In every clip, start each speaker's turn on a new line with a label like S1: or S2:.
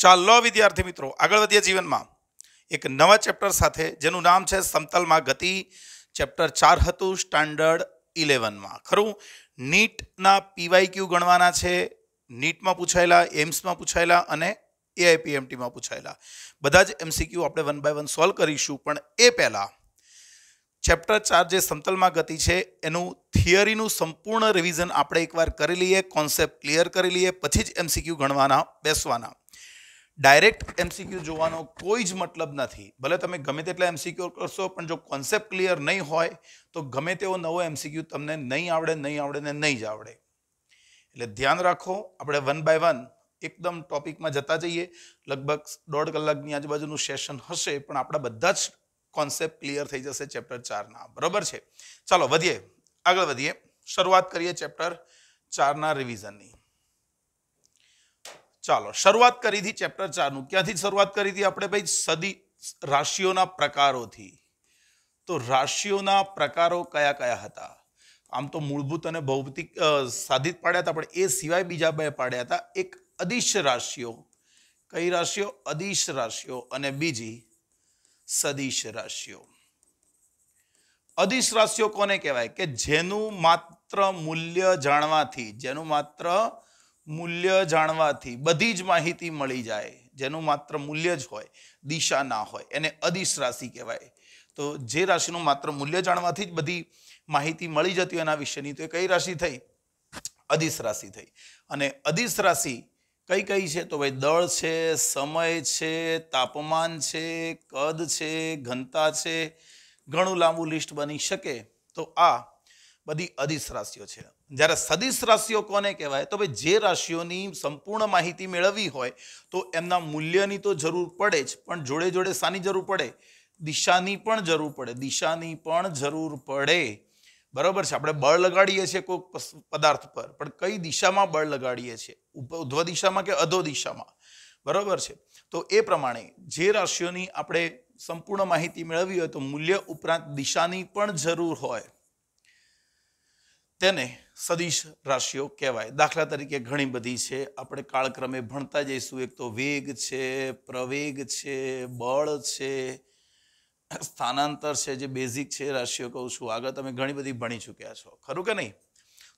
S1: ચાલો વિદ્યાર્થી મિત્રો, આગળ વધીએ જીવનમાં. એક નવા ચેપ્ટર સાથે, જેનું નામ છે સમતલમાં ગતિ. ચેપ્ટર ચાર હતું સ્ટાન્ડર્ડ ઇલેવનમાં. ખરું? નીટના પીવાયક્યુ ગણવાના છે. નીટમાં પૂછાયેલા, એમ્સમાં પૂછાયેલા અને એઆઈપીએમટીમાં પૂછાયેલા. બધા જ એમસીક્યુ આપણે વન બાય વન સોલ્વ કરીશું, પણ એ પહેલાં ચેપ્ટર ચાર જે સમતલમાં ગતિ છે, એનું થિયરીનું સંપૂર્ણ રિવિઝન આપણે એકવાર કરી લઈએ કોન્સેપ્ટ ક્લિયર કરી લઈએ, પછી જ એમસીક્યુ ગણવાના, બેસવાના. ડાયરેક્ટ એમસીક્યુ જોવાનો કોઈ જ મતલબ નથી. ભલે તમે ગમે તેટલા એમસીક્યુ કરશો, પણ જો કોન્સેપ્ટ ક્લિયર નહીં હોય, તો ગમે તેવો નવો એમસીક્યુ તમને નહીં આવડે નહીં આવડે ને નહીં જ આવડે. એટલે ધ્યાન રાખો, આપણે વન બાય વન એકદમ ટોપિકમાં જતા જઈએ. લગભગ દોઢ કલાકની આજુબાજુનું સેશન હશે, પણ આપણા બધા જ કોન્સેપ્ટ ક્લિયર થઈ જશે ચેપ્ટર ચારના બરોબર છે? ચાલો, વધીએ. આગળ વધીએ. શરૂઆત કરીએ ચેપ્ટર ચારના રિવિઝનની ચાલો, શરૂઆત કરી હતી ચેપ્ટર ચારનું. ક્યાંથી શરૂઆત કરી હતી આપણે ભાઈ? સદી, રાશિઓના પ્રકારોથી. તો રાશિઓના પ્રકારો કયા કયા હતા? આમ તો મૂળભૂત અને ભૌતિક સાધિત પાડ્યા હતા, પણ એ સિવાય બીજા બે પાડ્યા હતા. એક અદિશ રાશિઓ. કઈ રાશિઓ? અદિશ રાશિઓ અને બીજી સદિશ રાશિઓ. અદિશ રાશિઓ કોને કહેવાય? કે જેનું માત્ર મૂલ્ય જાણવાથી, જેનું માત્ર મૂલ્ય જાણવાથી બધી જ માહિતી મળી જાય, જેનું માત્ર મૂલ્ય જ હોય, દિશા ના હોય, એને અદિશ રાશિ કહેવાય. તો જે રાશિનું માત્ર મૂલ્ય જાણવાથી જ બધી માહિતી મળી જતી એના વિશેની તો એ કઈ રાશિ થઈ? અદિશ રાશિ થઈ. અને અદિશ રાશિ કઈ કઈ છે? તો ભાઈ દળ છે, સમય છે, તાપમાન છે, કદ છે, ઘનતા છે, ઘણું લાંબુ લિસ્ટ બની શકે તો આ બધી અદિશ રાશિઓ છે. જ્યારે સદિશ રાશિઓ કોને કહેવાય? તો ભાઈ જે રાશિઓની સંપૂર્ણ માહિતી મેળવવી હોય તો એમના મૂલ્યની તો જરૂર પડે જ, પણ જોડે જોડે શાની જરૂર પડે? દિશાની પણ જરૂર પડે, દિશાની પણ જરૂર પડે. બરાબર છે? આપણે બળ લગાડીએ છીએ કોઈ પદાર્થ પર, પણ કઈ દિશામાં બળ લગાડીએ છીએ? ઉધ્વ દિશામાં કે અધો દિશામાં? બરાબર છે? તો એ પ્રમાણે જે રાશિઓની આપણે સંપૂર્ણ માહિતી મેળવી હોય તો મૂલ્ય ઉપરાંત દિશાની પણ જરૂર હોય. તેને સદીશ રાશિઓ કહેવાય. દાખલા તરીકે ઘણી બધી છે. આપણે કાળક્રમે ભણતા જઈશું. એક તો વેગ છે, પ્રવેગ છે, બળ છે, સ્થાનાંતર છે, જે બેઝિક છે રાશિઓ કહું છું. આગળ તમે ઘણી બધી ભણી ચૂક્યા છો. ખરું કે નહીં?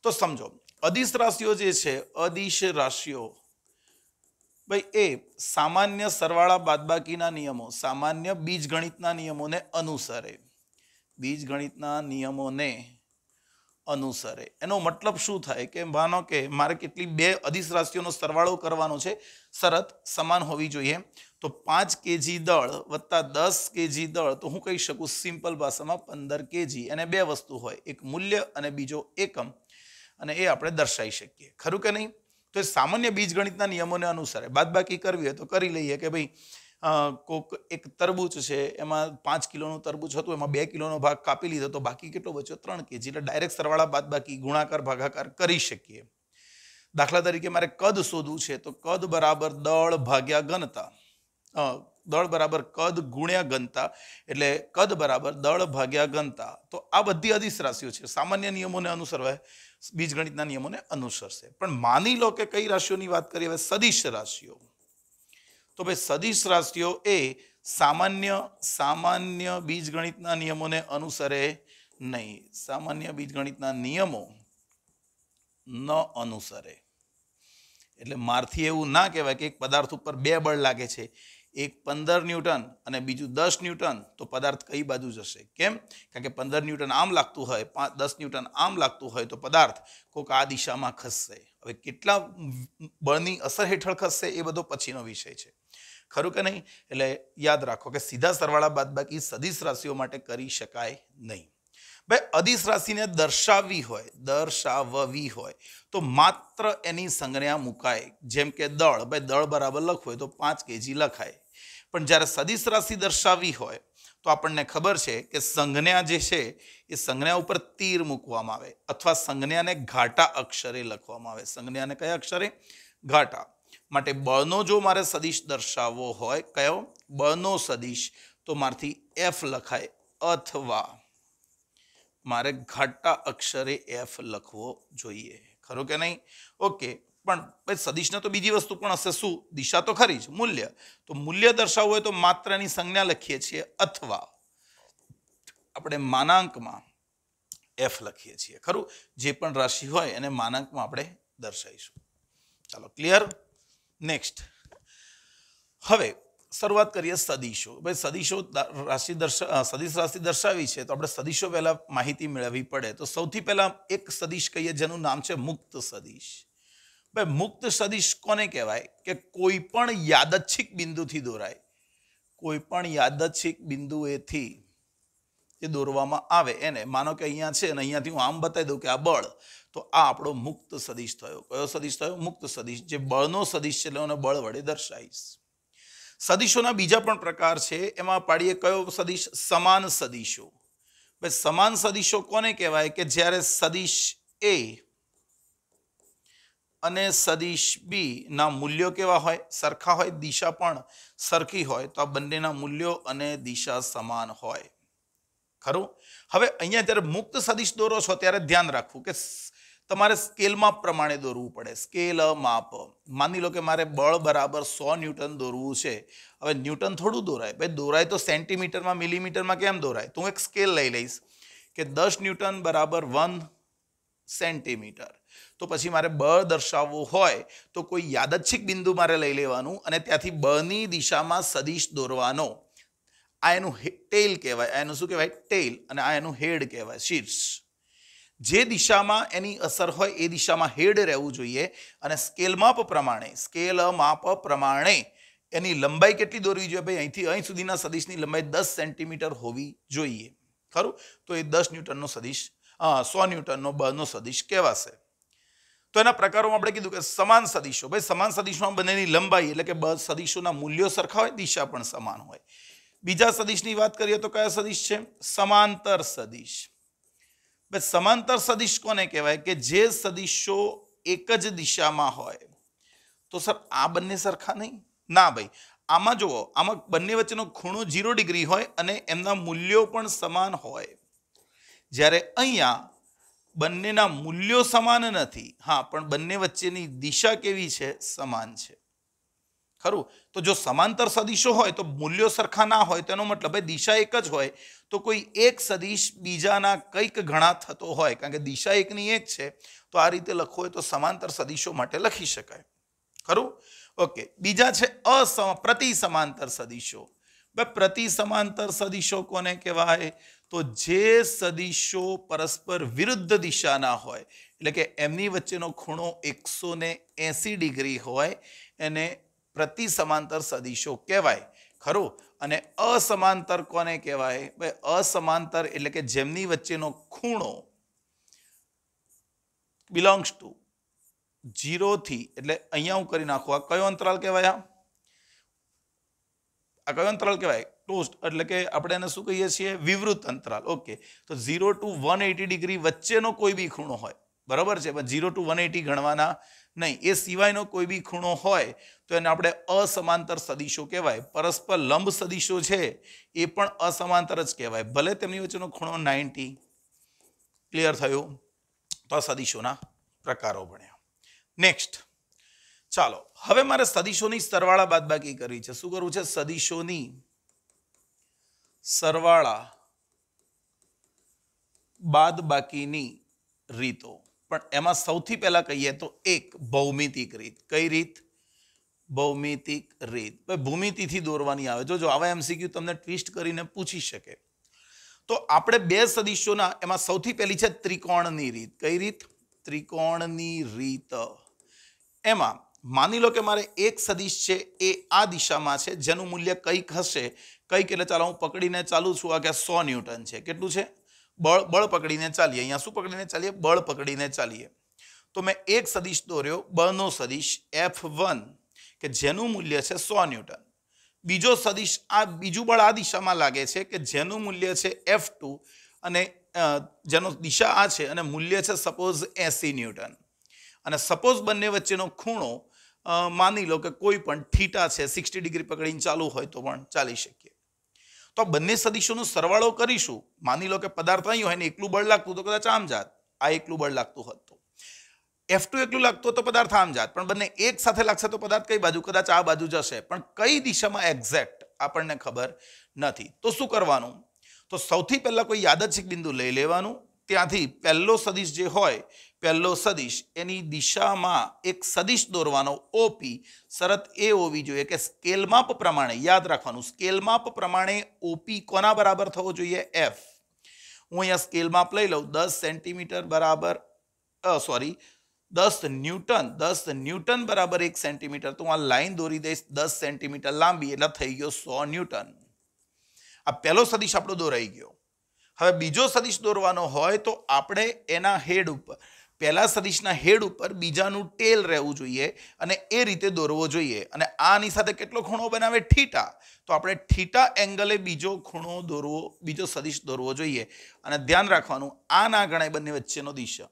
S1: તો સમજો, અદિશ રાશિઓ જે છે, અદિશ રાશિઓ, ભાઈ, એ સામાન્ય સરવાળા બાદબાકીના નિયમો, સામાન્ય બીજગણિતના નિયમોને અનુસરે. બીજગણિતના નિયમોને અનુસરે. એનો મતલબ શું થાય કે માનો કે મારે કેટલી બે અધિશ રાશિઓનો સરવાળો કરવાનો છે, શરત સમાન હોવી જોઈએ. તો પાંચ કેજી દળ વત્તા દસ કેજી દળ, તો હું કહી શકું સિમ્પલ ભાષામાં પંદર કેજી અને બે વસ્તુ હોય, એક મૂલ્ય અને બીજો એકમ. અને એ આપણે દર્શાવી શકીએ. ખરું કે નહીં? તો એ સામાન્ય બીજગણિતના નિયમોને અનુસારે. બાદબાકી કરવી હોય તો કરી લઈએ કે ભાઈ કોક એક તરબૂચ છે, એમાં પાંચ કિલોનું તરબૂચ હતું, એમાં બે કિલોનો ભાગ કાપી લીધો, તો બાકી કેટલો બચ્યો? ત્રણ કેજી એટલે ડાયરેક્ટ સરવાળા બાદ બાકી ગુણાકાર, ભાગાકાર કરી શકીએ. દાખલા તરીકે મારે કદ શોધવું છે, તો કદ બરાબર દળ ભાગ્યા ઘનતા. દળ બરાબર કદ ગુણ્યા ઘનતા, એટલે કદ બરાબર દળ ભાગ્યા ઘનતા. તો આ બધી અધિશ રાશિઓ છે, સામાન્ય નિયમોને અનુસરવાય, બીજગણિતના નિયમોને અનુસરશે. પણ માની લો કે કઈ રાશિઓની વાત કરીએ, હવે સદિશ રાશિઓ. તો ભાઈ સદીશ રાશિઓ એ સામાન્ય સામાન્ય બીજગણિતના નિયમોને અનુસરે નહીં. સામાન્ય બીજગણિતના નિયમો ન અનુસરે. એટલે મારથી એવું ના કહેવાય કે એક પદાર્થ ઉપર બે બળ લાગે છે. એક પંદર ન્યૂટન અને બીજું દસ ન્યૂટન, તો પદાર્થ કઈ બાજુ જશે? કેમ? કારણ કે પંદર ન્યૂટન આમ લાગતું હોય, પાંચ, દસ ન્યૂટન આમ લાગતું હોય, તો પદાર્થ કોઈક આ દિશામાં ખસશે. હવે કેટલા બળની અસર હેઠળ ખસશે એ બધો પછીનો વિષય છે. ખરું કે નહીં? એટલે યાદ રાખો કે સીધા સરવાળા બાદબાકી સદિશ રાશિઓ માટે કરી શકાય નહીં. ભાઈ અદિશ રાશિને દર્શાવવી હોય દર્શાવવી હોય, તો માત્ર એની સંજ્ઞા મુકાય. જેમ કે દળ ભાઈ દળ બરાબર લખવું હોય તો પાંચ કેજી લખાય. પણ જ્યારે સદિશ રાશિ દર્શાવવી હોય, તો આપણને ખબર છે કે સંજ્ઞા જે છે, એ સંજ્ઞા ઉપર તીર મૂકવામાં આવે. અથવા સંજ્ઞાને ઘાટા અક્ષરે લખવામાં આવે. સંજ્ઞાને કયા અક્ષરે? ઘાટા. માટે બનો જો મારે સદિશ દર્શાવવો હોય, કયો? બનો સદિશ. તો મારથી એફ લખાય અથવા મારે ઘાટા અક્ષરે એફ લખવો જોઈએ. ખરો કે નહીં? ઓકે, પણ સદિશને તો બીજી વસ્તુ પણ હશે. શું? દિશા તો ખરી જ. મૂલ્ય. તો મૂલ્ય દર્શાવવું હોય તો માત્ર એની સંજ્ઞા લખીએ છીએ અથવા આપણે માનાંકમાં એફ લખીએ છીએ. ખરું? જે પણ રાશિ હોય એને માનાંકમાં આપણે દર્શાવીશું. ચાલો, ક્લિયર? નેક્સ્ટ હવે, શરૂઆત કરીએ સદીશો. ભાઈ, સદીશો રાશિ દર્શા સદીશ રાશિ દર્શાવી છે, તો આપણે સદીશો પહેલાં માહિતી મેળવવી પડે. તો સૌથી પહેલાં એક સદીશ કહીએ, જેનું નામ છે મુક્ત સદીશ. ભાઈ, મુક્ત સદીશ કોને કહેવાય? કે કોઈ પણ યાદચ્છિક બિંદુથી દોરાય. કોઈ પણ યાદચ્છિક બિંદુએથી. જે દોરવામાં આવે. એને માનો કે અહીંયા છે અને અહીંયાથી હું આમ બતાવી દઉં કે આ બળ. તો આ આપણો મુક્ત સદીશ થયો. કયો સદીશ થયો? મુક્ત સદીશ. જે બળનો સદીશ છે એટલે બળ વડે દર્શાવીશ. સદીશોના બીજા પણ પ્રકાર છે. એમાં પાડીએ કયો સદીશ? સમાન સદીશો. ભાઈ સમાન સદીશો કોને કહેવાય? કે જ્યારે સદીશ એ અને સદીશ બી ના મૂલ્યો કેવા હોય? સરખા હોય, દિશા પણ સરખી હોય. તો આ બંનેના મૂલ્યો અને દિશા સમાન હોય. ખરું? હવે અહીંયા જ્યારે મુક્ત સદિશ દોરો છો ત્યારે ધ્યાન રાખવું કે તમારે સ્કેલ માપ પ્રમાણે દોરવું પડે. સ્કેલ માપ. માની લો કે મારે બળ બરાબર સો ન્યૂટન દોરવું છે. હવે ન્યૂટન થોડું દોરાય. ભાઈ, દોરાય તો સેન્ટીમીટરમાં, મિલીમીટરમાં કેમ દોરાય? તો હું એક સ્કેલ લઈ લઈશ કે દસ ન્યૂટન બરાબર વન સેન્ટીમીટર. તો પછી મારે બળ દર્શાવવું હોય તો કોઈ યાદચ્છિક બિંદુ મારે લઈ લેવાનું અને ત્યાંથી બળની દિશામાં સદિશ દોરવાનો. આ એનું ટેલ કહેવાય આ એનું શું કહેવાય? ટેલ અને આ એનું હેડ કહેવાય શીર્ષ જે દિશામાં એની અસર હોય એ દિશામાં હેડ રહેવું જોઈએ અને સ્કેલ માપ પ્રમાણે સ્કેલ માપ પ્રમાણે એની લંબાઈ કેટલી દોરવી જોઈએ? ભાઈ, અહીંથી અહીં સુધીના સદીશની લંબાઈ દસ સેન્ટીમીટર હોવી જોઈએ. ખરું? તો એ દસ ન્યૂટનનો સદીશ સો ન્યૂટનનો બનો સદીશ કહેવાશે. તો એના પ્રકારોમાં આપણે કીધું કે સમાન સદીશો. ભાઈ, સમાન સદીશોમાં બંનેની લંબાઈ એટલે કે બ, સદીશોના મૂલ્યો સરખા હોય, દિશા પણ સમાન હોય. બીજા સદિશની વાત કરીએ તો કયા સદિશ છે? સમાંતર સદિશ. ભાઈ સમાંતર સદિશ કોને કહેવાય? કે જે સદિશો એક જ દિશામાં હોય. તો સર, આ બંને સરખા નહીં? ના ભાઈ. આમાં જુઓ, આમાં બંને વચ્ચેનો ખૂણો જીરો ડિગ્રી હોય અને એમના મૂલ્યો પણ સમાન હોય. જ્યારે અહીંયા બંનેના મૂલ્યો સમાન નથી. હા, પણ બંને વચ્ચેની દિશા કેવી છે? સમાન છે. ખરું? તો જો સમાંતર સદિશો હોય, તો મૂલ્યો સરખા ના હોય, તેનો મતલબ દિશા એક જ હોય, તો કોઈ એક સદિશ બીજાના કંઈક ઘણા થતો હોય, કારણ કે દિશા એકની એક છે, તો આ રીતે લખવું હોય તો સમાંતર સદિશો માટે લખી શકાય. ખરું? ઓકે, બીજા છે અસમ પ્રતિ સમાંતર સદિશો. પ્રતિ સમાંતર સદિશો કોને કહેવાય? તો જે સદિશો પરસ્પર વિરુદ્ધ દિશાના હોય, એટલે કે એમની વચ્ચેનો ખૂણો એકસો ને એંસી ડિગ્રી હોય, એને પ્રતિ સમાંતર સદીશો કહેવાય. ખરું? અને અસમાંતર કોને કહેવાય? ભાઈ, અસમાંતર એટલે કે જેમની વચ્ચેનો ખૂણો બિલોંગ્સ ટુ જીરોથી એટલે અહીંયા હું કરી નાખું. આ કયો અંતરાલ કહેવાય આ? કયો અંતરાલ કહેવાય? ટોસ્ટ. એટલે કે આપણે એને શું કહીએ છીએ? વિવૃત અંતરાલ. ઓકે. તો zero to one eighty degree વચ્ચેનો કોઈ બી ખૂણો હોય. બરાબર છે? પણ ઝીરો ટુ વન એટી ગણવાના નહીં, એ સિવાયનો કોઈ બી ખૂણો હોય તો એને આપણે અસમાંતર સદીશો કહેવાય. પરસ્પર લંબ સદીશો છે, એ પણ અસમાંતર જ કહેવાય. ભલે તેમની વચ્ચેનો ખૂણો નાઇન્ટી ક્લિયર થયું તો આ સદીશોના પ્રકારો ભણ્યા. નેક્સ્ટ, ચાલો, હવે મારે સદીશોની સરવાળા બાદબાકી કરવી છે. શું કરવું છે? સદીશોની સરવાળા બાદબાકીની રીતો. પણ એમાં સૌથી પહેલાં કહીએ તો એક ભૌમિતિક રીત. કઈ રીત? ભૌમિતિક રીત. ભૂમિતિથી દોરવાની આવે. જો જો આવા એમસીક્યુ તમને ટ્વિસ્ટ કરીને પૂછી શકે. તો આપણે બે સદીશોના, એમાં સૌથી પહેલી છે ત્રિકોણની રીત. કઈ રીત? ત્રિકોણની રીત. એમાં માની લો કે મારે એક સદીશ છે એ આ દિશામાં છે, જેનું મૂલ્ય કંઈક હશે. કંઈક એટલે ચાલો હું પકડીને ચાલુ છું, આ કે સો ન્યૂટન છે. કેટલું છે? બળ બળ પકડીને ચાલીએ. અહીંયા શું પકડીને ચાલીએ? બળ પકડીને ચાલીએ. તો મેં એક સદીશ દોર્યો, બળનો સદીશ એફ વન કે જેનું મૂલ્ય છે સો ન્યૂટન. બીજો સદીશ આ, બીજું બળ આ દિશામાં લાગે છે કે જેનું મૂલ્ય છે એફ અને જેનો દિશા આ છે અને મૂલ્ય છે સપોઝ એસી ન્યૂટન. અને સપોઝ બંને વચ્ચેનો ખૂણો માની લો કે કોઈ પણ થીટા છે, સિક્સટી ડિગ્રી પકડીને ચાલુ હોય તો પણ ચાલી શકીએ. તો બંને સદીશોનો સરવાળો કરીશું. માની લો કે પદાર્થ અહીં હોય ને એકલું બળ લાગતું તો કદાચ આમ જાત. આ એકલું બળ લાગતું હોત તો. એફ ટુ એકલું લાગતું તો પદાર્થ આમ જાત. પણ બંને એક સાથે લાગશે તો પદાર્થ કઈ બાજુ? કદાચ આ બાજુ જશે. પણ કઈ દિશામાં એક્ઝેક્ટ આપણને ખબર નથી. તો શું કરવાનું? તો સૌથી પહેલાં કોઈ યાદચ્છિક બિંદુ લઈ લેવાનું. ત્યાંથી પહેલો સદિશ જે હોય પહેલો સદિશ, એની દિશામાં એક સદિશ દોરવાનો ઓપી, શરત એ હોવી જોઈએ કે સ્કેલ માપ પ્રમાણે, યાદ રાખવાનું, સ્કેલ માપ પ્રમાણે ઓપી કોના બરાબર થવો જોઈએ? એફ હું અહીંયા સ્કેલ માપ લઈ લઉં, દસ સેન્ટીમીટર બરાબર સોરી દસ ન્યૂટન દસ ન્યૂટન બરાબર એક સેન્ટીમીટર. તો હું આ લાઈન દોરી દઈશ, દસ સેન્ટીમીટર લાંબી, એટલે થઈ ગયો સો ન્યૂટન. આ પહેલો સદિશ આપણો દોરાઈ ગયો. હવે બીજો સદિશ દોરવાનો હોય તો આપણે એના હેડ ઉપર પહેલા સદીશના હેડ ઉપર બીજાનું ટેલ રહેવું જોઈએ અને એ રીતે દોરવો જોઈએ. અને આની સાથે કેટલો ખૂણો બનાવે? ઠીટા તો આપણે ઠીટા એંગલે બીજો ખૂણો દોરવો, બીજો સદિશ દોરવો જોઈએ. અને ધ્યાન રાખવાનું આ ના ગણાય બંને વચ્ચેનો દિશા.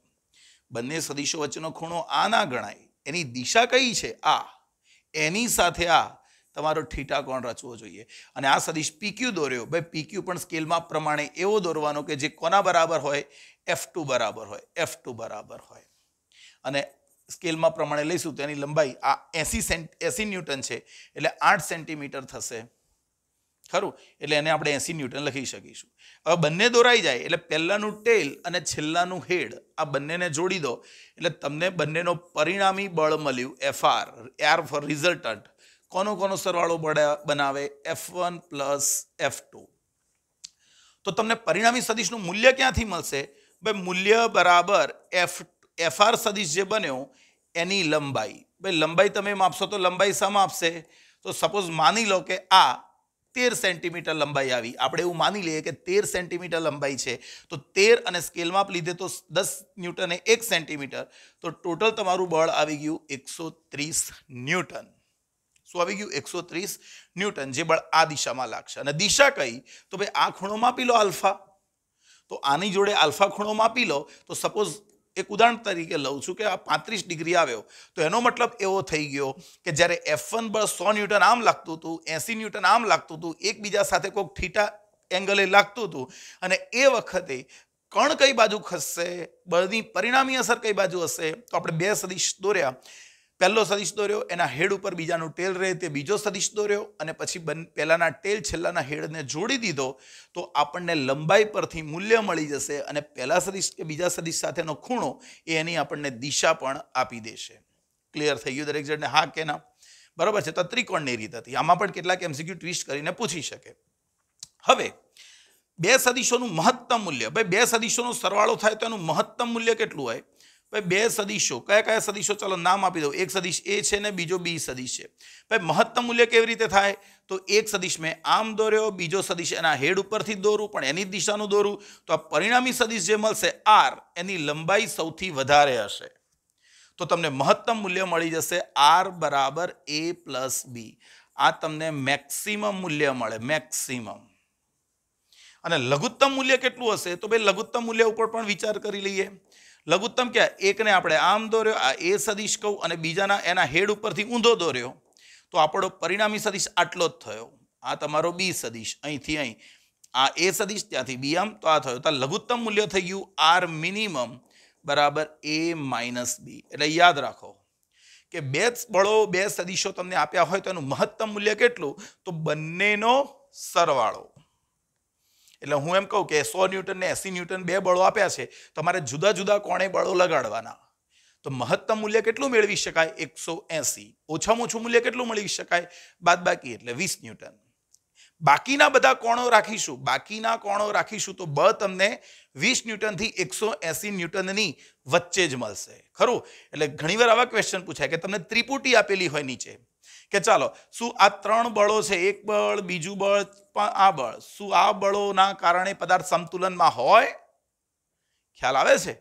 S1: બંને સદિશો વચ્ચેનો ખૂણો આ ના ગણાય. એની દિશા કઈ છે? આ. એની સાથે આ. તમારો ઠીટા કોણ રચવો જોઈએ? અને આ સદીશ પીક્યુ દોર્યો. ભાઈ પીક્યુ પણ સ્કેલમાં પ્રમાણે એવો દોરવાનો કે જે કોના બરાબર હોય? એફ બરાબર હોય. એફ બરાબર હોય. અને સ્કેલમાં પ્રમાણે લઈશું તો એની લંબાઈ આ એસી સેન્ટ, એસી ન્યૂટન છે. એટલે આઠ સેન્ટીમીટર થશે. ખરું? એટલે એને આપણે એસી ન્યૂટન લખી શકીશું. હવે બંને દોરાઈ જાય. એટલે પહેલાંનું ટેલ અને છેલ્લાનું હેડ. આ બંનેને જોડી દો. એટલે તમને બંનેનો પરિણામી બળ મળ્યું એફઆર એર ફોર રિઝલ્ટન્ટ કોનો કોનો સરવાળો બનાવે? F one plus F two તો તમને પરિણામી સદીશનું મૂલ્ય ક્યાંથી મળશે? ભાઈ મૂલ્ય બરાબર એફ એફઆર સદીશ જે બન્યો, એની લંબાઈ. ભાઈ લંબાઈ તમે માપશો તો લંબાઈ સમ આપશે તો સપોઝ માની લો કે આ તેર સેન્ટીમીટર લંબાઈ આવી. આપણે એવું માની લઈએ કે તેર સેન્ટીમીટર લંબાઈ છે. તો તેર અને સ્કેલમાં લીધે તો દસ ન્યૂટન એક સેન્ટીમીટર. તો ટોટલ તમારું બળ આવી ગયું એકસો ત્રીસ ન્યૂટન. શું આવી ગયું? એકસો ત્રીસ ન્યૂટન જે બળ આ દિશામાં લાગશે. અને દિશા કઈ? તો ભાઈ આ ખૂણો માપી લો આલ્ફા. તો આની જોડે આલ્ફા ખૂણો માપી લો. તો સપોઝ એક ઉદાહરણ તરીકે લઉં છું કે આ પાંત્રીસ ડિગ્રી આવ્યો. તો એનો મતલબ એવો થઈ ગયો કે જ્યારે એફ વન બળ સો ન્યૂટન આમ લાગતું હતું, એસી ન્યૂટન આમ લાગતું હતું, એકબીજા સાથે કોઈક થીટા એંગલે લાગતું હતું. અને એ વખતે કણ કઈ બાજુ ખસશે? બળની પરિણામી અસર કઈ બાજુ હશે? તો આપણે બે સદીશ દોર્યા. પહેલો સદિશ દોર્યો, એના હેડ ઉપર બીજાનું ટેલ રહે, તે બીજો સદિશ દોર્યો, અને પછી પહેલાના ટેલ છેલ્લાના હેડને જોડી દીધો, તો આપણને લંબાઈ પરથી મૂલ્ય મળી જશે, અને પહેલા સદિશ કે બીજા સદિશ સાથેનો ખૂણો એ એની આપણને દિશા પણ આપી દેશે. ક્લિયર થઈ ગયું દરેક જણને? હા કે ના? બરાબર છે, તો ત્રિકોણની રીત હતી. આમાં પણ કેટલાક એમસીક્યુ ટ્વિસ્ટ કરીને પૂછી શકે. હવે, બે સદિશોનું મહત્તમ મૂલ્ય, ભાઈ બે સદિશોનો સરવાળો થાય તો એનું મહત્તમ મૂલ્ય કેટલું હોય? ભાઈ, બે સદીશો. કયા કયા સદીશો? ચાલો નામ આપી દઉં. એક સદીશ એ છે ને બીજો બી સદીશ છે. ભાઈ, મહત્તમ મૂલ્ય કેવી રીતે થાય? તો એક સદીશ મેં આમ દોર્યો, બીજો સદીશ એના હેડ ઉપરથી દોરું, પણ એની દિશાનું દોરું. તો આ પરિણામી સદીશ જે મળશે, આર, એની લંબાઈ સૌથી વધારે હશે. તો તમને મહત્તમ મૂલ્ય મળી જશે આર બરાબર એ પ્લસ બી. આ તમને મેક્સિમમ મૂલ્ય મળે, મેક્સિમમ. અને લઘુત્તમ મૂલ્ય કેટલું હશે? તો ભાઈ, લઘુત્તમ મૂલ્ય ઉપર પણ વિચાર કરી લઈએ. લઘુત્તમ કે એકને આપણે આમ દોર્યો, આ એ સદીશ કહું અને બીજાના એના હેડ ઉપરથી ઊંધો દોર્યો, તો આપણો પરિણામી સદીશ આટલો જ થયો. આ તમારો બી સદીશ, અહીંથી અહીં. આ એ સદીશ, ત્યાંથી બી આમ, તો આ થયો. તો લઘુત્તમ મૂલ્ય થઈ ગયું આર મિનિમમ બરાબર એ માઇનસ બી. એટલે યાદ રાખો કે બે બળો, બે સદીશો તમને આપ્યા હોય તો એનું મહત્તમ મૂલ્ય કેટલું? તો બંનેનો સરવાળો. એટલે હું એમ કહું કે સો ન્યૂટન ને એસી ન્યૂટન બે બળો આપ્યા છે, તમારે જુદા જુદા કોણે બળો લગાડવાના? તો મહત્તમ મૂલ્ય કેટલું મેળવી શકાય? એકસો એસી. ઓછામાં ઓછું મૂલ્ય કેટલું મળી શકાય? બાદ બાકી એટલે વીસ ન્યૂટન. બાકીના બધા કોણો રાખીશું. બાકીના કોણો રાખીશું તો બ તમને વીસ ન્યૂટનથી એકસો એસી ન્યૂટનની વચ્ચે જ મળશે. ખરું? એટલે ઘણીવાર આવા ક્વેશ્ચન પૂછાય કે તમને ત્રિપુટી આપેલી હોય નીચે. કે ચાલો, શું આ ત્રણ બળો છે? એક બળ, બીજું બળ આ બળ. શું આ બળોના કારણે પદાર્થ સંતુલનમાં હોય? ખ્યાલ આવે છે?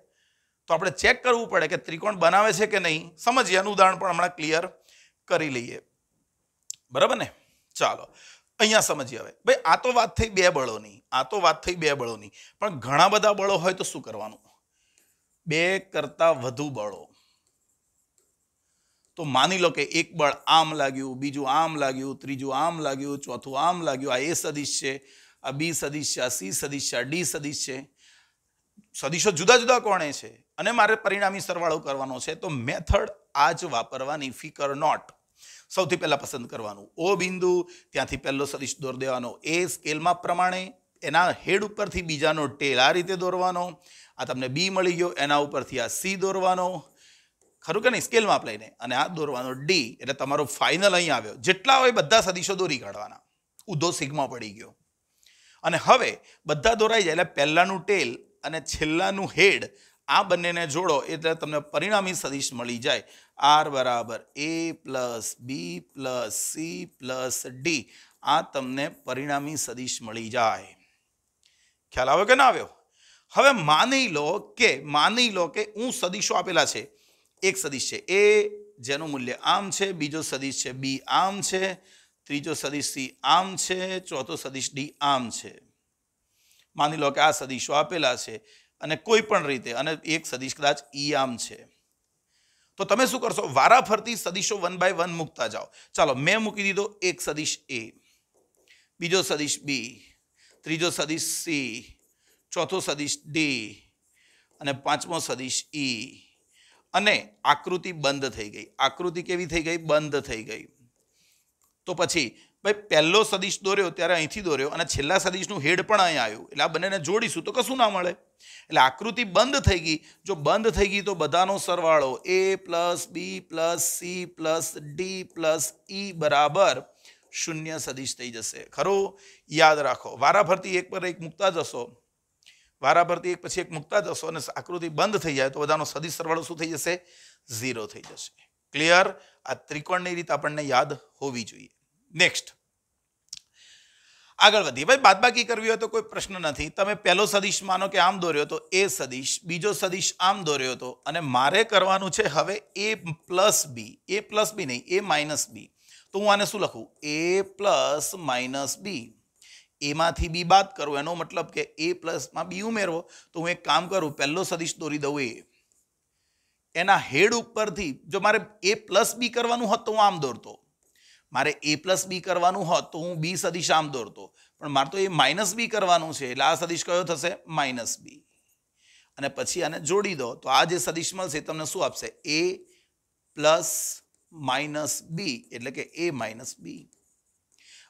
S1: તો આપણે ચેક કરવું પડે કે ત્રિકોણ બનાવે છે કે નહીં. સમજીએ, એનું ઉદાહરણ પણ હમણાં ક્લિયર કરી લઈએ. બરાબર ને? ચાલો. અહીંયા સમજીએ હવે. ભાઈ, આ તો વાત થઈ બે બળોની. આ તો વાત થઈ બે બળોની. પણ ઘણા બધા બળો હોય તો શું કરવાનું? બે કરતા વધુ બળો. તો માની લો કે એક બળ આમ લાગ્યું, બીજું આમ લાગ્યું, ત્રીજું આમ લાગ્યું, ચોથું આમ લાગ્યું, આ એ સદીશ છે, આ બી સદીશ છે, આ સી સદીશ છે, આ ડી સદીશ છે. સદીશો જુદા જુદા કોણે છે? અને મારે પરિણામી સરવાળો કરવાનો છે. તો મેથડ આ જ વાપરવાની ફિકર નોટ. સૌથી પહેલાં પસંદ કરવાનું. ઓ બિંદુ, ત્યાંથી પહેલો સદીશ દોર દેવાનો. એ સ્કેલમાં પ્રમાણે એના હેડ ઉપરથી બીજાનો ટેલ આ રીતે દોરવાનો. આ તમને બી મળી ગયો, એના ઉપરથી આ સી દોરવાનો. ખરું કે નહીં? સ્કેલ માપ લઈને અને આ દોરવાનો ડી એટલે તમારો ફાઇનલ અહીં આવ્યો. જેટલા હોય બધા સદીશો દોરી કાઢવાના. ઉધો સિગ્મા પડી ગયો. અને હવે બધા દોરાઈ જાય એટલે પહેલાંનું ટેલ અને છેલ્લાનું હેડ આ બંનેને જોડો એટલે તમને પરિણામી સદીશ મળી જાય. આર બરાબર A plus B plus C plus D આ તમને પરિણામી સદીશ મળી જાય. ખ્યાલ આવ્યો કે ના આવ્યો? હવે માની લો કે, માની લો કે હું સદીશો આપેલા છે. એક સદીશ છે. એ જેનું મૂલ્ય આમ છે, બીજો સદીશ છે બી આમ છે, ત્રીજો સદીશ સી આમ છે, ચોથો સદીશ ડી આમ છે. માની લો કે આ સદીશો આપેલા છે અને કોઈ પણ રીતે, અને એક સદીશ કદાચ ઈ આમ છે. તો તમે શું કરશો? વારાફરતી સદીશો વન બાય વન મૂકતા જાઓ. ચાલો, મેં મૂકી દીધો એક સદીશ એ બીજો સદીશ બી ત્રીજો સદીશ સી ચોથો સદીશ ડી અને પાંચમો સદીશ ઈ અને આકૃતિ બંધ થઈ ગઈ. આકૃતિ કેવી થઈ ગઈ? બંધ થઈ ગઈ. તો પછી ભાઈ, પહેલો સદીશ દોર્યો, ત્યારે અહીંથી દોર્યો અને છેલ્લા સદીશનું હેડ પણ અહીં આવ્યું. એટલે આ બંનેને જોડીશું તો કશું ના મળે. એટલે આકૃતિ બંધ થઈ ગઈ. જો બંધ થઈ ગઈ તો બધાનો સરવાળો A plus B plus C plus D plus E બરાબર શૂન્ય સદીશ થઈ જશે. ખરું? યાદ રાખો. વારાફરતી એક પર એક મૂકતા જશો. વારાફરતી એક પછી એક મૂકતા જશો અને આકૃતિ બંધ થઈ જાય તો બધાનો સદી સરવાળો શું થઈ જશે? ઝીરો થઈ જશે. ક્લિયર આ ત્રિકોણની રીત આપણને યાદ હોવી જોઈએ. નેક્સ્ટ આગળ વધીએ ભાઈ, બાદબાકી કરવી હોય તો કોઈ પ્રશ્ન નથી. તમે પહેલો સદીશ માનો કે આમ દોર્યો તો એ સદીશ, બીજો સદીશ આમ દોર્યો હતો અને મારે કરવાનું છે હવે એ પ્લસ બી. એ પ્લસ બી નહીં, એ માઇનસ બી. તો હું આને શું લખું? A plus minus B. એમાંથી બી બાદ કરું. એનો મતલબ કે એ પ્લસમાં બી ઉમેરવો તો હું એક કામ કરું, પહેલો સદીશ દોરી દઉં એ. એના હેડ ઉપરથી, જો મારે એ પ્લસ બી કરવાનું હોત તો હું આમ દોરતો. મારે એ પ્લસ બી કરવાનું હોત તો હું બી સદીશ આમ દોરતો. પણ મારે તો એ માઇનસ બી કરવાનું છે, એટલે આ સદીશ કયો થશે? Minus B. અને પછી આને જોડી દો, તો આ જે સદીશ મળશે તમને શું આપશે? એ પ્લસ માઇનસ બી, એટલે કે એ માઇનસ બી.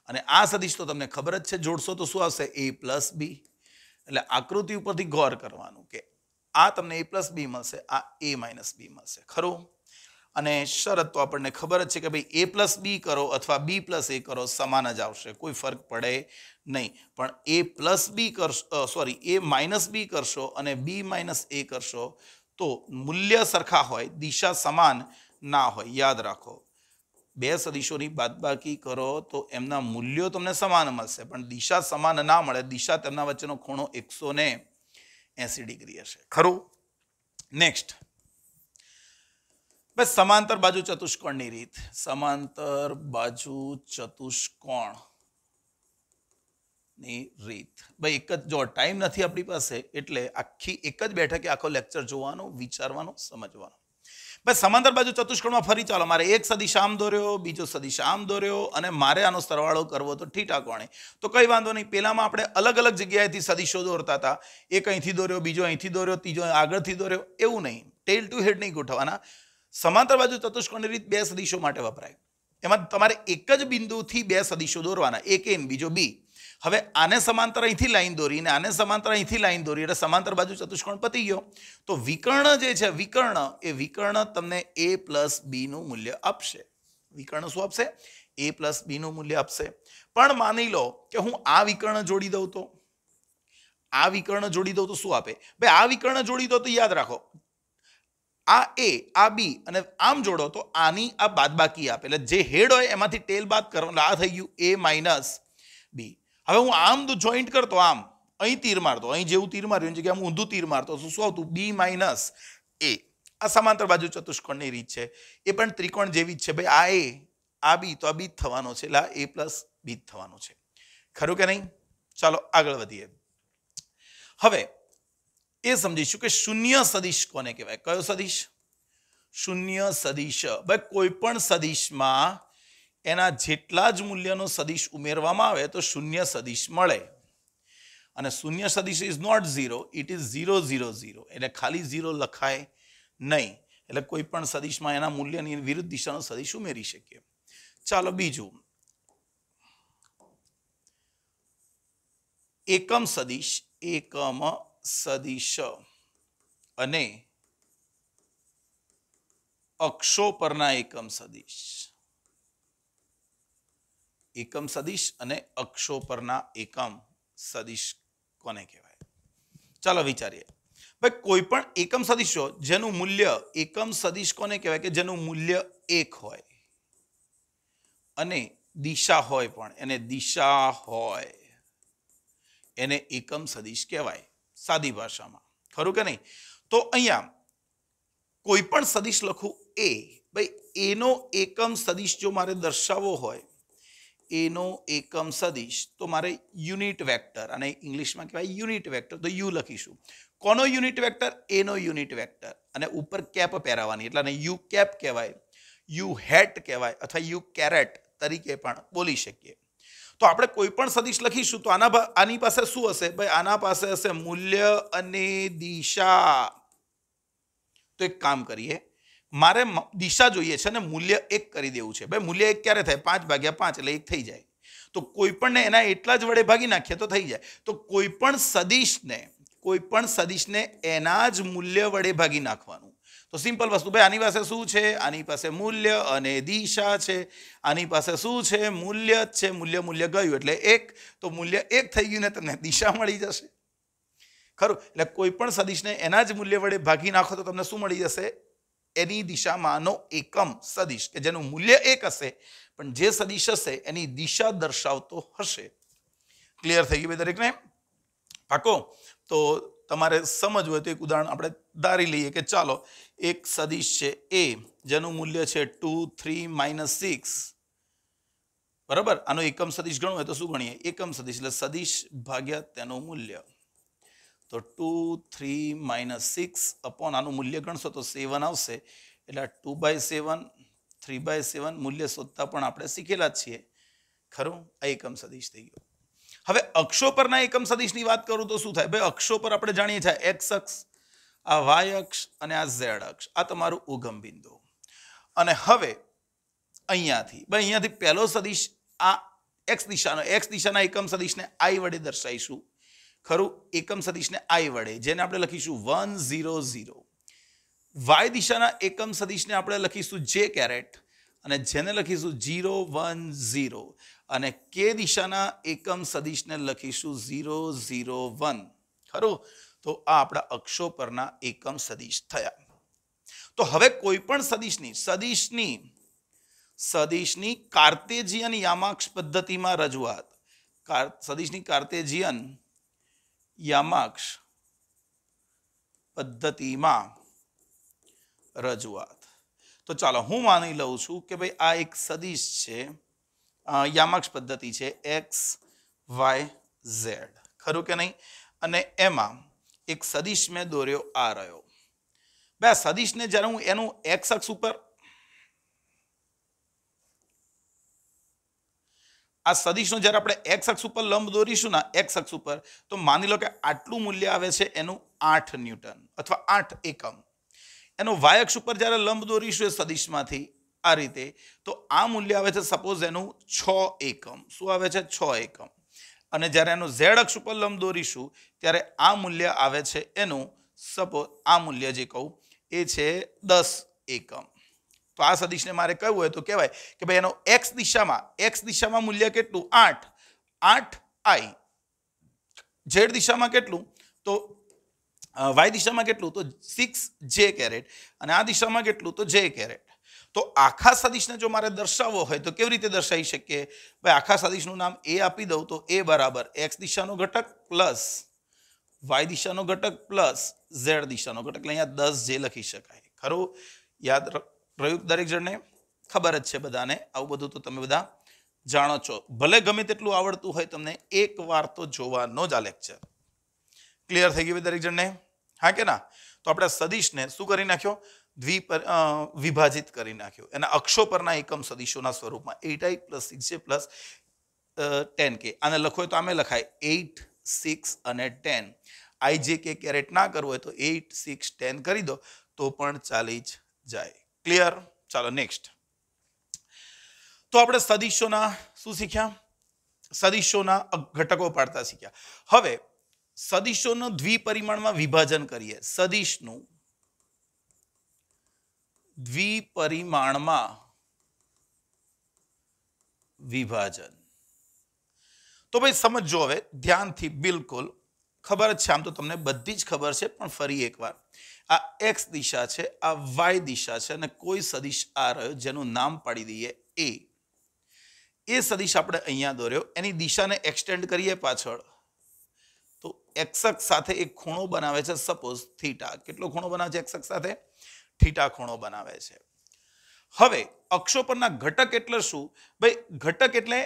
S1: અને આ સદિશ તો તમને ખબર જ છે, જોડશો તો શું આવશે? એ પ્લસ બી એટલે આકૃતિ ઉપરથી ગૌર કરવાનું કે આ તમને એ પ્લસ બી મળશે, આ એ માઇનસ બી મળશે. ખરું? અને શરત તો આપણને ખબર જ છે કે ભાઈ એ પ્લસ બી કરો અથવા બી પ્લસ એ કરો, સમાન જ આવશે. કોઈ ફરક પડે નહીં. પણ એ પ્લસ બી કરશો સોરી એ માઇનસ બી કરશો અને બી માઇનસ એ કરશો તો મૂલ્ય સરખા હોય, દિશા સમાન ના હોય. યાદ રાખો. બે સદીશોની બાદબાકી કરો તો એમના મૂલ્યો તમને સમાન મળશે. પણ દિશા સમાન ના મળે, દિશા તેમના વચ્ચેનો ખૂણો એકસો ને એસી ડિગ્રી હશે. ખરું? નેક્સ્ટ બસ સમાંતર બાજુ ચતુષ્કોણની રીત. સમાંતર બાજુ ચતુષ્કોણની રીત. ભાઈ, એક જ જો ટાઈમ નથી આપણી પાસે, એટલે આખી એક જ બેઠકે આખો લેક્ચર જોવાનો, વિચારવાનો, સમજવાનો. બસ સમાંતર બાજુ ચતુષ્કોણમાં ફરી ચાલો. મારે એક સદીશ આમ દોર્યો, બીજો સદીશ આમ દોર્યો અને મારે આનો સરવાળો કરવો તો ઠીઠા કોણે તો કંઈ વાંધો નહીં. પહેલાંમાં આપણે અલગ અલગ જગ્યાએથી સદીશો દોરતા હતા. એક અહીંથી દોર્યો, બીજો અહીંથી દોર્યો, ત્રીજો આગળથી દોર્યો. એવું નહીં. ટેલ ટુ હેડ નહીં ગોઠવવાના. સમાંતર બાજુ ચતુષ્કોણની રીત બે સદીશો માટે વપરાય. એમાં તમારે એક જ બિંદુથી બે સદીશો દોરવાના. એક એમ બીજો બી હવે આને સમાંતર અહીંથી લાઈન દોરી અને આને સમાંતર અહીંથી લાઈન દોરી એટલે સમાંતર બાજુ ચતુષ્કોણ પતી ગયો. તો વિકર્ણ જે છે, વિકર્ણ એ વિકર્ણ તમને એ પ્લસ બીનું મૂલ્ય આપશે. વિકર્ણ શું આપશે? એ પ્લસ બીનું મૂલ્ય આપશે. પણ માની લો કે હું આ વિકર્ણ જોડી દઉં તો? આ વિકર્ણ જોડી દઉં તો શું આપે? ભાઈ, આ વિકર્ણ જોડી દો તો યાદ રાખો. આ એ આ બી અને આમ જોડો તો આની આ બાદબાકી આપે. એટલે જે હેડ હોય એમાંથી ટેલ બાદ કરવાનું આ થઈ ગયું એ માઇનસ બી હવે હું આમ તો જોઈન્ટ કરતો, આમ. અહીં તીર મારતો, અહીં જેવું તીર માર્યું જગ્યાએ હું ઊંધું તીર મારતો, શું શું આવતું? B minus A. આ સમાંતર બાજુ ચતુષ્કોણની રીત છે. એ પણ ત્રિકોણ જેવી જ છે. ભાઈ, આ એ, આ બી, તો આ બી થવાનો છે. એટલે આ એ પ્લસ બી થવાનો છે. ખરું કે નહીં? ચાલો, આગળ વધીએ. હવે, એ સમજીશું કે શૂન્ય સદીશ કોને કહેવાય? કયો સદીશ? શૂન્ય સદીશ. ભાઈ, કોઈ પણ સદીશમાં એના જેટલા જ મૂલ્યનો સદિશ ઉમેરવામાં આવે તો શૂન્ય સદિશ મળે. અને શૂન્ય સદિશ is not zero it is zero zero zero એટલે ખાલી ઝીરો લખાય નહીં. એટલે કોઈ પણ સદિશમાં એના મૂલ્યની વિરુદ્ધ દિશાનો સદિશ ઉમેરી શકીએ. ચાલો બીજું. એકમ સદિશ એકમ સદિશ. અને અક્ષો પરના એકમ સદિશ. એકમ સદિશ અને અક્ષો પરના એકમ સદિશ કોને કહેવાય? ચાલો વિચારીએ. ભાઈ, કોઈ પણ એકમ સદિશો જેનું મૂલ્ય એકમ સદિશ કોને કહેવાય કે જેનું મૂલ્ય એક હોય? અને દિશા હોય પણ, એને દિશા હોય, એને એકમ સદિશ કહેવાય સાદી ભાષામાં. ખરું કે નહીં? તો અહીંયા કોઈ પણ સદિશ લખું એ, ભાઈ, એનો એકમ સદિશ જો મારે દર્શાવવો હોય એનો એકમ સદિશ, તો મારે યુનિટ વેક્ટર અને ઇંગ્લિશમાં કહેવાય યુનિટ વેક્ટર, તો યુ લખીશું. કોનો યુનિટ વેક્ટર? એનો યુનિટ વેક્ટર. અને ઉપર કેપ પહેરાવાની, એટલે અને યુ કેપ કહેવાય, યુ હેટ કહેવાય, અથવા યુ કેરેટ તરીકે પણ બોલી શકીએ. તો આપણે કોઈ પણ સદિશ લખીશું, તો આના આની પાસે શું હશે? ભાઈ, આના પાસે હશે મૂલ્ય અને દિશા. તો એક કામ કરીએ. મારે દિશા જોઈએ છે અને મૂલ્ય એક કરી દેવું છે. ભાઈ, મૂલ્ય એક ક્યારે થાય? પાંચ ભાગ્યા પાંચ એટલે એક થઈ જાય. તો કોઈ પણને એના એટલા જ વડે ભાગી નાખીએ તો થઈ જાય. તો કોઈ પણ સદિશને, કોઈ પણ સદિશને એના જ મૂલ્ય વડે ભાગી નાખવાનું. તો સિમ્પલ વસ્તુ, ભાઈ, આની પાસે શું છે? આની પાસે મૂલ્ય અને દિશા છે. આની પાસે શું છે? મૂલ્ય જ છે. મૂલ્ય મૂલ્ય ગયું એટલે એક. તો મૂલ્ય એક થઈ ગયું ને તમને દિશા મળી જશે. ખરું? એટલે કોઈ પણ સદિશને એના જ મૂલ્ય વડે ભાગી નાખો તો તમને શું મળી જશે? એની દિશામાંનો એકમ સદિશ, કે જેનું મૂલ્ય એક હશે, પણ જે સદિશ હશે એની દિશા દર્શાવતો હશે. ક્લિયર થઈ ગયું દરેકને? પાકો? તો તમારે સમજવું હોય તો એક ઉદાહરણ આપણે ધારી લઈએ કે ચાલો, એક સદિશ છે એ, જેનું મૂલ્ય છે ટુ થ્રી માઇનસ સિક્સ. બરાબર? આનો એકમ સદિશ ગણવું હોય તો શું ગણીએ? એકમ સદિશ, એટલે સદિશ ભાગ્યા તેનું મૂલ્ય. તો two three minus six upon આનું મૂલ્ય ગણશો તો સેવન આવશે. એટલે two by seven three by seven મૂલ્ય શોધતા પણ આપણે શીખેલા જ છીએ. ખરું? આ એકમ સદિશ થઈ ગયો. હવે અક્ષો પરના એકમ સદીશની વાત કરું તો શું થાય? ભાઈ, અક્ષો પર આપણે જાણીએ છીએ એક્સ અક્ષ, આ વાય અક્ષ અને આ ઝેડ અક્ષ. આ તમારું ઉગમ બિંદુ. અને હવે અહીંયાથી, ભાઈ, અહીંયાથી પહેલો સદિશ આ એક્સ દિશાનો એક્સ દિશાના એકમ સદિશને આઈ વડે દર્શાવીશું. ખરું? એકમ સદિશને આઈ વડે, જેને આપણે લખીશું વન ઝીરો ઝીરો વાય દિશાના એકમ સદિશને આપણે લખીશું જે કેરેટ, અને જેને લખીશું ઝીરો વન ઝીરો અને કે દિશાના એકમ સદિશને લખીશું ઝીરો ઝીરો વન ખરું? તો આ આપણા અક્ષો પરના એકમ સદિશ થયા. તો હવે કોઈ પણ સદિશની સદિશની સદિશની કાર્તેજિયન યામાક્ષ પદ્ધતિમાં રજૂઆત. સદિશની કાર્તેજિયન યામાક્ષ પદ્ધતિમાં રજૂઆત. તો ચાલો હું માની લઉં છું કે ભાઈ આ એક સદિશ છે યામાક્ષ પદ્ધતિ છે એક્સ, વાય, ઝેડ. ખરું કે નહીં? અને એમાં એક સદિશ મેં દોર્યો આ રહ્યો. બે, સદીશને જ્યારે હું એનું એક્સ અક્ષ ઉપર આ સદિશનો જ્યારે આપણે એક્સ અક્ષ ઉપર લંબ દોરીશું ને એક્સ અક્ષ ઉપર, તો માની લો કે આટલું મૂલ્ય આવે છે એનું આઠ ન્યૂટન અથવા આઠ એકમ. એનો વાય અક્ષ ઉપર જ્યારે લંબ દોરીશું એ સદિશમાંથી આ રીતે, તો આ મૂલ્ય આવે છે સપોઝ એનું છ એકમ. શું આવે છે? છ એકમ. અને જ્યારે એનું ઝેડ અક્ષ ઉપર લંબ દોરીશું, ત્યારે આ મૂલ્ય આવે છે એનું સપોઝ આ મૂલ્ય જે કહું, એ છે દસ એકમ. તો આ સદિશને મારે કહેવું હોય તો કહેવાય કે ભાઈ એનો એક્સ દિશામાં એક્સ દિશામાં મૂલ્ય કેટલું? આઠ. આઠ આઈ. ઝેડ દિશામાં કેટલું? તો વાય દિશામાં કેટલું? તો સિક્સ જે કેરેટ. અને આ દિશામાં કેટલું? તો જે કેરેટ. તો આખા સદિશને જો મારે દર્શાવવો હોય તો કેવી રીતે દર્શાવી શકીએ? ભાઈ આખા સદિશનું નામ એ આપી દઉં તો એ બરાબર. એક્સ દિશાનો ઘટક પ્લસ વાય દિશાનો ઘટક પ્લસ ઝેડ દિશાનો ઘટક. એટલે અહીંયા દસ જે લખી શકાય. ખરું? યાદ ર- રહ્યું દરેક જણને ખબર જ છે બધાને. આવું બધું તો તમે બધા જાણો છો. ભલે ગમે તેટલું આવડતું હોય તમને એક વાર તો જોવાનો જ આ લેક્ચર ક્લિયર થઈ ગયું દરેક જણને? હા કે ના? તો આપણે સદીશને શું કરી નાખ્યો? દ્વિ વિભાજિત કરી નાખ્યો. એના અક્ષો પરના એકમ સદીશોના સ્વરૂપમાં. Eight I plus six J plus ten K આને લખો તો આમે લખાય. એઈટ સિક્સ અને ten I J K caret ના કરવું હોય તો એઇટ સિક્સ ટેન કરી દો તો પણ ચાલી જ જાય. ક્લિયર ચાલો નેક્સ્ટ તો આપણે સદીશોના શું શીખ્યા? સદીશોના ઘટકો પાડતા શીખ્યા. હવે, સદીશોનું દ્વિપરિમાણમાં વિભાજન કરીએ. સદીશનું દ્વિપરિમાણમાં વિભાજન. તો ભાઈ સમજો હવે, ધ્યાનથી, બિલકુલ. ખબર જ છે, આમ તો તમને બધી જ ખબર છે, પણ ફરી એકવાર. આ એક્સ દિશા છે, આ વાય દિશા છે અને કોઈ સદિશ આ રહ્યો જેનું નામ પાડી દઈએ એ એ સદિશ આપણે અહીંયા દોર્યો, એની દિશાને એક્સટેન્ડ કરીએ પાછળ. તો એક્સક સાથે એક ખૂણો બનાવે છે સપોઝ થીટા કેટલો ખૂણો બનાવે છે એક્સક સાથે? થીટા ખૂણો બનાવે છે. હવે અક્ષો પરના ઘટક એટલે શું? ભાઈ, ઘટક એટલે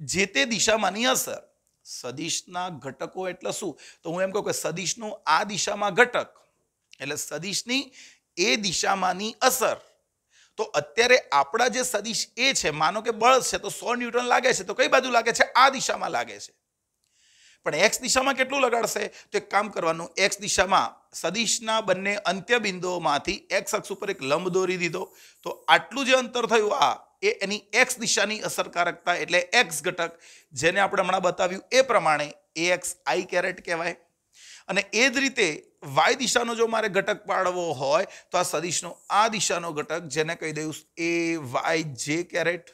S1: જે તે દિશામાંની અસર. સદિશના ઘટકો એટલે શું? તો હું એમ કહું કે સદિશનું આ દિશામાં ઘટક. એટલે સદિશની એ દિશામાંની અસર. તો અત્યારે આપણા જે સદિશ એ છે, માનો કે બળ છે, તો સો ન્યૂટન લાગે છે, તો કઈ બાજુ લાગે છે? આ દિશામાં લાગે છે. પણ એક્સ દિશામાં કેટલું લગાડશે? તો એક કામ કરવાનું, એક્સ દિશામાં સદિશના બંને અંત્ય બિંદુઓમાંથી એક્સ અક્ષ ઉપર એક લંબ દોરી દીધો. તો આટલું જે અંતર થયું, આ, એ એની એક્સ દિશાની અસરકારકતા એટલે એક્સ ઘટક, જેને આપણે હમણાં બતાવ્યું, એ પ્રમાણે એ એક્સ આઈ કેરેટ કહેવાય. અને એ જ રીતે વાય દિશાનો જો મારે ઘટક પાડવો હોય, તો આ સદિશનો આ દિશાનો ઘટક, જેને કહી દઉં એ વાય જે કેરેટ.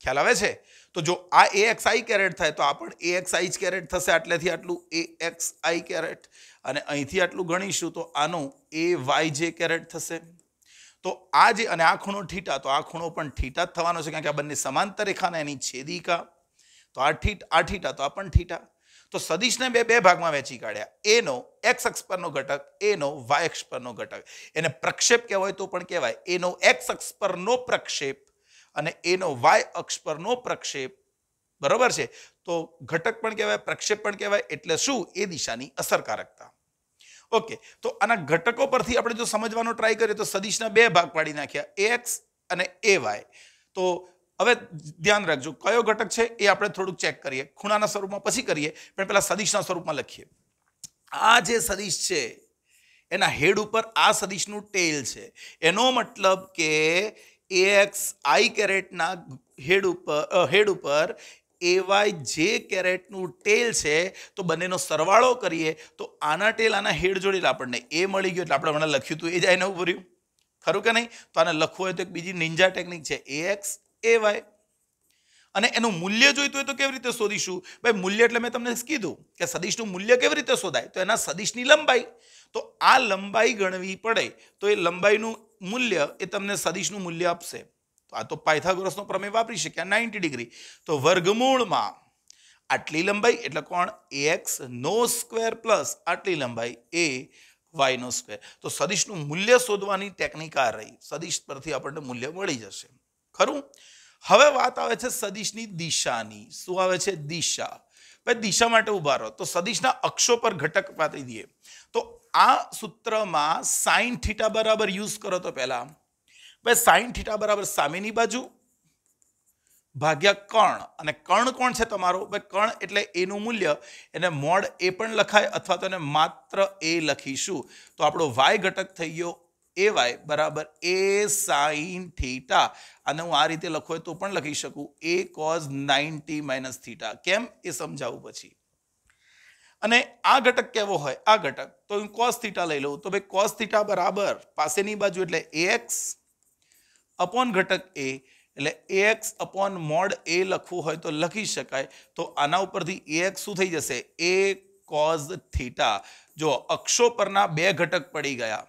S1: ખ્યાલ આવે છે? તો જો આ એ એક્સ આઈ કેરેટ થાય, તો આ પણ એ એક્સ આઈ જ કેરેટ થશે, આટલેથી આટલું એ એક્સ આઈ કેરેટ. અને અહીંથી આટલું ગણીશું, તો આનું એ વાય જે કેરેટ થશે. તો આ જે, અને આ ખૂણો ઠીટા તો આ ખૂણો પણ ઠીટા જ થવાનો છે, કારણ કે આ બંને સમાંતર રેખાના એની છેદિકા તો આ ઠીટ આ ઠીટા તો આ પણ ઠીટા તો સદિશને બે બે ભાગમાં વહેંચી કાઢ્યા. એનો એક્સ અક્ષ પરનો ઘટક એનો વાય અક્ષ પરનો ઘટક. એને પ્રક્ષેપ કહેવાય તો પણ કહેવાય. એનો એક્સ અક્ષ પરનો પ્રક્ષેપ અને એનો વાય અક્ષ પરનો પ્રક્ષેપ. બરોબર છે? તો ઘટક પણ કહેવાય, પ્રક્ષેપ પણ કહેવાય, એટલે શું? એ દિશાની અસરકારકતા. ઓકે, તો આના ઘટકો પરથી આપણે જો સમજવાનો ટ્રાય કરીએ તો સદિશના બે ભાગ પાડી નાખ્યા. એ એક્સ અને એ વાય તો હવે ધ્યાન રાખજો, કયો ઘટક છે એ આપણે થોડુંક ચેક કરીએ. ખૂણાના સ્વરૂપમાં પછી કરીએ, પણ પહેલા સદીશના સ્વરૂપમાં લખીએ. આ જે સદીશ છે, એના હેડ ઉપર આ સદીશનું ટેલ છે. એનો મતલબ કે એક્સ આઈ કેરેટના હેડ ઉપર હેડ ઉપર એવાય જે કેરેટનું ટેલ છે, તો બંનેનો સરવાળો કરીએ, તો આના ટેલ, આના હેડ જોડે આપણને એ મળી ગયો, એટલે આપણે હમણાં લખ્યું હતું એ જ આને ઉભર્યું ખરું કે નહીં? તો આને લખવું હોય તો એક બીજી નિંજા ટેકનિક છે એ એક્સ એ વાય અને એનું મૂલ્ય જોઈતું હોય તો કેવી રીતે શોધીશું? ભાઈ, મૂલ્ય એટલે મેં તમને કીધું કે સદિશનું મૂલ્ય કેવી રીતે શોધાય? તો એના સદિશની લંબાઈ. તો આ લંબાઈ ગણવી પડે તો એ લંબાઈનું મૂલ્ય એ તમને સદિશનું મૂલ્ય આપશે. તો આ તો પાયથાગોરસનો પ્રમેય વાપરી શક્યા, નાઇન્ટી ડિગ્રી. તો વર્ગમૂળમાં આટલી લંબાઈ એટલે કોણ? એક્સ નો સ્ક્વેર પ્લસ આટલી લંબાઈ એ વાયનો સ્ક્વેર. તો સદિશનું મૂલ્ય શોધવાની ટેકનિક આ રહી. સદીશ પરથી આપણને મૂલ્ય મળી જશે. ખરું? હવે વાત આવે છે સદિશની દિશાની. શું આવે છે? દિશા. ભાઈ, દિશા માટે ઊભા રહો. તો સદિશના અક્ષો પર ઘટક પાતી દઈએ. તો આ સૂત્રમાં સાઈન થીટા બરાબર યુઝ કરો તો પહેલા. ભાઈ, સાઈન થીટા બરાબર સામેની બાજુ ભાગ્યા કર્ણ અને કર્ણ કોણ છે તમારો? ભાઈ કર્ણ એટલે એનું મૂલ્ય. એને મોડ એ પણ લખાય અથવા તો એને માત્ર એ લખીશું. તો આપણો વાય ઘટક થઈ ગયો એ વાય બરાબર એ સાઈન થીટા અને હું આ રીતે લખો તો પણ લખી શકું. A cos ninety minus theta કેમ? એ સમજાવું પછી. અને આ ઘટક કેવો હોય? આ ઘટક. તો હું કોસ થીટા લઈ લઉં. તો ભાઈ કોસ થીટા બરાબર પાસેની બાજુ એટલે એક્સ અપોન ઘટક એ એટલે A X upon mod A લખવું હોય તો લખી શકાય. તો આના ઉપરથી એ એક્સ શું થઈ જશે? એ કોઝ થીટા જો અક્ષો પરના બે ઘટક પડી ગયા.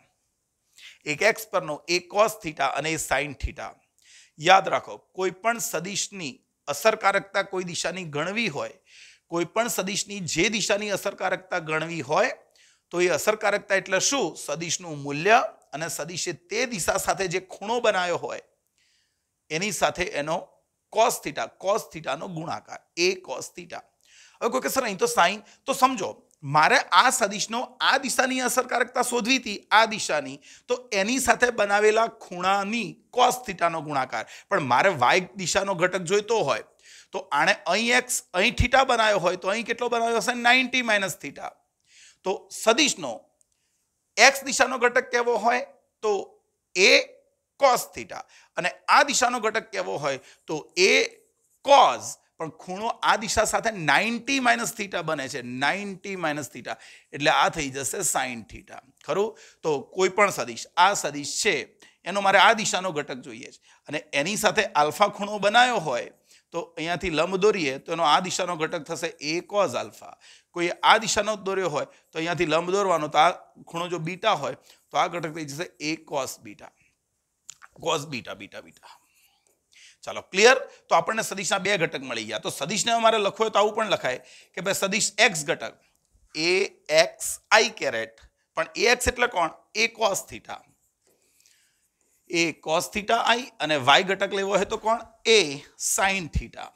S1: એક એક્સ પરનો એ કોસ થીટા અને એ સાઇન થીટા. યાદ રાખો, કોઈ પણ સદિશની અસરકારકતા કોઈ દિશાની ગણવી હોય, કોઈ પણ સદિશની જે દિશાની અસરકારકતા ગણવી હોય, તો એ અસરકારકતા એટલે શું? સદિશનું મૂલ્ય અને સદિશે તે દિશા સાથે જે ખૂણો બનાવ્યો હોય, એની સાથે એનો કોસ થીટા, કોસ થીટાનો ગુણાકાર, એ કોસ થીટા. હવે કોઈ કે, સર, અહીં તો સાઈન, તો સમજો મારે આ સદિશનો આ દિશાની અસરકારકતા શોધવી હતી, આ દિશાની, તો એની સાથે બનાવેલા ખૂણાની કોસ થીટાનો ગુણાકાર. પણ મારે વાય દિશાનો ઘટક જોઈતો હોય, તો આણે અહીં એક્સ અહીં થીટા બનાવ્યો હોય, તો અહીં કેટલો બનાવ્યો હશે? નાઇન્ટી માઇનસ થીટા તો સદિશનો એક્સ દિશાનો ઘટક કેવો હોય? તો એ કોસ થીટા અને આ દિશાનો ઘટક કેવો હોય? તો એ કોઝ પણ ખૂણો આ દિશા સાથે નાઇન્ટી માઇનસ થીટા બને છે. Ninety minus theta. એટલે આ થઈ જશે સાઇન થીટા. ખરું? તો કોઈ પણ સદિશ. આ સદિશ છે. એનો મારે આ દિશાનો ઘટક જોઈએ છે. અને એની સાથે આલ્ફા ખૂણો બનાવ્યો હોય, તો અહીંયાથી લંબ દોરીએ, તો એનો આ દિશાનો ઘટક થશે એ કોઝ આલ્ફા. કોઈ આ દિશાનો દોર્યો હોય, તો અહીંયાથી લંબ દોરવાનો, તો આ ખૂણો જો બીટા હોય, તો આ ઘટક થઈ જશે A cos beta. Cos beta beta beta. ચાલો ક્લિયર તો આપણને સદિશના બે ઘટક મળી ગયા. તો સદિશને અમારે લખવો હોય તો આવું પણ લખાય કે ભાઈ સદિશ એક્સ ઘટક એ એક્સ આઈ કેરેટ પણ એ એક્સ એટલે કોણ? A cos theta A cos theta I અને વાય ઘટક લેવો હોય તો કોણ? એ સાઇન થીટા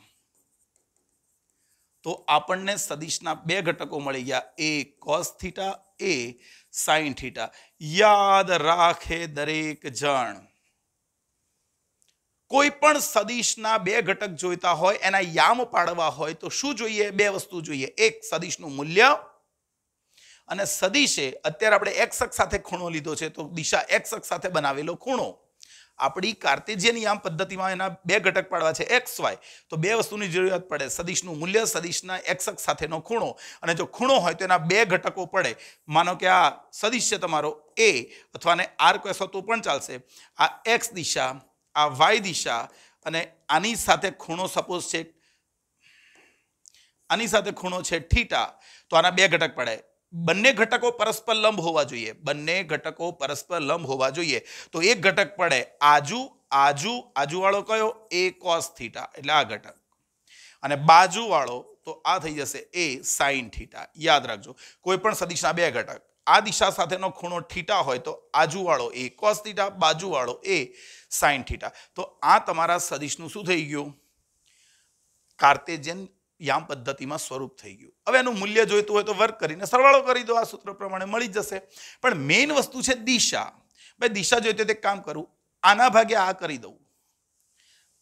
S1: તો આપણને સદિશના બે ઘટકો મળી ગયા. A cos theta A sine theta યાદ રાખે દરેક જણ. કોઈ પણ સદિશના બે ઘટક જોઈતા હોય, એના યામ પાડવા હોય, તો શું જોઈએ? બે વસ્તુ જોઈએ. એક, સદિશનું મૂલ્ય અને સદિશે, અત્યારે આપણે એક્સ અક્ષ સાથે ખૂણો લીધો છે, તો દિશા એક્સ અક્ષ સાથે બનાવેલો ખૂણો. આપણી કાર્તેજિયન યામ પદ્ધતિમાં એના બે ઘટક પાડવા છે એક્સ વાય તો બે વસ્તુની જરૂરિયાત પડે, સદિશનું મૂલ્ય, સદિશના એક્સ અક્ષ સાથેનો ખૂણો. અને જો ખૂણો હોય, તો એના બે ઘટકો પડે. માનો કે આ સદિશ છે તમારો એ અથવા ને આર કહેશો તો પણ ચાલશે. આ એક્સ દિશા આ વાય દિશા અને આની સાથે ખૂણો સપોઝ છે, આની સાથે ખૂણો છે થીટા તો આના બે ઘટક પડે. બંને ઘટકો પરસ્પર લંબ હોવા જોઈએ. બંને ઘટકો પરસ્પર લંબ હોવા જોઈએ. તો એક ઘટક પડે આજુ આજુ, આજુવાળો કયો? એ કોસ થીટા એટલે આ ઘટક. અને બાજુવાળો, તો આ થઈ જશે એ સાઇન થીટા યાદ રાખજો, કોઈ પણ સદિશના બે ઘટક. આ દિશા સાથેનો ખૂણો થીટા હોય તો આજુવાળો એ કોસ થીટા, બાજુવાળો એ સાઇન થીટા. તો આ તમારા સદિશનું શું થઈ ગયું? કાર્તેજિયન યામ પદ્ધતિમાં સ્વરૂપ થઈ ગયું. હવે એનું મૂલ્ય જોઈતું હોય તો વર્ક કરીને સરવાળો કરી દો, આ સૂત્ર પ્રમાણે મળી જશે. પણ મેઇન વસ્તુ છે દિશા. ભાઈ દિશા જોઈતી તે કામ કરું. આના ભાગ્યા આ કરી દઉં.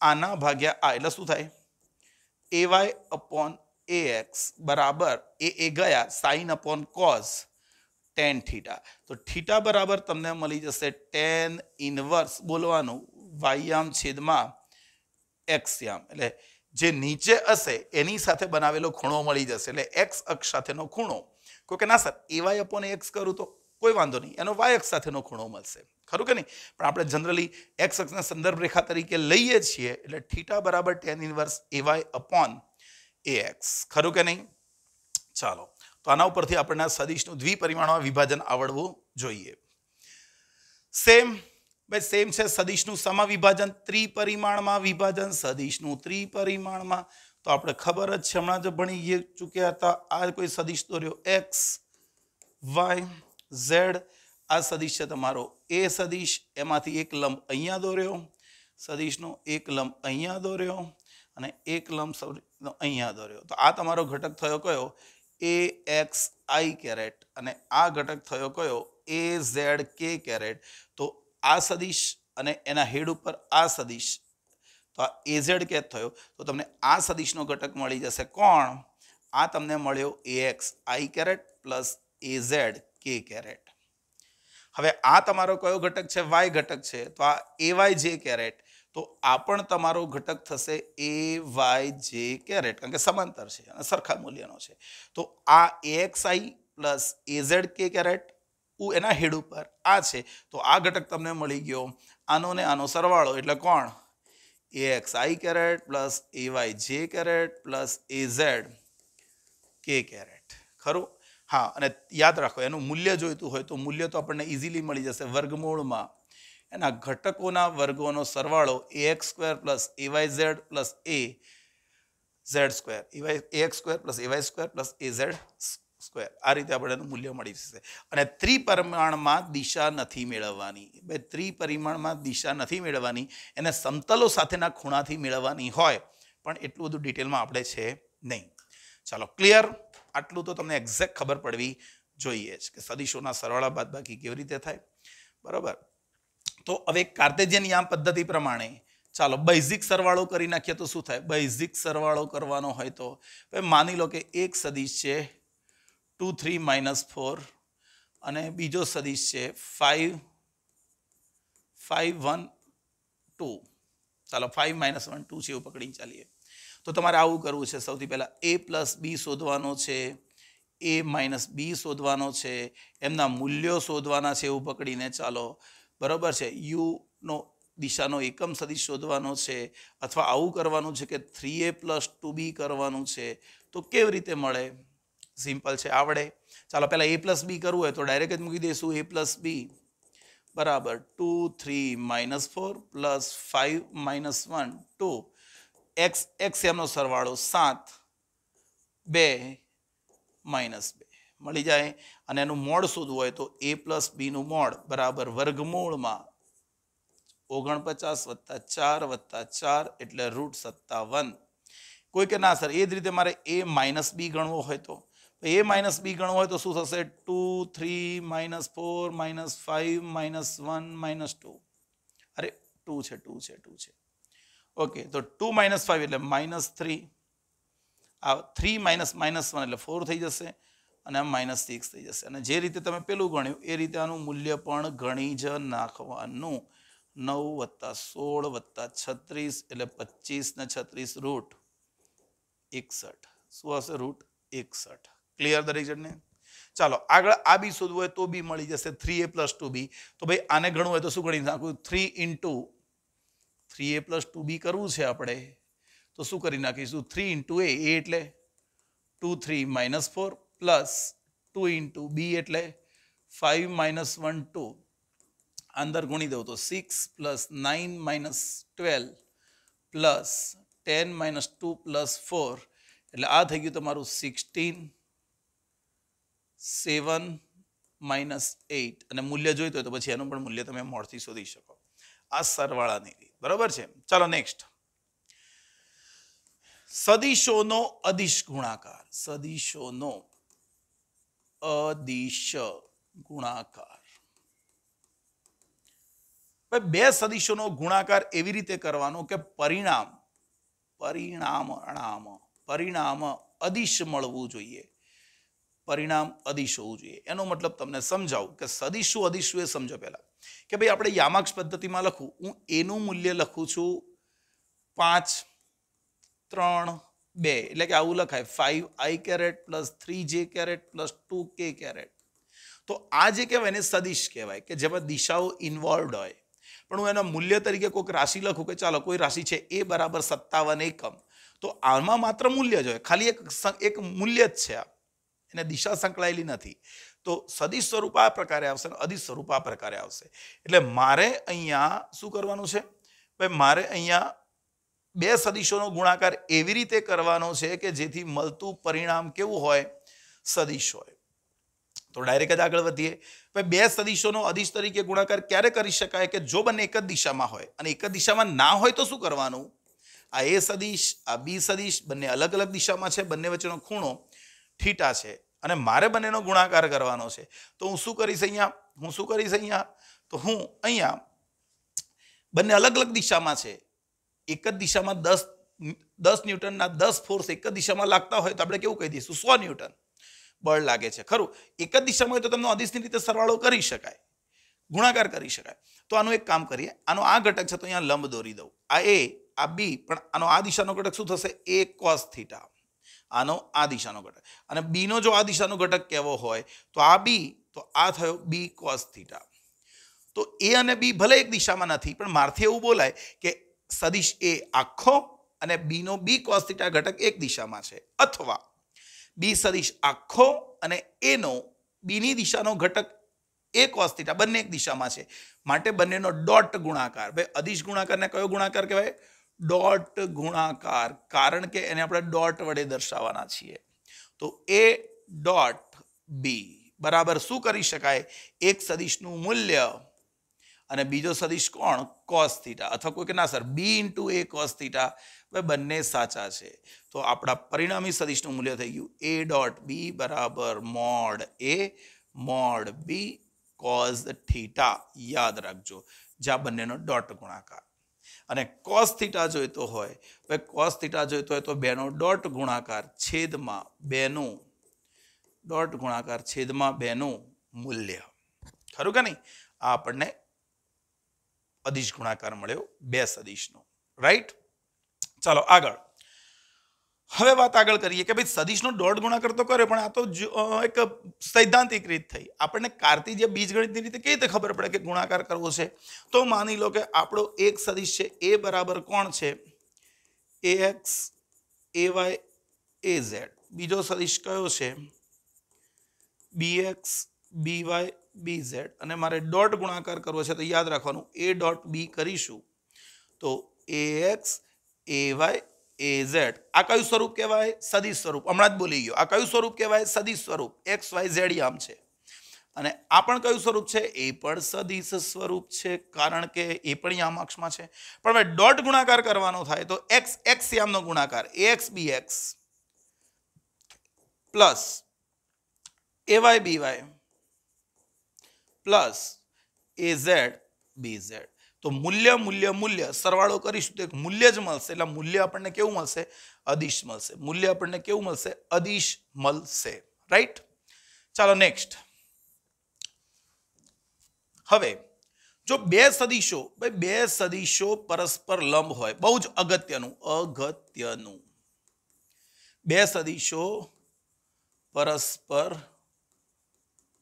S1: આના ભાગ્યા આ, એટલે શું થાય? A Y upon A X બરાબર એ એ ગયા sine upon cos tan theta તો થીટા બરાબર તમને મળી જશે ટેન ઇનવર્સ બોલવાનું વાયામ છેદમાં એક્સ યામ. એટલે જે નીચે હશે, એની સાથે બનાવેલો ખૂણો મળી જશે. એટલે એક્સ અક્ષ સાથેનો ખૂણો. કોઈ કે ના sir, A Y Y upon X કરું તો કોઈ વાંધો નહીં. એનો વાય અક્ષ સાથેનો ખૂણો મળશે. ખરું કે નહીં? પણ આપણે જનરલી એક્સ અક્ષના સંદર્ભ રેખા તરીકે લઈએ છીએ, એટલે થીટા બરાબર tan inverse A Y Y upon A X ખરું કે નહીં? ચાલો. તો આના ઉપરથી આપણને સદિશનું દ્વિપરિમાણમાં વિભાજન આવડવું જોઈએ. સેમ ભાઈ સેમ છે સદિશનું સમવિભાજન ત્રિપરિમાણમાં વિભાજન, સદિશનું ત્રિપરિમાણમાં. તો આપણે ખબર જ છે, હમણાં જ ભણી ચૂક્યા હતા, આ કોઈ સદિશ દોર્યો એક્સ, વાય, ઝેડ. આ સદિશ છે તમારો એ સદિશ, એમાંથી એક લંબ અહીંયા દોર્યો સદિશનો એક લંબ અહીંયા દોર્યો અને એક લંબ અહીંયા દોર્યો તો આ તમારો ઘટક થયો કયો? એ એક્સ આઈ કેરેટ અને આ ઘટક થયો કયો? એ ઝેડ કે કેરેટ તો આ સદિશ અને એના હેડ ઉપર આ સદિશ. તો આ એ ઝેડ કે થયો. તો તમને આ સદિશનો ઘટક મળી જશે કોણ? આ તમને મળ્યો A X I caret plus A Z K caret હવે આ તમારો કયો ઘટક છે? વાય ઘટક છે. તો આ એ વાય જે કેરેટ તો આ પણ તમારો ઘટક થશે એ, વાય, જે કેરેટ, કારણ કે સમાંતર છે અને સરખા મૂલ્યનો છે. તો આ X I plus A Z K caret એના હેડ ઉપર, આ છે. તો આ ઘટક તમને મળી ગયો. આનો ને આનો સરવાળો એટલે કોણ? A X I caret plus A Y J caret plus A Z K caret. ખરું? હા, અને યાદ રાખો, એનું મૂલ્ય જોઈતું હોય તો મૂલ્ય તો આપણને ઇઝીલી મળી જશે વર્ગમૂળમાં. એના ઘટકોના વર્ગોનો સરવાળો A X square plus A Y Z plus A Z square A Y A X square plus A Y Y square plus A Z square આ રીતે આપણે એનું મૂલ્ય મળી જશે. અને ત્રિપરિમાણમાં દિશા નથી મેળવવાની. બે ત્રિપરિમાણમાં દિશા નથી મેળવવાની. એને સમતલો સાથેના ખૂણાથી મેળવવાની હોય, પણ એટલું બધું ડિટેલમાં આપણે છે નહીં. ચાલો ક્લિયર આટલું તો તમને એક્ઝેક્ટ ખબર પડવી જોઈએ કે સદીશોના સરવાળા બાદ બાકી કેવી રીતે થાય? બરાબર? તો હવે કાર્તેજિયન યામ પદ્ધતિ પ્રમાણે, ચાલો બૈઝિક સરવાળો કરી નાખીએ તો શું થાય? બૈઝિક સરવાળો કરવાનો હોય તો માની લો કે એક સદીશ છે ટુ થ્રી માઇનસ ફોર અને બીજો સદીશ છે ફાઇવ ફાઇવ વન ટુ ચાલો ફાઇવ માઇનસ વન ટુ છે એવું પકડીને ચાલીએ. તો તમારે આવું કરવું છે. સૌથી પહેલાં એ પ્લસ બી શોધવાનો છે. એ માઇનસ બી શોધવાનો છે. એમના મૂલ્યો શોધવાના છે એવું પકડીને ચાલો બરાબર છે? યુનો દિશાનો એકમ સદી શોધવાનો છે અથવા આવું કરવાનું છે કે three A plus two B કરવાનું છે, તો કેવી રીતે મળે? સિમ્પલ છે, આવડે. ચાલો પહેલાં એ પ્લસ બી કરવું હોય તો ડાયરેક્ટ જ મૂકી દઈશું, એ પ્લસ બી. બરાબર, two three minus four plus five minus one, two. X X એમનો સરવાળો, સાત. બે માઇનસ બે. મળી જાય અને એનું મોડ શોધવું હોય તો એ પ્લસ બીનું મોડ બરાબર વર્ગમૂળમાં ઓગણપચાસ વત્તા ચાર વત્તા ચાર એટલે રૂટ સત્તાવન. કોઈ કે ના સર, એ જ રીતે મારે એ માઇનસ બી ગણવો હોય તો. એ માઇનસ બી ગણવો હોય તો શું થશે? Two three minus four minus five minus one minus two અરે ટુ છે ટુ છે ટુ છે. ઓકે તો ટુ માઇનસ ફાઇવ એટલે માઇનસ થ્રી આ થ્રી માઇનસ માઇનસ વન એટલે ફોર થઈ જશે. અને આમ માઇનસ સિક્સ થઈ જશે. અને જે રીતે તમે પેલું ગણ્યું, એ રીતે આનું મૂલ્ય પણ ગણી જ નાખવાનું. નવ વત્તા સોળ વત્તા છત્રીસ એટલે પચીસ ને છત્રીસ રૂટ એકસઠ. શું હશે રૂટ એકસઠ? ક્લિયર દરેક જણને? ચાલો, આગળ આ બી શોધવું હોય તો બી મળી જશે three A plus two B તો ભાઈ, આને ગણવું હોય તો શું ગણી નાખવું? Three into three A plus two B કરવું છે આપણે. તો શું કરી નાખીશું? થ્રી ઇન્ટુ એ એટલે two three minus four plus two into B એટલે ફાઇવ માઇનસ વન ટુ અંદર ગુણી દઉં તો six plus nine minus twelve plus ten minus two plus four એટલે આ થઈ ગયું તમારું સિક્સટીન સેવન માઇનસ એઇટ અને મૂલ્ય જોઈતું હોય તો પછી એનું પણ મૂલ્ય તમે મોડથી શોધી શકો. આ સરવાળાની રીત. બરાબર છે? ચાલો નેક્સ્ટ સદીશોનો અદિશ ગુણાકાર. સદીશોનો અદિશ ગુણાકાર. બે સદીશોનો ગુણાકાર એવી રીતે કરવાનો કે પરિણામ પરિણામ અણામ પરિણામ અદિશ મળવું જોઈએ. પરિણામ અદિશ હોવું જોઈએ. એનો મતલબ તમને સમજાવું કે સદીશું અદિશું એ સમજો પહેલાં. કે ભાઈ આપણે યામાક્ષ પદ્ધતિમાં લખું, હું એનું મૂલ્ય લખું છું પાંચ, ત્રણ બે, એટલે કે આવું લખાય five I caret plus three J caret plus two K caret તો આ જે કહેવાય એને સદિશ કહેવાય, કે જેમાં દિશાઓ ઇન્વોલ્વડ હોય. પણ હું એના મૂલ્ય તરીકે કોઈક રાશિ લખું કે ચાલો, કોઈ રાશિ છે એ બરાબર સત્તાવન એકમ. તો આમાં માત્ર મૂલ્ય જ હોય, ખાલી એક એક મૂલ્ય જ છે આ. એને દિશા સંકળાયેલી નથી. તો સદિશ સ્વરૂપ આ પ્રકારે આવશે અને અદિશ સ્વરૂપ આ પ્રકારે આવશે. એટલે મારે અહીંયા શું કરવાનું છે? ભાઈ, મારે અહીંયા બે સદિશોનો ગુણાકાર એવી રીતે કરવાનો છે કે જેથી મળતું પરિણામ કેવું હોય? સદિશ હોય. તો ડાયરેક્ટ જ આગળ વધીએ. બે સદિશોનો અદિશ તરીકે ગુણાકાર ક્યારે કરી શકાય કે જો બંને એક જ દિશામાં હોય? અને એક જ દિશામાં ના હોય તો શું કરવાનું? આ એ સદિશ, આ બી સદિશ બંને અલગ અલગ દિશામાં છે, બંને વચ્ચેનો ખૂણો થીટા છે. અને મારે બંનેનો ગુણાકાર કરવાનો છે. તો હું શું કરીશ અહીંયા? હું શું કરીશ અહીંયા? તો હું અહીંયા બંને અલગ અલગ દિશામાં છે. એક જ દિશામાં દસ દસ ન્યૂટનના દસ ફોર્સ એક જ દિશામાં લાગતા હોય તો આપણે કેવું કહી દઈશું? સો ન્યૂટન બળ લાગે છે. ખરું? એક જ દિશામાં હોય તો તમને અધિશની રીતે સરવાળો કરી શકાય. ગુણાકાર કરી શકાય. તો આનું એક કામ કરીએ. આનો આ ઘટક છે તો અહીંયા લંબ દોરી દઉં. આ એ આ બી પણ આનો આ દિશાનો ઘટક શું થશે? એ કોસ થીટા આનો આ દિશાનો ઘટક. અને બીનો જો આ દિશાનો ઘટક કેવો હોય, તો આ બી તો આ થયો બી કોસ થીટા તો એ અને બી ભલે એક દિશામાં નથી, પણ મારથી એવું બોલાય કે સદિશ એ આખો અને બીનો બી કોસ ઘટક એક દિશામાં છે. અથવા બી સદિશ આખો અને એનો બીની દિશાનો ઘટક એ કોસ બંને એક દિશામાં છે. માટે બંનેનો ડોટ ગુણાકાર. ભાઈ, અદિશ ગુણાકારને કયો ગુણાકાર કહેવાય? ડોટ ગુણાકાર. કારણ કે એને આપણે ડોટ વડે દર્શાવવાના છીએ. તો એ ડોટ બી બરાબર શું કરી શકાય? એક સદિશનું મૂલ્ય અને બીજો સદિશ કોણ? કોસ થીટા અથવા કોઈ કે ના sir B into A cos theta હવે બંને સાચા છે. તો આપણા પરિણામી સદિશનું મૂલ્ય થઈ ગયું એ ડોટ બી બરાબર mod A mod B cos theta યાદ રાખજો. જ્યાં બંનેનો ડોટ ગુણાકાર. અને કોસ થીટા જોઈતો હોય ભાઈ કોસ થીટા જોઈતો હોય તો બેનો ડોટ ગુણાકાર છેદમાં બેનું ડોટ ગુણાકાર છેદમાં બેનું મૂલ્ય. ખરું કે નહીં? આ આપણને અદિશ ગુણાકાર મળ્યો બે સદિશનો. રાઈટ ચાલો આગળ. હવે વાત આગળ કરીએ કે ભાઈ સદિશનો દોઢ ગુણાકાર તો કરે પણ આ તો એક સૈદ્ધાંતિક રીત થઈ. આપણને કાર્તિજ્ય બીજગણિતની રીતે કેવી રીતે ખબર પડે કે ગુણાકાર કરવો છે? તો માની લો કે આપણો એક સદિશ છે, એ બરાબર કોણ છે? A x a y a z બીજો સદિશ કયો છે? B x b y b z અને મારે ડોટ ગુણાકાર કરવો છે તો યાદ રાખવાનું એ ડોટ બી કરીશું. તો a x a y a z આ કયું સ્વરૂપ કહેવાય? સદી સ્વરૂપ. હમણાં જ બોલી ગયો. આ કયું સ્વરૂપ કહેવાય? સદી સ્વરૂપ. એક્સ વાય ઝેડ યામ છે. અને આ પણ કયું સ્વરૂપ છે? એ પણ સદિશ સ્વરૂપ છે, કારણ કે એ પણ યામાક્ષમાં છે. પણ હવે ડોટ ગુણાકાર કરવાનો થાય તો એક્સ એક્સ યામનો ગુણાકાર. A x b x plus a y b y plus a z b z. તો મૂલ્ય મૂલ્ય મૂલ્ય સરવાળો કરીશું તો એક મૂલ્ય જ મળશે. એટલે મૂલ્ય આપણને કેવું મળશે? અદિશ મળશે. મૂલ્ય આપણને કેવું મળશે? અદિશ મળશે. રાઈટ ચાલો નેક્સ્ટ હવે, જો બે સદીશો, ભાઈ બે સદીશો પરસ્પર લંબ હોય, બહુ જ અગત્યનું અગત્યનું. બે સદીશો પરસ્પર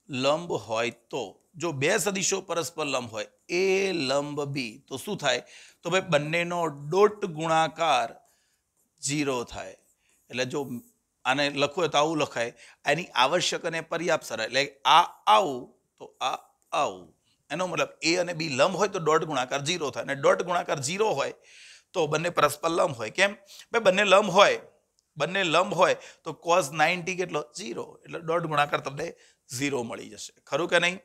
S1: લંબ હોય તો જો બે સદીશો પરસ્પર લંબ હોય, એ લંબ બી તો શું થાય? તો ભાઈ બંનેનો ડોટ ગુણાકાર ઝીરો થાય. એટલે જો આને લખવું હોય તો આવું લખાય. એની આવશ્યક અને પર્યાપ્ત સરળ એટલે આ આવું, તો આ આવું. એનો મતલબ એ અને બી લંબ હોય તો ડોટ ગુણાકાર ઝીરો થાય. અને ડોટ ગુણાકાર ઝીરો હોય તો બંને પરસ્પર લંબ હોય. કેમ? ભાઈ બંને લંબ હોય, બંને લંબ હોય, તો કોસ નાઇન્ટી કેટલો? ઝીરો એટલે દોઢ ગુણાકાર તમને ઝીરો મળી જશે. ખરું કે નહીં?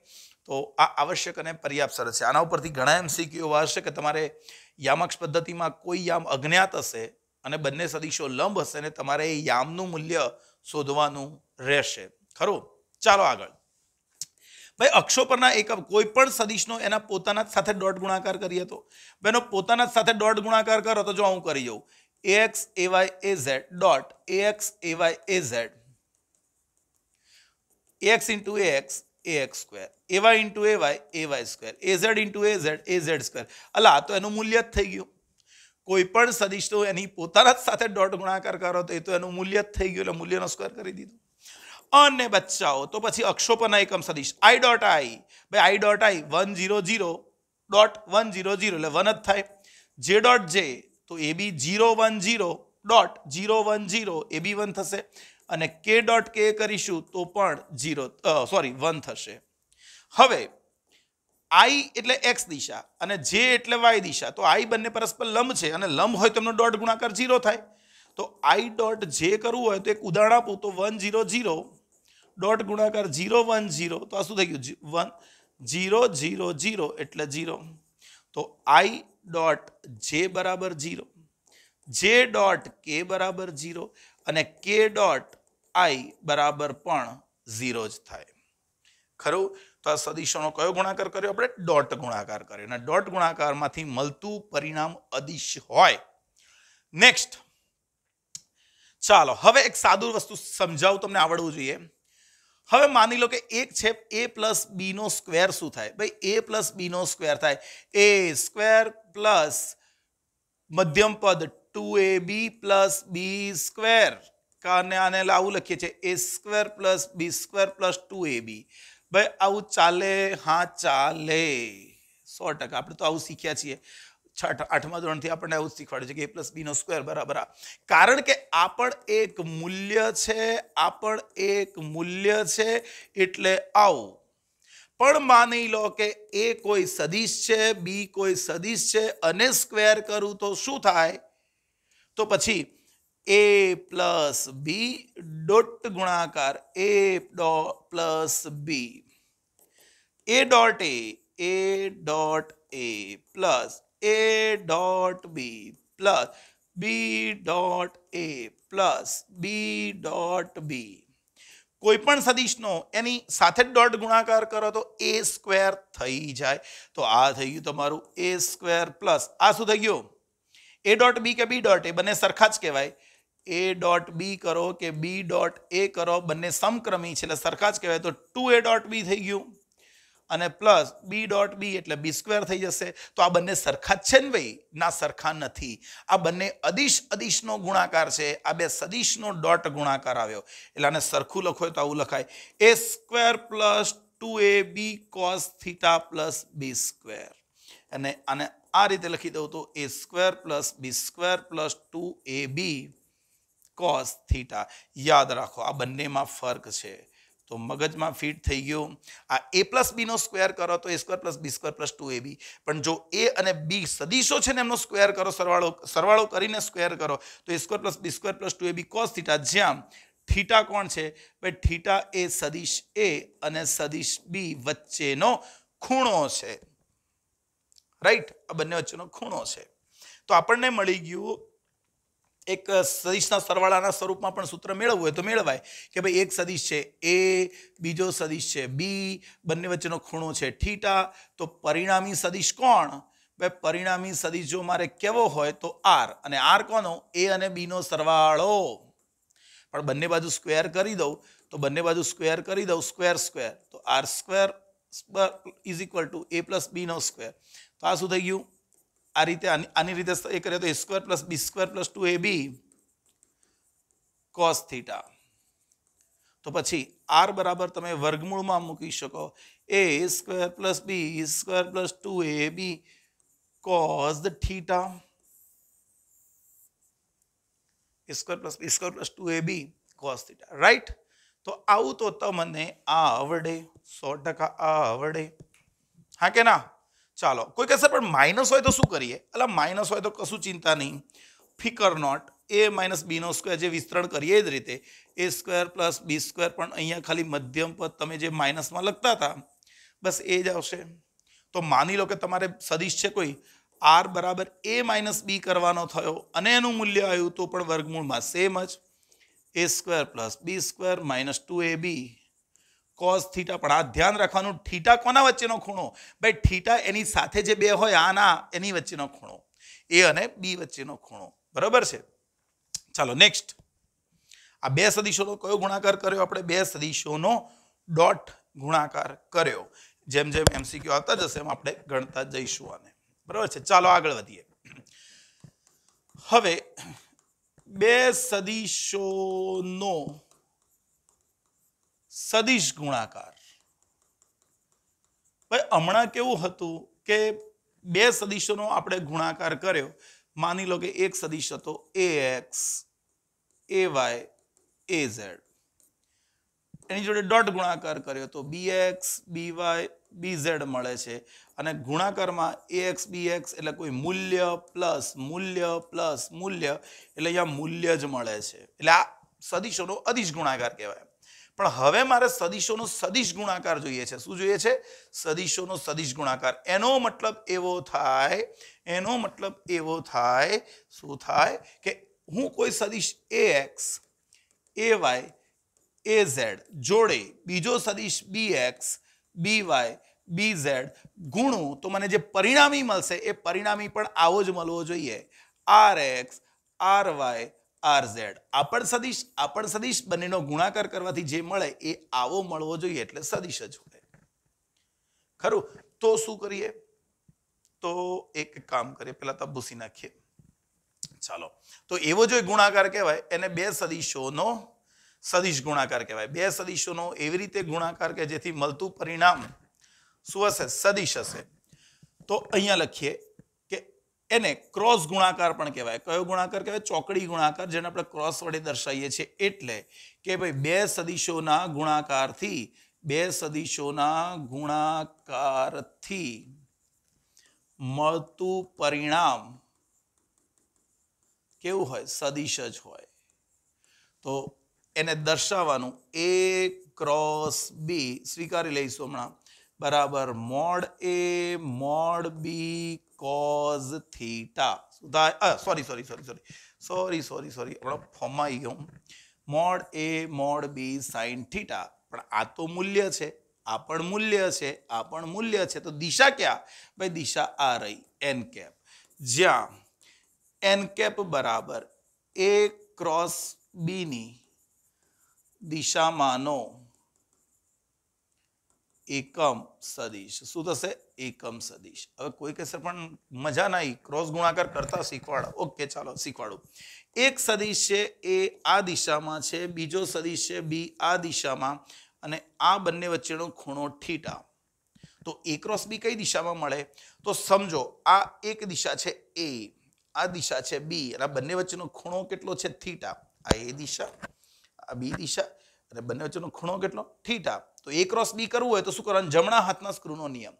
S1: તો આ આવશ્યક અને પર્યાપ્ત સરસ છે. આના ઉપરથી ઘણા એમસીક્યુ એવા હશે કે તમારે યામક્ષ પદ્ધતિમાં કોઈ યામ અજ્ઞાત હશે અને બંને સદીશો લંબ હશે ને તમારે એ યામનું મૂલ્ય શોધવાનું રહેશે. ખરું? ચાલો આગળ. ભાઈ, અક્ષો પરના એકમ કોઈ પણ સદીશનો એના પોતાના જ સાથે ડોટ ગુણાકાર કરીએ તો. બેનો, પોતાના જ સાથે ડોટ ગુણાકાર કરો તો જો હું કરી જાઉં. X a y a z dot a x a y a z x into x a x square a y into a y a y square a z into a z a z square અલા આ તો એનું મૂલ્ય જ થઈ ગયું કોઈ પણ સદીશ તો એની પોતાના જ સાથે ડોટ ગુણાકાર કરો તો એ તો એનું મૂલ્ય જ થઈ ગયું એટલે મૂલ્યનો સ્ક્વેર કરી દીધું અને બચ્ચાઓ તો પછી અક્ષોપના એકમ સદીશ આઈ ડોટ આઈ ભાઈ i dot i one zero zero dot one zero zero એટલે વન જ થાય જે ડોટ જે તો એ b zero one zero dot zero one zero a b one થશે અને કે ડોટ કે કરીશું તો પણ જીરો સોરી વન થશે. હવે આઈ એટલે એક્સ દિશા અને જે એટલે વાય દિશા. તો આઈ બંને પરસ્પર લંબ છે અને લંબ હોય તો એમનો ડોટ ગુણાકાર ઝીરો થાય. તો આઈ ડોટ જે કરવું હોય તો એક ઉદાહરણ આપું તો વન ઝીરો ઝીરો ડોટ ગુણાકાર ઝીરો વન જીરો તો આ શું થઈ ગયું? વન જીરો જીરો જીરો એટલે જીરો તો આઈ ડોટ જે બરાબર જીરો જે ડોટ કે બરાબર જીરો અને કે ડોટ આઈ બરાબર પણ ઝીરો જ થાય. ખરું? તો આ સદીશોનો કયો ગુણાકાર કર્યો? આપણે ડોટ ગુણાકાર કર્યો. અને ડોટ ગુણાકારમાંથી મળતું પરિણામ અદિશ હોય. નેક્સ્ટ ચાલો, હવે એક સાદું વસ્તુ સમજાવું, તમને આવડવું જોઈએ. હવે માની લો કે એક છે એ પ્લસ બીનો સ્ક્વેર શું થાય? ભાઈ એ પ્લસ બીનો સ્ક્વેર થાય. એ સ્ક્વેર પ્લસ મધ્યમ પદ two a b plus b square કાને આને આવું લખીએ છીએ. A square plus b square plus two a b ભાઈ, આવું ચાલે? હા, ચાલે. સો ટકા. આપણે તો આવું શીખ્યા છીએ. છઠ આઠમા ધોરણથી આપણને આવું જ શીખવાડે છે કે એ પ્લસ બીનો સ્ક્વેર બરાબર આ. કારણ કે આ પણ એક મૂલ્ય છે આ પણ એક મૂલ્ય છે, એટલે આવું. પણ માની લો કે એ કોઈ સદીશ છે બી કોઈ સદીશ છે, અને સ્ક્વેર કરું તો શું થાય? તો પછી એ પ્લસ બી ડોટ ગુણાકાર a dot plus b a dot a a dot a plus a dot b plus b dot a plus b dot b કોઈપણ સદીશનો એની સાથે જ ડોટ ગુણાકાર કરો તો એ સ્ક્વેર થઈ જાય. તો આ થઈ ગયું તમારું એ સ્ક્વેર પ્લસ. આ શું થઈ ગયું? એ ડોટ બી કે બી ડોટ એ બંને સરખા જ કહેવાય. એ ડોટ બી કરો કે બી ડોટ એ કરો, બંને સમક્રમી છે એટલે સરખા જ કહેવાય. તો ટુ એ ડોટ બી થઈ ગયું. અને પ્લસ બી ડોટ બી એટલે બી સ્ક્વેર થઈ જશે. તો આ બંને સરખા જ છે ને ભાઈ? ના, સરખા નથી. આ બંને અદિશ અદિશનો ગુણાકાર છે. આ બે સદિશનો ડોટ ગુણાકાર આવ્યો. એટલે આને સરખું લખો તો આવું લખાય. A square plus two a b cos theta plus b square અને આને આ રીતે લખી દઉં તો a square plus b square plus two a b cos theta. યાદ રાખો, આ બંનેમાં ફર્ક છે. તો મગજમાં ફિટ થઈ ગયું. આ એ પ્લસ બીનો સ્ક્વેર કરો તો a square plus b square plus two a b. પણ જો એ અને બી સદીશો છે ને એમનો સ્ક્વેર કરો, સરવાળો સરવાળો કરીને સ્ક્વેર કરો, તો a square plus b square plus two a b cos theta. જ્યાં થીટા કોણ છે? ભાઈ, થીટા એ સદીશ એ અને સદીશ બી વચ્ચેનો ખૂણો છે. રાઈટ આ બંને વચ્ચેનો ખૂણો છે. તો આપણને મળી ગયું એક સદિશના સરવાળાના સ્વરૂપમાં પણ સૂત્ર મેળવવું હોય તો મેળવાય કે ભાઈ એક સદિશ છે એ બીજો સદિશ છે બી બંને વચ્ચેનો ખૂણો છે ઠીટા તો પરિણામી સદિશ કોણ? ભાઈ પરિણામી સદિશ જો મારે કેવો હોય તો આર અને આર કોનો? એ અને બીનો સરવાળો. પણ બંને બાજુ સ્ક્વેર કરી દઉં, તો બંને બાજુ સ્ક્વેર કરી દઉં, સ્ક્વેર સ્ક્વેર. તો r square is equal to a plus Bino square તો આ શું થઈ ગયું? આ રીતે આની રીતે એ કરીએ તો a square plus b square plus two a b cos theta. તો પછી આર બરાબર તમે વર્ગમૂળમાં મૂકી શકો. A square plus b square plus two a b cos theta. Square plus b square plus two a b cos theta. Right? તો આવું તો તમને આવડે, સો ટકા આવડે. હા કે ના? ચાલો કોઈ કહેશે પણ માઇનસ હોય તો શું કરીએ? એટલે માઇનસ હોય તો કશું ચિંતા નહીં. ફિકર નોટ એ માઇનસ બીનો સ્ક્વેર જે વિસ્તરણ કરીએ જ રીતે a square plus b square પણ અહીંયા ખાલી મધ્યમ પદ તમે જે માઇનસમાં લખતા હતા, બસ એ જ આવશે. તો માની લો કે તમારે સદીશ છે કોઈ આર બરાબર એ માઇનસ બી કરવાનો થયો અને એનું મૂલ્ય આવ્યું તો પણ વર્ગમૂળમાં સેમ જ. A square plus b square minus two a b cos theta, પણ આ ધ્યાન રાખવાનું, થીટા કોના વચ્ચેનો ખૂણો? ભાઈ, થીટા એની સાથે જે બે હોય આ ના એની વચ્ચેનો ખૂણો. એ અને બી વચ્ચેનો ખૂણો. બરાબર છે? ચાલો નેક્સ્ટ આ બે સદીશોનો કયો ગુણાકાર કર્યો? આપણે બે સદીશોનો ડોટ ગુણાકાર કર્યો. જેમ જેમ એમસીક્યુ આવતા જશે, એમ આપણે ગણતા જઈશું આને. બરાબર છે? ચાલો, આગળ વધીએ. હવે, બે સદીશોનો સદિશ ગુણાકાર. ભાઈ, હમણાં કેવું હતું કે બે સદિશોનો આપણે ગુણાકાર કર્યો. માની લો કે એક સદિશ હતો a x a y a z એની જોડે ડોટ ગુણાકાર કર્યો તો b x b y b z મળે છે. અને ગુણાકારમાં એ એક્સ બી એક્સ એટલે કોઈ મૂલ્ય પ્લસ મૂલ્ય પ્લસ મૂલ્ય એટલે અહીંયા મૂલ્ય જ મળે છે. એટલે આ સદિશોનો અધિશ ગુણાકાર કહેવાય. પણ હવે મારે સદિશોનો સદિશ ગુણાકાર જોઈએ છે. શું જોઈએ છે? સદિશોનો સદિશ ગુણાકાર. એનો મતલબ એવો થાય, એનો મતલબ એવો થાય, શું થાય? કે હું કોઈ સદિશ a x a y a z જોડે બીજો સદિશ b x b y b z ગુણું તો મને જે પરિણામી મળશે એ પરિણામી પણ આવો જ મળવો જોઈએ. R x r y r z આપણ પણ સદિશ, આપણ સદિશ બંનેનો ગુણાકાર કરવાથી જે મળે એ આવો મળવો જોઈએ એટલે સદિશ જ હોય. ખરું? તો શું કરીએ? તો એક કામ કરીએ પહેલા તો ભૂસી નાખીએ. ચાલો. તો એવો જો ગુણાકાર કહેવાય, એને બે સદિશોનો સદિશ ગુણાકાર કહેવાય. બે સદિશોનો એવી રીતે ગુણાકાર કે જેથી મળતું પરિણામ શું હશે? સદિશ હશે. તો અહીંયા લખીએ. એને ક્રોસ ગુણાકાર પણ કહેવાય. કયો ગુણાકાર કહેવાય? ચોકડી ગુણાકાર, જેને આપણે ક્રોસ વડે દર્શાવીએ છીએ. એટલે કે ભાઈ, બે સદિશોના ગુણાકારથી, બે સદિશોના ગુણાકારથી મળતું પરિણામ કેવું હોય? સદિશ જ હોય. તો એને દર્શાવવાનું એ ક્રોસ બી સ્વીકારી લઈશું હમણાં. બરાબર, mod A mod B cos theta શું થાય sorry sorry sorry sorry sorry sorry sorry હમણાં ફોર્મમાં આવી ગયો હું. Mod A mod B sine theta પણ આ તો મૂલ્ય છે, આ પણ મૂલ્ય છે, આ પણ મૂલ્ય છે. તો દિશા ક્યાં? ભાઈ, દિશા આ રહી એન કેપ જ્યાં એન કેપ બરાબર એ ક્રોસ બીની દિશામાંનો એકમ સદિશ. શું થશે? એકમ સદિશ. હવે કોઈ કહેશે પણ મજા નહીં ક્રોસ ગુણાકાર કરતા શીખવાડો. ઓકે, ચાલો, શીખવાડું. એક સદિશ છે, એ આ દિશામાં છે, બીજો સદિશ છે, બી આ દિશામાં, અને આ બંને વચ્ચેનો ખૂણો થીટા. તો એ ક્રોસ બી કઈ દિશામાં મળે? તો સમજો, આ એક દિશા છે એ, આ દિશા છે બી, અને આ બંને વચ્ચેનો ખૂણો કેટલો છે? થીટા. આ એ દિશા, આ બી દિશા, અને બંને વચ્ચેનો ખૂણો કેટલો? થીટા. તો એ ક્રોસ બી કરવું હોય તો શું કરવાનું? જમણા હાથના સ્ક્રૂનો નિયમ.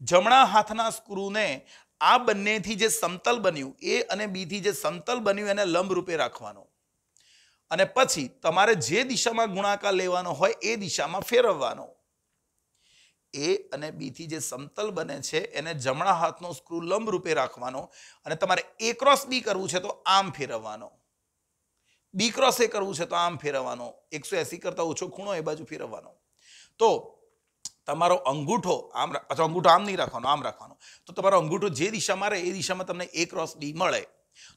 S1: જમણા હાથના સ્ક્રૂને આ બંનેથી જે સમતલ બન્યું, એ અને બીથી જે સમતલ બન્યું, એને લંબ રૂપે રાખવાનો. અને પછી તમારે જે દિશામાં ગુણાકાર લેવાનો હોય, એ દિશામાં ફેરવવાનો. એ અને બીથી જે સમતલ બને છે, એને જમણા હાથનો સ્ક્રૂ લંબ રૂપે રાખવાનો અને તમારે એ ક્રોસ બી કરવું છે તો આમ ફેરવવાનો. બી ક્રોસ એ કરવું છે તો આમ ફેરવવાનો. એકસો એસી કરતા ઓછો ખૂણો એ બાજુ ફેરવવાનો. તો તમારો અંગૂઠો આમ અથવા અંગૂઠો આમ નહીં રાખવાનો, આમ રાખવાનો. તો તમારો અંગૂઠો જે દિશામાં રહે એ દિશામાં તમને એ ક્રોસ બી મળે.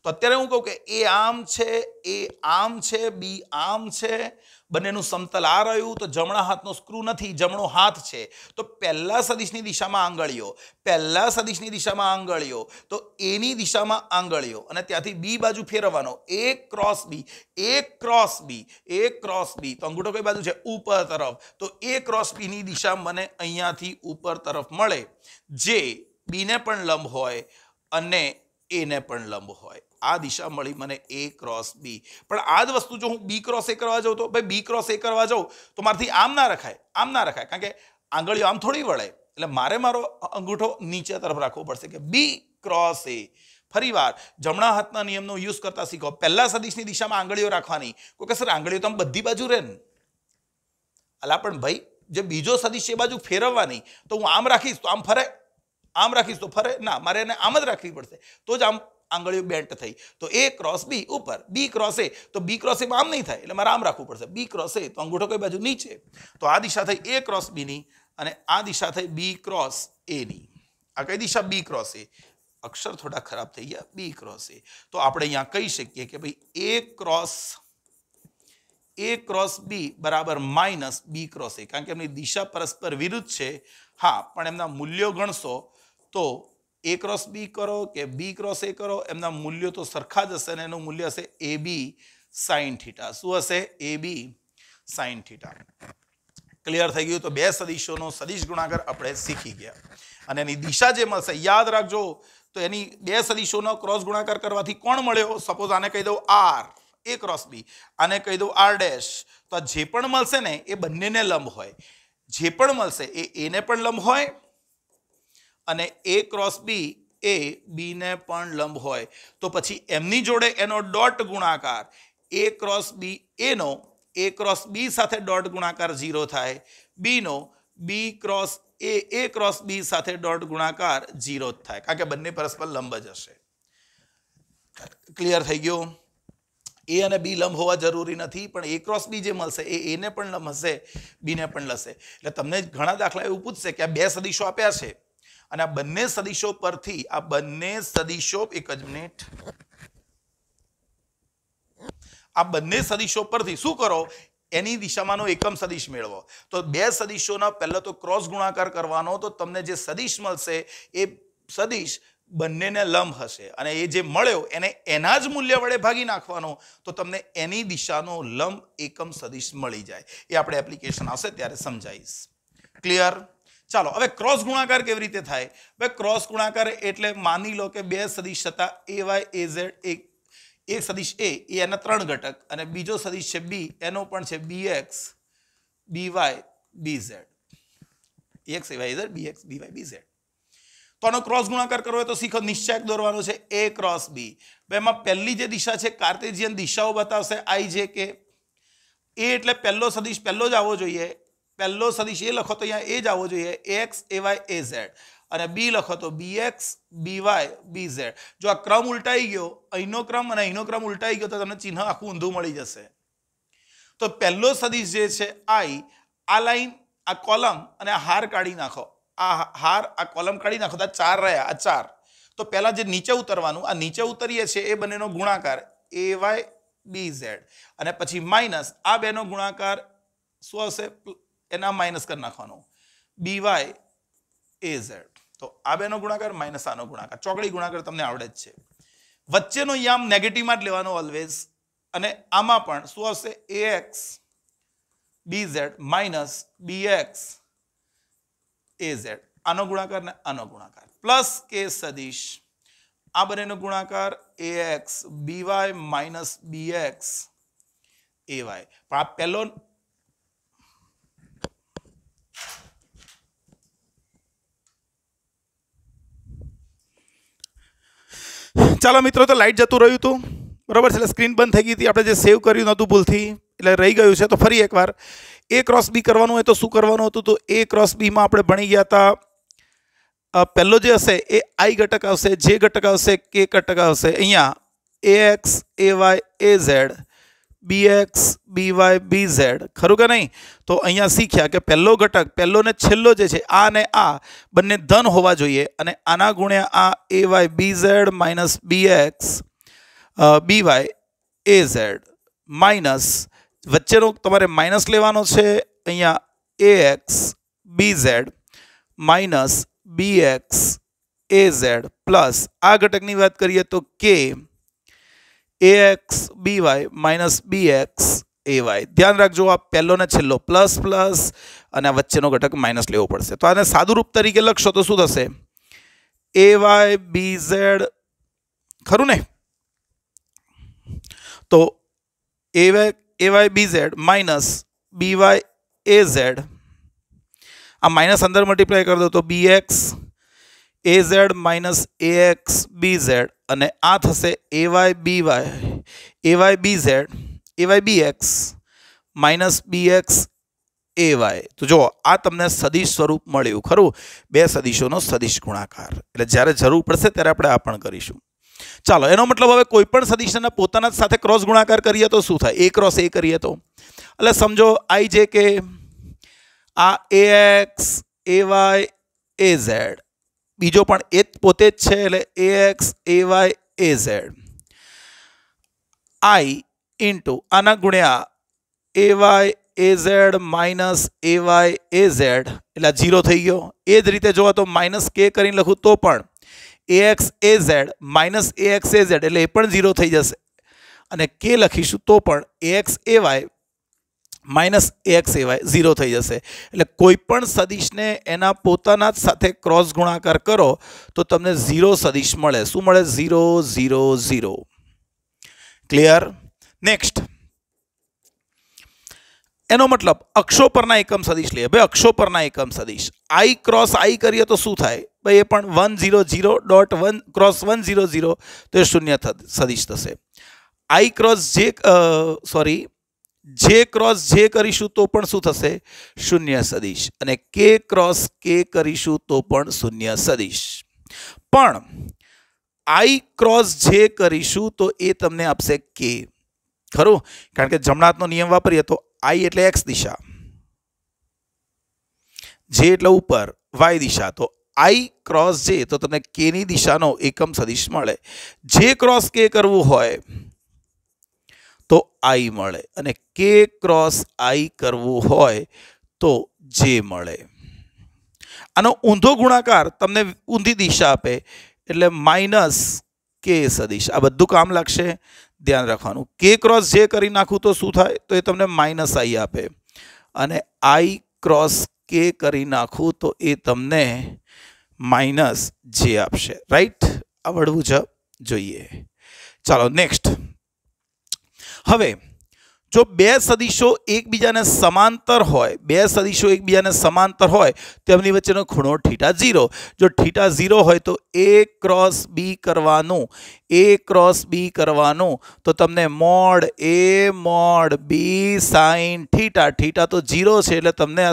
S1: તો અત્યારે હું કહું કે એ આમ છે, એ આમ છે, બી આમ છે, બંનેનું સમતલ આ રહ્યું, તો જમણા હાથનો સ્ક્રૂ નથી, જમણો હાથ છે. તો પહેલા સદિશની દિશામાં આંગળીઓ, પહેલા સદિશની દિશામાં આંગળીઓ, તો એની દિશામાં આંગળીઓ. અને ત્યાંથી બી બાજુ ફેરવવાનો, એક ક્રોસ બી એક ક્રોસ બી એ ક્રોસ બી તો અંગૂઠો કઈ બાજુ છે? ઉપર તરફ. તો એ ક્રોસ બીની દિશા મને અહીંયાથી ઉપર તરફ મળે. જે બીને પણ લંબ હોય અને એને પણ લંબ હોય. આ દિશા મળી મને એ ક્રોસ બી પણ આ જ વસ્તુ જો હું બી ક્રોસ એ કરવા જાઉં તો ભાઈ બી ક્રોસ એ કરવા જાઉં તો મારાથી આમ ના રખાય, આમ ના રખાય. કારણ કે આંગળીઓ આમ થોડી વળે. એટલે મારે મારો અંગૂઠો નીચે તરફ રાખવો પડશે કે બી ક્રોસ એ ફરીવાર, જમણા હાથના નિયમનો યુઝ કરતા શીખો. પહેલા સદિશની દિશામાં આંગળીઓ રાખવાની. કોઈ કે સર, આંગળીઓ તો આમ બધી બાજુ રહે ને? અલા, પણ ભાઈ, જે બીજો સદિશ એ બાજુ ફેરવવાની. તો હું આમ રાખીશ, તો આમ ફરે. આમ રાખીશ તો ફરે? ના, મારે એને આમ જ રાખવી પડશે. તો જ આમ આંગળીઓ બેન્ટ થઈ. તો એ ક્રોસ બી ઉપર બી ક્રોસ એ તો બી ક્રોસ એમાં આમ નહીં થાય, એટલે મારે આમ રાખવું પડશે. બી ક્રોસ એ તો અંગૂઠો કઈ બાજુ નીચે? તો આ દિશા થઈ એ ક્રોસ બીની અને આ દિશા થઈ બી ક્રોસ એની આ કઈ દિશા? બી ક્રોસ એ અક્ષર થોડા ખરાબ થઈ ગયા. બી ક્રોસ એ તો આપણે અહીંયા કહી શકીએ કે ભાઈ એ ક્રોસ એ ક્રોસ બી બરાબર માઇનસ બી ક્રોસ એ કારણ કે એમની દિશા પરસ્પર વિરુદ્ધ છે. હા, પણ એમના મૂલ્યો ગણશો તો એ ક્રોસ બી કરો કે બી ક્રોસ એ કરો, એમના મૂલ્યો તો સરખા જ હશે અને એનું મૂલ્ય હશે એ બી સાઇન થીટા શું હશે? A b sine theta clear થઈ ગયું? તો બે સદિશોનો સદિશ ગુણાકાર આપણે શીખી ગયા. અને એની દિશા જે મળશે, યાદ રાખજો, તો એની બે સદિશોનો ક્રોસ ગુણાકાર કરવાથી કોણ મળ્યો? સપોઝ આને કહી દઉં આર એ ક્રોસ બી આને કહી દઉં આર ડેશ તો જે પણ મળશે ને, એ બંનેને લંબ હોય. જે પણ મળશે, એ એને પણ લંબ હોય અને એ ક્રોસ બી એ બીને પણ લંબ હોય. તો પછી એમની જોડે એનો ડોટ ગુણાકાર. એ ક્રોસ બી એનો એ ક્રોસ બી સાથે ડોટ ગુણાકાર ઝીરો થાય. બીનો બી ક્રોસ એ એ ક્રોસ બી સાથે ડોટ ગુણાકાર ઝીરો જ થાય. કારણ કે બંને પરસ્પર લંબ જ હશે. ક્લિયર થઈ ગયો? એ અને બી લંબ હોવા જરૂરી નથી, પણ એ ક્રોસ બી જે મળશે એ એને પણ લંબ હશે બીને પણ લશે. એટલે તમને ઘણા દાખલા એવું પૂછશે કે આ બે સદીશો આપ્યા છે. અને આ બંને સદીશો પરથી આ બંને સદીશો એક જ મિનિટ. આ બંને સદીશો પરથી શું કરો? એની દિશામાંનો એકમ સદિશ મેળવો. તો બે સદીશોના પહેલા તો ક્રોસ ગુણાકાર કરવાનો, તો તમને જે સદિશ મળશે એ સદિશ બંનેને લંબ હશે. અને એ જે મળ્યો એને એના જ મૂલ્ય વડે ભાગી નાખવાનો, તો તમને એની દિશાનો લંબ એકમ સદિશ મળી જાય. એ આપણે એપ્લિકેશન આવશે ત્યારે સમજાવીશ. ક્લિયર ચાલો, હવે ક્રોસ ગુણાકાર કેવી રીતે થાય? હવે ક્રોસ ગુણાકાર એટલે માની લો કે બે સદિશ હતા એ વાય એ ઝેડ એક એક સદિશ એ એના ત્રણ ઘટક અને બીજો સદિશ છે બી એનો પણ છે b x b y b z x a y z b x b y b z તો આનો ક્રોસ ગુણાકાર કરવો હોય તો શીખો, નિશ્ચયક દોરવાનો છે એ ક્રોસ બી એમાં પહેલી જે દિશા છે, કાર્ટેશિયન દિશાઓ બતાવશે આઈ જે કે એ એટલે પહેલો સદિશ, પહેલો જ આવવો જોઈએ. પહેલો સદિશ એ લખો તો અહીંયા એ જ આવવો જોઈએ. X a y a z અને બી લખો તો b x b y b z જો આ ક્રમ ઉલટાઈ ગયો, અહીંનો ક્રમ અને અહીંનો ક્રમ ઉલટાઈ ગયો તો તમને ચિહ્ન આખું ઊંધું મળી જશે. તો પહેલો સદિશ જે છે આઈ આ લાઈન આ કોલમ અને આ હાર કાઢી નાખો. આ હાર, આ કોલમ કાઢી નાખો તો આ ચાર રહ્યા, આ ચાર. તો પહેલાં જે નીચે ઉતરવાનું, આ નીચે ઉતરીએ છીએ એ બંનેનો ગુણાકાર એ વાય બી ઝેડ અને પછી માઇનસ આ બેનો ગુણાકાર શું હશે એના માઇનસ કરી નાખવાનો. બી વાય એ ઝેડ તો આ બેનો ગુણાકાર માઇનસ આનો ગુણાકાર. ચોકડી ગુણાકાર તમને આવડે જ છે. વચ્ચેનો યામ નેગેટિવમાં જ લેવાનો ઓલવેઝ અને આમાં પણ શું હશે a x b z minus b x a z આનો ગુણાકાર ને આનો ગુણાકાર. પ્લસ કે સદીશ. આ બંનેનો ગુણાકાર a x b y minus b x a y પણ આ પહેલો ચાલો મિત્રો, તો લાઇટ જતું રહ્યું હતું. બરાબર છે, એટલે સ્ક્રીન બંધ થઈ ગઈ હતી. આપણે જે સેવ કર્યું નહોતું ભૂલથી, એટલે રહી ગયું છે. તો ફરી એકવાર એ ક્રોસ બી કરવાનું હોય તો શું કરવાનું હતું? તો એ ક્રોસ બીમાં આપણે ભણી ગયા હતા. પહેલો જે હશે, એ આઈ ઘટક આવશે જે ઘટક આવશે કે ઘટક આવશે. અહીંયા a x a y a z b x b y b z ખરું કે નહીં? તો અહીંયા શીખ્યા કે પહેલો ઘટક, પહેલો ને છેલ્લો જે છે, આ ને આ બંને ધન હોવા જોઈએ અને આના ગુણ્યા આ a y b z minus b x b y a z minus, વચ્ચેનો તમારે માઇનસ લેવાનો છે, અહીંયા a x b z minus b x a z plus આ ઘટકની વાત કરીએ તો કે a x b y minus b x a y ધ્યાન રાખજો, આ પહેલો ને છેલ્લો પ્લસ પ્લસ અને આ વચ્ચેનો ઘટક માઇનસ લેવો પડશે. તો આને સાદુરૂપ તરીકે લખશો તો શું થશે? એ વાય બી ઝેડ ખરું ને? તો a y a y b z minus b y a z આ માઇનસ અંદર મલ્ટીપ્લાય કરી દો તો b x a z minus a x b z અને આ થશે a y b y a y b z a y b x minus b x a y તો જુઓ, આ તમને સદિશ સ્વરૂપ મળ્યું, ખરું? બે સદિશોનો સદિશ ગુણાકાર. એટલે જ્યારે જરૂર પડશે ત્યારે આપણે આ પણ કરીશું. ચાલો, એનો મતલબ હવે કોઈ પણ સદિશના પોતાના જ સાથે ક્રોસ ગુણાકાર કરીએ તો શું થાય? એ ક્રોસ એ કરીએ તો. એટલે સમજો આઈ જે કે આ a x a y a z બીજો પણ એ જ પોતે જ છે એટલે a x a y a z i into આના ગુણ્યા a y a z minus a y a z એટલે ઝીરો થઈ ગયો. એ જ રીતે જોવા તો માઇનસ કે કરીને લખું તો પણ a x a z minus a x a z એટલે એ પણ ઝીરો થઈ જશે. અને કે લખીશું તો પણ a x a y minus x a y zero થઈ જશે. એટલે કોઈ પણ સદિશને એના પોતાના જ સાથે ક્રોસ ગુણાકાર કરો, તો તમને ઝીરો સદિશ મળે. શું મળે? Zero zero zero. Clear next એનો મતલબ, અક્ષો પરના એકમ સદિશ લઈએ. ભાઈ, અક્ષો પરના એકમ સદિશ. આઈ ક્રોસ આઈ કરીએ તો શું થાય? ભાઈ, એ પણ one zero zero dot one cross one zero zero તો એ શૂન્ય સદિશ થશે. I cross j sorry j cross j કરીશું તો પણ શું થશે? શૂન્ય સદિશ. અને કે ક્રોસ કે કરીશું તો પણ શૂન્ય સદિશ. પણ આઈ ક્રોસ જે કરીશું તો એ તમને આપશે કે ખરું? કારણ કે જમણાતનો નિયમ વાપરીએ તો આઈ એટલે એક્સ દિશા. જે એટલે ઉપર વાય દિશા. તો આઈ ક્રોસ જે, તો તમને કેની દિશાનો એકમ સદિશ મળે. જે ક્રોસ કે કરવું હોય તો આઈ મળે અને કે ક્રોસ આઈ કરવું હોય તો જે મળે. આનો ઊંધો ગુણાકાર તમને ઊંધી દિશા આપે એટલે માઇનસ કે સદિશ. આ બધું કામ લાગશે. ધ્યાન રાખવાનું. કે ક્રોસ જે કરી નાખું તો શું થાય? તો એ તમને માઇનસ આઈ આપે. અને આઈ ક્રોસ કે કરી નાખું તો એ તમને માઇનસ જે આપશે. રાઈટ? આવડવું જ જોઈએ. ચાલો, નેક્સ્ટ. હવે, જો બે સદીશો એકબીજાને સમાંતર હોય, બે સદીશો એકબીજાને સમાંતર હોય તેમની વચ્ચેનો ખૂણો થીટા ઝીરો. જો થીટા ઝીરો હોય તો એ ક્રોસ બી કરવાનું, એ ક્રોસ બી કરવાનું. તો તમને mod a, mod b, sine, theta. Theta તો ઝીરો છે, એટલે તમને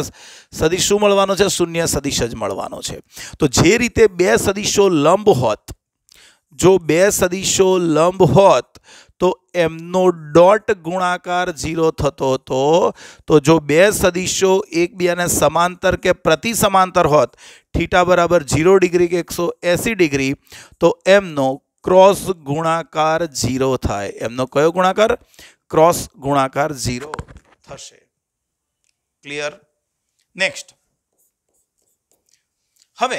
S1: સદીશ શું મળવાનો છે? શૂન્ય સદીશ જ મળવાનો છે. તો જે રીતે બે સદીશો લંબ હોત, જો બે સદીશો લંબ હોત તો એમનો ડોટ ગુણાકાર ઝીરો થતો હતો. તો જો બે સદીશો એકબીજાને સમાંતર કે પ્રતિ સમાંતર હોત, થીટા બરાબર ઝીરો ડિગ્રી કે એકસો એંસી ડિગ્રી, તો એમનો ક્રોસ ગુણાકાર ઝીરો થાય. એમનો કયો ગુણાકાર? ક્રોસ ગુણાકાર ઝીરો થશે. ક્લિયર નેક્સ્ટ હવે,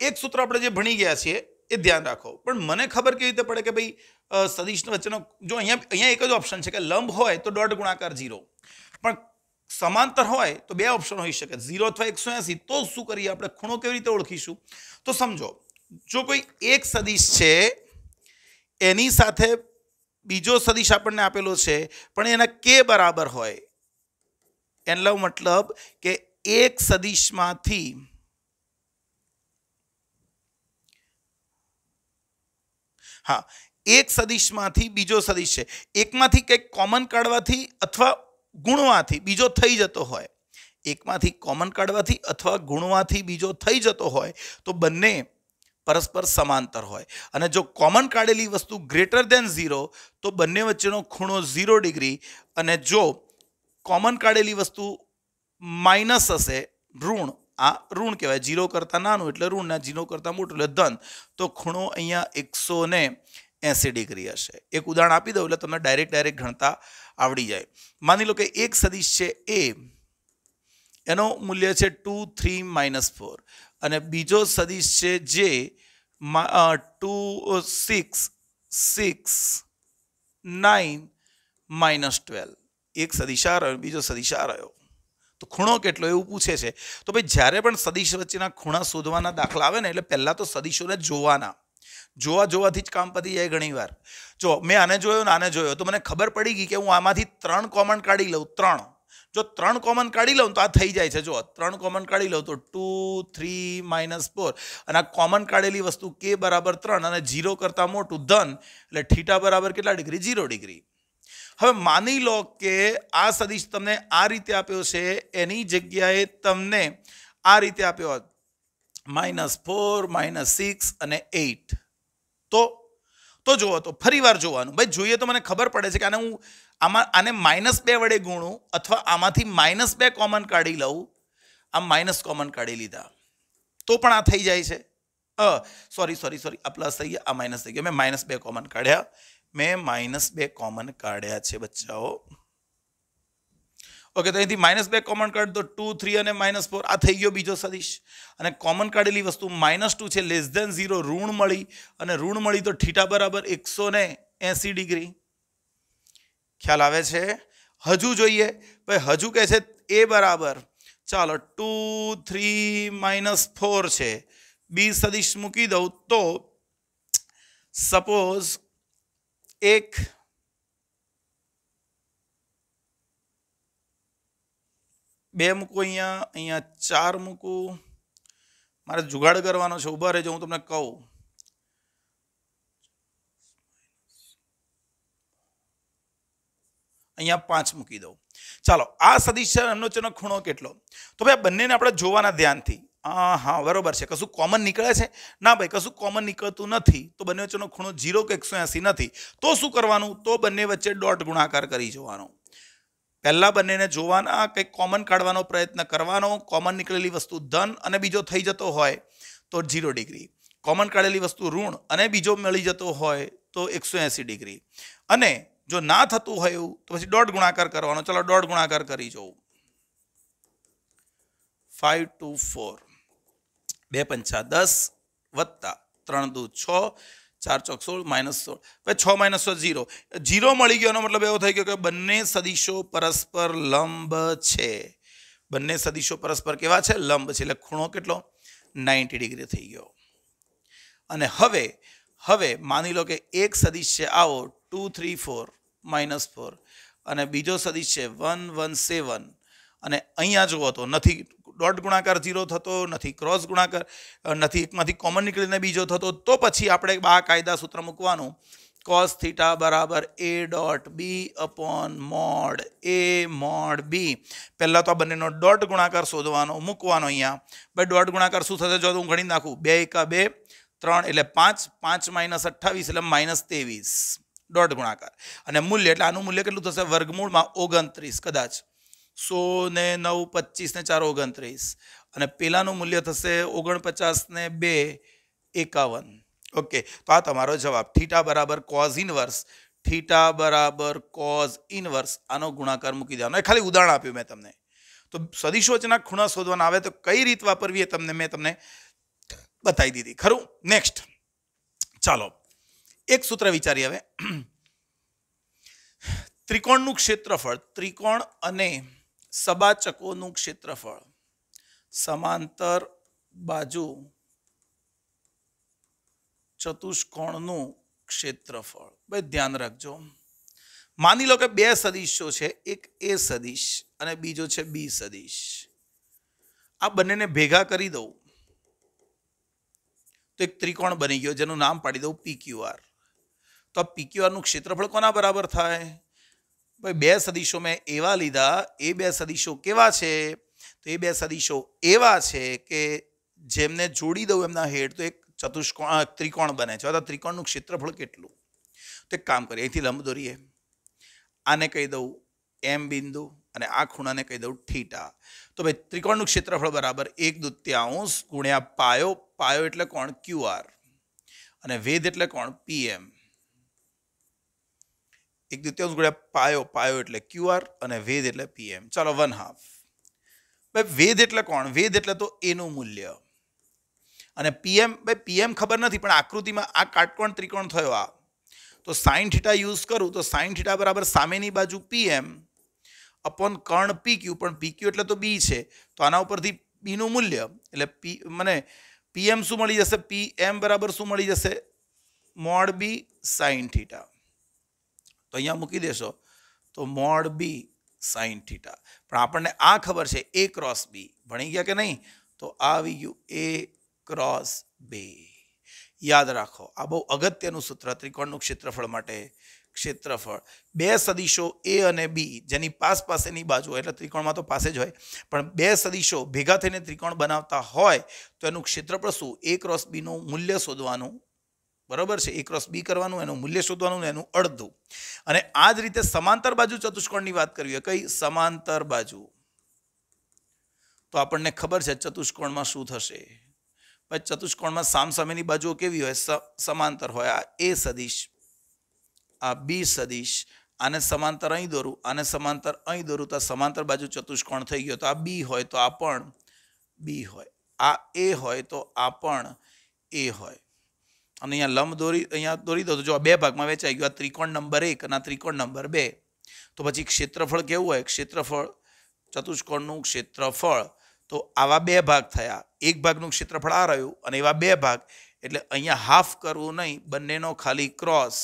S1: એક સૂત્ર આપણે જે ભણી ગયા છીએ એ ધ્યાન રાખો પણ મને ખબર કેવી રીતે પડે કે ભાઈ અ, સદિશ વચ્ચેનો જો અહીંયા અહીંયા એક જ ઓપ્શન છે કે લંબ હોય તો ડોટ ગુણાકાર ઝીરો પણ સમાંતર હોય તો બે ઓપ્શન હોઈ શકે ઝીરો અથવા એકસો એંસી તો શું કરીએ આપણે? ખૂણો કેવી રીતે ઓળખીશું? તો સમજો જો કોઈ એક સદિશ છે એની સાથે બીજો સદિશ આપણને આપેલો છે પણ એના કે બરાબર હોય એનો મતલબ કે એક સદિશમાંથી હા, એક સદિશમાંથી બીજો સદિશ છે. એકમાંથી કંઈક કોમન કાઢવાથી અથવા ગુણવાથી બીજો થઈ જતો હોય. એકમાંથી કોમન કાઢવાથી અથવા ગુણવાથી બીજો થઈ જતો હોય, તો બંને પરસ્પર સમાંતર હોય. અને જો કોમન કાઢેલી વસ્તુ ગ્રેટર દેન ઝીરો તો બંને વચ્ચેનો ખૂણો ઝીરો ડિગ્રી અને જો કોમન કાઢેલી વસ્તુ માઇનસ હશે, ઋણ આ ઋણ કહેવાય. જીરો કરતાં નાનું એટલે ઋણ, ને જીરો કરતાં મોટું એટલે ધન. તો ખૂણો અહીંયા એકસો ને એંસી ડિગ્રી હશે. એક ઉદાહરણ આપી દઉં એટલે તમને ડાયરેક્ટ ડાયરેક્ટ ગણતા આવડી જાય. માની લો કે એક સદીશ છે એ, એનો મૂલ્ય છે ટુ થ્રી માઇનસ ફોર. અને બીજો સદીશ છે જે two six six, nine, minus twelve. એક સદીશ આ રહ્યો, બીજો સદિશ આ રહ્યો. તો ખૂણો કેટલો એવું પૂછે છે, તો ભાઈ જ્યારે પણ સદીશ વચ્ચેના ખૂણા શોધવાના દાખલા આવે ને, એટલે પહેલાં તો સદીશોને જોવાના. જોવા જોવાથી જ કામ પતી જાય ઘણીવાર જો, મેં આને જોયો ને આને જોયો, તો મને ખબર પડી ગઈ કે હું આમાંથી ત્રણ કોમન કાઢી લઉં, ત્રણ. જો ત્રણ કોમન કાઢી લઉં તો આ થઈ જાય છે જો ત્રણ કોમન કાઢી લઉં તો ટુ, થ્રી માઇનસ ફોર અને આ કોમન કાઢેલી વસ્તુ કે બરાબર ત્રણ અને જીરો કરતાં મોટું ધન, એટલે થીટા બરાબર કેટલા ડિગ્રી? Zero degree. હવે માની લો કે આ સદીશ તમને આ રીતે આપ્યો છે, એની જગ્યાએ તમને આ રીતે આપ્યો હોત. માઇનસ ફોર માઇનસ સિક્સ અને એઇટ તો તો જુઓ, તો ફરી વાર જોવાનું. ભાઈ, જોઈએ તો મને ખબર પડે છે કે આને હું આમાં, આને માઇનસ બે વડે ગુણું અથવા આમાંથી માઇનસ બે કોમન કાઢી લઉં. આમ માઇનસ કોમન કાઢી લીધા. તો પણ આ થઈ જાય છે. સોરી સોરી સોરી આ પ્લસ થઈ ગયા, આ માઇનસ થઈ ગયો. મેં માઇનસ બે કોમન કાઢ્યા. મેં માઇનસ બે કોમન કાઢ્યા છે, બચ્ચાઓ. ઓકે તો અહીંથી માઇનસ બે કોમન કાઢ તો ટુ થ્રી અને માઇનસ ફોર આ થઈ ગયો બીજો સદીશ. અને કોમન કાઢેલી વસ્તુ માઇનસ ટુ છે લેસ દેન ઝીરો ઋણ મળી. અને ઋણ મળી તો ઠીટા બરાબર એકસો ને એંસી ડિગ્રી. ખ્યાલ આવે છે? હજુ જોઈએ. ભાઈ, હજુ કહે છે, એ બરાબર. ચાલો ટુ થ્રી માઇનસ ફોર છે. બી સદીશ મૂકી દઉં તો સપોઝ એક બે મૂકું અહીંયા અહીંયા ચાર મૂકું. મારે જુગાડ કરવાનો છે, ઊભા રહેજો, હું તમને કહું. અહીંયા પાંચ મૂકી દઉં. ચાલો, આ સદિશ એમનો ખૂણો કેટલો? તો ભાઈ બંનેને આપણે જોવાના ધ્યાનથી. હા હા, બરોબર છે. કશું કોમન નીકળે છે? ના ભાઈ, કશું કોમન નીકળતું નથી. તો બંને વચ્ચેનો ખૂણો જીરો કે એકસો એંસી નથી. તો શું કરવાનું? તો બંને વચ્ચે ડોટ ગુણાકાર કરી જોવાનો. પહેલાં બંનેને જોવાના, કંઈક કોમન કાઢવાનો પ્રયત્ન કરવાનો. કોમન નીકળેલી વસ્તુ ધન અને બીજો થઈ જતો હોય તો જીરો ડિગ્રી કોમન કાઢેલી વસ્તુ ઋણ અને બીજો મળી જતો હોય તો એકસો એંસી ડિગ્રી અને જો ના થતું હોય એવું, તો પછી દોઢ ગુણાકાર કરવાનો. ચલો દોઢ ગુણાકાર કરી જોઉં. ફાઇવ ટુ ફોર બે પંચા દસ વત્તા ત્રણ દૂ છ, ચાર ચોક સોળ, માઇનસ સોળ. હવે છ માઇનસ સોળ, ઝીરો. ઝીરો મળી ગયો એનો મતલબ એવો થઈ ગયો કે બંને સદીશો પરસ્પર લંબ છે. બંને સદીશો પરસ્પર કેવા છે? લંબ છે. એટલે ખૂણો કેટલો? નાઇન્ટી ડિગ્રી થઈ ગયો. અને હવે હવે માની લો કે એક સદીશ છે આવો, two, three, four, minus four. અને બીજો સદીશ છે વન વન, સેવન. અને અહીંયા જુઓ તો નથી ડોટ ગુણાકાર ઝીરો થતો નથી, ક્રોસ ગુણાકાર નથી, એકમાંથી કોમન નીકળીને બીજો થતો, તો પછી આપણે આ કાયદા સૂત્ર મૂકવાનું. કોસ થીટા બરાબર A dot B upon mod A mod B પહેલાં તો આ બંનેનો ડોટ ગુણાકાર શોધવાનો, મૂકવાનો અહીંયા. ભાઈ, ડોટ ગુણાકાર શું થશે? જો હું ગણી નાખું, બે એકા બે, ત્રણ, એટલે પાંચ પાંચ માઇનસ અઠ્ઠાવીસ, એટલે માઇનસ ત્રેવીસ. ડોટ ગુણાકાર. અને મૂલ્ય, એટલે આનું મૂલ્ય કેટલું થશે? વર્ગમૂળમાં ઓગણત્રીસ, કદાચ. સો ને નવ, પચીસ ને ચાર, ઓગણત્રીસ. અને પેલાનું મૂલ્ય થશે ઓગણપચાસ ને બે, એકાવન. ઓકે, તો આ તમારો જવાબ. થીટા બરાબર કોઝ ઇનવર્સ. થીટા બરાબર કોઝ ઇનવર્સ. આનો ગુણાકાર મૂકી દેવાનો. એ ખાલી ઉદાહરણ આપ્યું મેં તમને. તો સદીશો વચ્ચેના ખૂણા શોધવાના આવે તો કઈ રીત વાપરવી એ તમને મેં તમને બતાવી દીધી. ખરું? નેક્સ્ટ ચાલો. એક સૂત્ર વિચારી હવે. ત્રિકોણનું ક્ષેત્રફળ, ત્રિકોણ અને સબાચકોનું ક્ષેત્રફળ. સમાંતર બાજુ ચતુષ્કોણનું ક્ષેત્રફળ. ભાઈ, ધ્યાન રાખજો. માની લો કે બે સદીશો છે, એક એ સદીશ અને બીજો છે બી સદીશ. આ બંનેને ભેગા કરી દઉં. તો એક ત્રિકોણ બની ગયો, જેનું નામ પાડી દઉં પીક્યુઆર તો આ પીક્યુઆરનું ક્ષેત્રફળ કોના બરાબર થાય? ભાઈ, બે સદીશો મેં એવા લીધા, એ બે સદીશો કેવા છે? તો એ બે સદીશો એવા છે કે જેમને જોડી દઉં એમના હેડ, તો એક ચતુષ્કોણ ત્રિકોણ બને છે. અથવા ત્રિકોણનું ક્ષેત્રફળ કેટલું? તો એક કામ કરીએ, અહીંથી લંબ દોરીએ. આને કહી દઉં એમ બિંદુ અને આ ખૂણાને કહી દઉં ઠીટા તો ભાઈ, ત્રિકોણનું ક્ષેત્રફળ બરાબર એક દૂત્યાંશ ગુણ્યા પાયો પાયો એટલે કોણ? ક્યુઆર અને વેદ એટલે કોણ? પીએમ એક દ્વિતીયાંશ ગુણ્યા પાયો પાયો એટલે ક્યુઆર અને વેદ એટલે પીએમ ચાલો વન હાફ. ભાઈ વેદ એટલે કોણ? વેદ એટલે તો એનું મૂલ્ય. અને પીએમ ભાઈ પીએમ ખબર નથી, પણ આકૃતિમાં આ કાટકોણ ત્રિકોણ થયો આ. તો સાઇન થીટા યુઝ કરું તો સાઇન થીટા બરાબર સામેની બાજુ પીએમ અપોન કર્ણ પીક્યુ પણ પીક્યુ એટલે તો બી છે. તો આના ઉપરથી બીનું મૂલ્ય, એટલે પી, મને પીએમ શું મળી જશે? પીએમ બરાબર શું મળી જશે? Mod b sine theta. તો અહીંયા મૂકી દેશો તો મોડ બી સાઇન થીટા. પણ આપણને આ ખબર છે એ ક્રોસ બી. ભણી ગયા કે નહીં? તો આવી ગયું એ ક્રોસ બે. યાદ રાખો, આ બહુ અગત્યનું સૂત્ર, ત્રિકોણનું ક્ષેત્રફળ માટે ક્ષેત્રફળ. બે સદીશો એ અને બી, જેની પાસ પાસેની બાજુ એટલે ત્રિકોણમાં તો પાસે જ હોય, પણ બે સદીશો ભેગા થઈને ત્રિકોણ બનાવતા હોય, તો એનું ક્ષેત્રફળ શું? એ ક્રોસ બીનું મૂલ્ય શોધવાનું બરાબર છે? એ ક્રોસ બી કરવાનું, એનું મૂલ્ય શોધવાનું એનું અડધું. અને આ જ રીતે સમાંતર બાજુ ચતુષ્કોણની વાત કરવી હોય, કઈ? સમાંતર બાજુ. તો આપણને ખબર છે ચતુષ્કોણમાં શું થશે? પછી ચતુષ્કોણમાં સામસામેની બાજુઓ કેવી હોય? સમાંતર હોય. આ એ સદીશ, આ બી સદીશ, આને સમાંતર અહીં દોરું, આને સમાંતર અહીં દોરું, તો સમાંતર બાજુ ચતુષ્કોણ થઈ ગયો. તો આ બી હોય, તો આ પણ બી હોય. આ એ હોય, તો આ પણ એ હોય. અને અહીંયા લંબ દોરી, અહીંયા દોરી દો તો જો બે ભાગમાં વેચાઈ ગયું, આ ત્રિકોણ નંબર એક અને આ ત્રિકોણ નંબર બે. તો પછી ક્ષેત્રફળ કેવું હોય? ક્ષેત્રફળ, ચતુષ્કોણનું ક્ષેત્રફળ. તો આવા બે ભાગ થયા. એક ભાગનું ક્ષેત્રફળ આ રહ્યું અને એવા બે ભાગ. એટલે અહીંયા હાફ કરવું નહીં, બંનેનો ખાલી ક્રોસ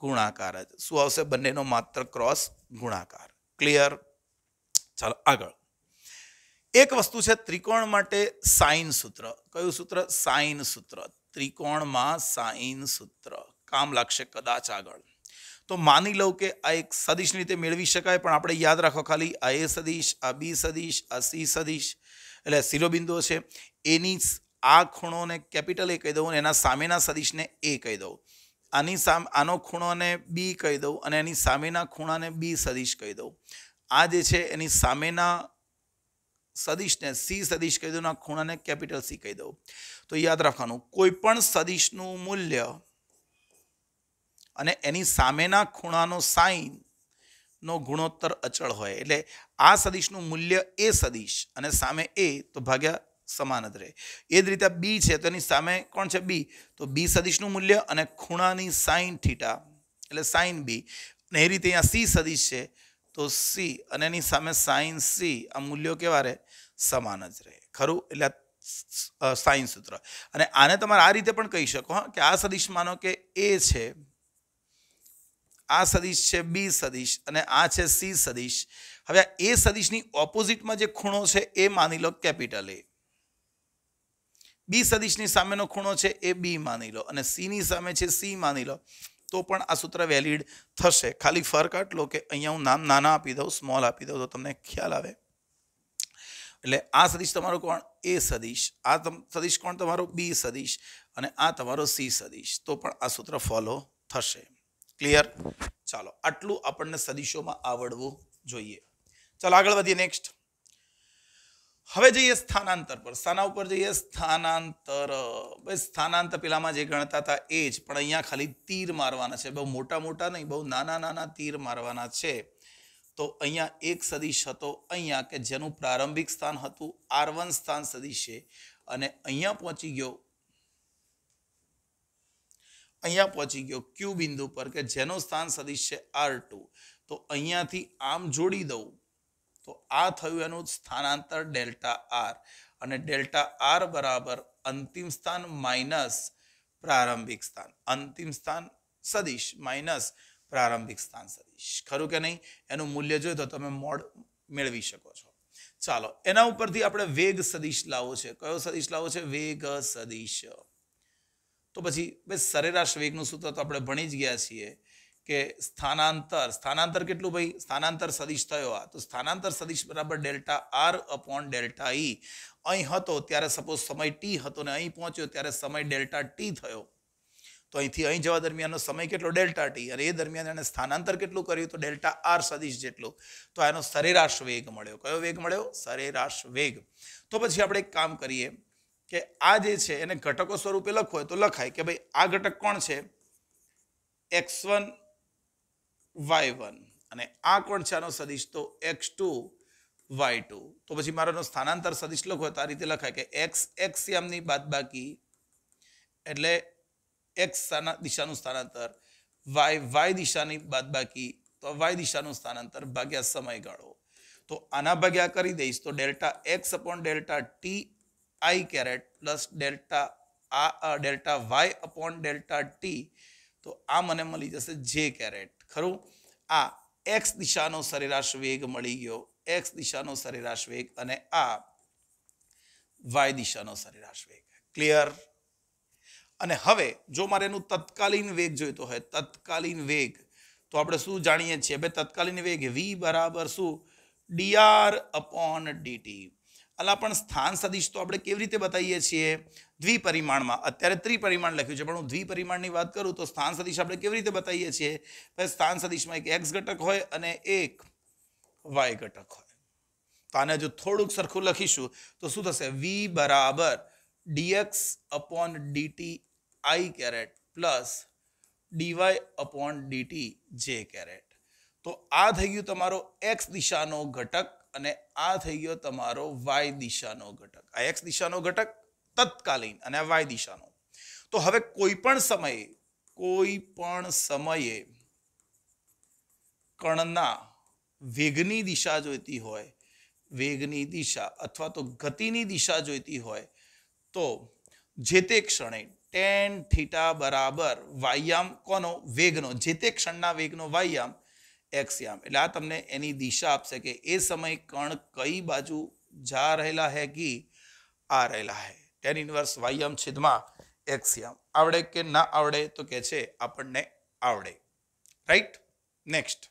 S1: ગુણાકાર જ. શું આવશે? બંનેનો માત્ર ક્રોસ ગુણાકાર. ક્લિયર ચાલો, આગળ. એક વસ્તુ છે ત્રિકોણ માટે સાઇન સૂત્ર. કયું સૂત્ર? સાઇન સૂત્ર. ત્રિકોણમાં સાઈન સૂત્ર. કામ લાગશે કદાચ આગળ. તો માની લઉં કે આ એક સદીશની રીતે મેળવી શકાય, પણ આપણે યાદ રાખો ખાલી, આ એ સદીશ, આ બી સદીશ, આ સી સદીશ, એટલે શિરોબિંદુઓ છે. એની આ ખૂણોને કેપિટલ એ કહી દઉં અને એના સામેના સદીશને એ કહી દઉં. આની સામ, આનો ખૂણોને બી કહી દઉં અને એની સામેના ખૂણાને બી સદીશ કહી દઉં. આ જે છે, એની સામેના સદીશને સી સદીશ કહી દઉં ખૂણાને કેપિટલ સી કહી દઉં. તો યાદ રાખવાનું, કોઈ પણ સદીશનું મૂલ્ય અને એની સામેના ખૂણાનો સાઈન નો ગુણોત્તર અચળ હોય. એટલે આ સદીશનું મૂલ્ય એ સદીશ અને સામે એ તો ભાગ્યા સમાન જ રહે. એ જ રીતે બી છે તો એની સામે કોણ છે? બી. તો બી સદીશનું મૂલ્ય અને ખૂણાની સાઈન થીટા, એટલે સાઈન બી. અને એ રીતે અહીંયા સી સદીશ છે તો સી અને એની સામે સાઇન સી આ મૂલ્યો કેવા રહે? સમાન જ રહે. ખરું? એટલે સાઇન સૂત્ર. અને આને તમારે આ રીતે પણ કહી શકો, હા, કે આ સદીશ માનો કે એ છે, આ સદિશ છે બી સદિશ, અને આ છે સી સદિશ. હવે એ સદિશની ઓપોઝિટમાં જે ખૂણો છે, એ માની લો કેપિટલ એ બી સદિશની સામેનો ખૂણો છે, એ બી માની લો, અને સીની સામે છે સી માની લો. તો પણ આ સૂત્ર વેલિડ થશે. ખાલી ફરક આટલો કે અહીંયા હું નામ નાના આપી દઉં સ્મોલ આપી દઉં તો તમને ખ્યાલ આવે. એટલે આ સદિશ તમારો કોણ? એ સદિશ. આ સદિશ કોણ તમારો? બી સદિશ. અને આ તમારો સી સદિશ. તો પણ આ સૂત્ર ફોલો થશે. ક્લિયર ચાલો, આટલું આપણને સદિશોમાં આવડવું જોઈએ. ચાલો આગળ વધીએ નેક્સ્ટ હવે જઈએ સ્થાનાંતર પર. સ્થાના ઉપર જઈએ, સ્થાનાંતર. સ્થાનાંતર પેલામાં જે ગણતા હતા એ જ, પણ અહીંયા ખાલી તીર મારવાના છે. બહુ મોટા મોટા નહીં, બહુ નાના નાના તીર મારવાના છે. તો અહીંયા એક સદિશ હતો અહીંયા કે જેનું પ્રારંભિક સ્થાન હતું આર વન સ્થાન સદિશ. છે અને અહીંયા પહોંચી ગયો, અહીંયા પહોંચી ગયો ક્યુ બિંદુ પર કે જેનું સ્થાન સદિશ છે આર ટુ. તો અહીંયાથી આમ જોડી દઉં તો આ થયું એનું સ્થાનાંતર ડેલ્ટા આર. અને ડેલ્ટા આર બરાબર અંતિમ સ્થાન માઇનસ પ્રારંભિક સ્થાન. અંતિમ સ્થાન સદિશ માઇનસ પ્રારંભિક સ્થાન સદિશ. ખરું કે નહીં? એનું મૂલ્ય જોઈએ તો તમે મોડ મેળવી શકો છો. ચાલો, એના ઉપરથી આપણે વેગ સદિશ લાવવો છે. કયો સદિશ લાવવો છે? વેગ સદિશ. તો પછી ભાઈ સરેરાશ વેગનું સૂત્ર તો આપણે ભણી જ ગયા છીએ. કે સ્થાનાંતર સ્થાનાંતર કેટલું ભાઈ? સ્થાનાંતર સદિશ થયો આ. તો સ્થાનાંતર સદિશ બરાબર delta r upon delta e. અહીં હતો ત્યારે સપોઝ સમય ટી હતો ને અહીં પહોંચ્યો ત્યારે સમય ડેલ્ટા ટી થયો. તો અહીંથી અહીં જવા દરમિયાનનો સમય કેટલો? Delta t. અને એ દરમિયાન એને સ્થાનાંતર કેટલું કર્યું? તો ડેલ્ટા આર સદિશ જેટલું. તો એનો સરેરાશ વેગ મળ્યો. કયો વેગ મળ્યો? સરેરાશ વેગ. તો પછી આપણે એક કામ કરીએ કે આ જે છે, એને ઘટકો સ્વરૂપે હોય તો લખાય કે ભાઈ આ ઘટક કોણ છે? X one y one. અને આ કોણ છે? આનો સદિશ તો એક્સ ટુ વાય ટુ. તો પછી મારાનો સ્થાનાંતર સદિશ લખો, તો આ રીતે લખાય કે એક્સ એક્સ યામની બાદ બાકી એટલે એક્સ દિશાનું સ્થાનાંતર, વાય વાય દિશાની બાદ બાકી તો વાય દિશાનું સ્થાનાંતર ભાગ્યા સમયગાળો. તો આના ભાગ્યા કરી દઈશ, તો delta x upon delta t i caret plus delta આ delta y upon delta t. તો આ મને મળી જશે જે કેરેટ. ખરું? આ એક્સ દિશાનો સરેરાશ વેગ મળી ગયો. એક્સ દિશાનો સરેરાશ વેગ અને આ વાય દિશાનો સરેરાશ વેગ. ક્લિયર અને હવે જો મારે એનું તત્કાલીન વેગ જોઈતો હોય, તત્કાલીન વેગ, તો આપણે શું જાણીએ છીએ? ભાઈ તત્કાલીન વેગ વી બરાબર શું? ડીઆર અપોન ડીટી અલા પણ સ્થાન સદિશ તો આપણે કેવી રીતે બતાવીએ છીએ? દ્વિપરિમાણમાં. અત્યારે ત્રિપરિમાણ લખ્યું છે, પણ હું દ્વિપરિમાણની વાત કરું તો સ્થાન સદિશ આપણે કેવી રીતે બતાવીએ છીએ? ભાઈ સ્થાન સદિશમાં એક એક્સ ઘટક હોય અને એક વાય ઘટક હોય. તો આને જો થોડુંક સરખું લખીશું, તો શું થશે? વી બરાબર dx upon dt i caret plus dy upon dt j caret તો આ થઈ ગયું તમારો એક્સ દિશાનો ઘટક અને આ થઈ ગયો તમારો વાય દિશાનો ઘટક. આ એક્સ દિશાનો ઘટક તત્કાલીન અને આ વાય દિશાનો. તો હવે કોઈ પણ સમયે, કોઈ પણ સમયે કણના વેગની દિશા જોઈતી હોય, વેગની દિશા અથવા તો ગતિની દિશા જોઈતી હોય, તો જે તે ક્ષણે ટેન થીટા બરાબર વાયામ કોનો? વેગનો. જે તે ક્ષણના વેગનો વાયામ એક્સયામ એટલે આ તમને એની દિશા આપશે કે એ સમય કણ કઈ બાજુ જા રહેલા હે કે આ રહેલા હે. ટેન ઇન્વર્સ વાયમ છેદમાં એક્સયામ આવડે કે ના આવડે તો કે છે આપણને આવડે. રાઈટ નેક્સ્ટ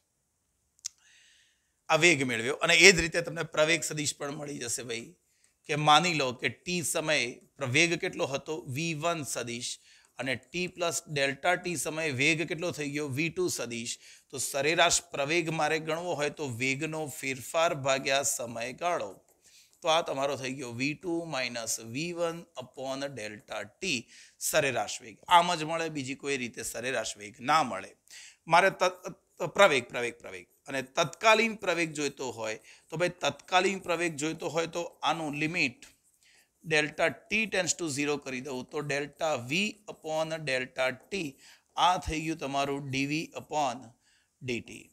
S1: આ વેગ મેળવ્યો. અને એ જ રીતે તમને પ્રવેગ સદિશ પણ મળી જશે ભાઈ. કે માની લો કે ટી સમયે પ્રવેગ કેટલો હતો? વી વન સદિશ. અને ટી પ્લસ ડેલ્ટા ટી સમયે વેગ કેટલો થઈ ગયો? વી ટુ સદીશ. તો સરેરાશ પ્રવેગ મારે ગણવો હોય તો વેગનો ફેરફાર ભાગ્યા સમયગાળો. તો આ તમારો થઈ ગયો v two minus v one upon delta t સરેરાશ વેગ. આમ જ મળે, બીજી કોઈ રીતે સરેરાશ વેગ ના મળે. મારે પ્રવેગ પ્રવેગ પ્રવેગ. અને તત્કાલીન પ્રવેગ જોઈતો હોય તો ભાઈ, તત્કાલીન પ્રવેગ જોઈતો હોય તો આનું limit delta t tends to zero કરી દઉં તો delta v upon delta t, આ થઈ ગયું તમારું ડીવી અપોન ડીટી.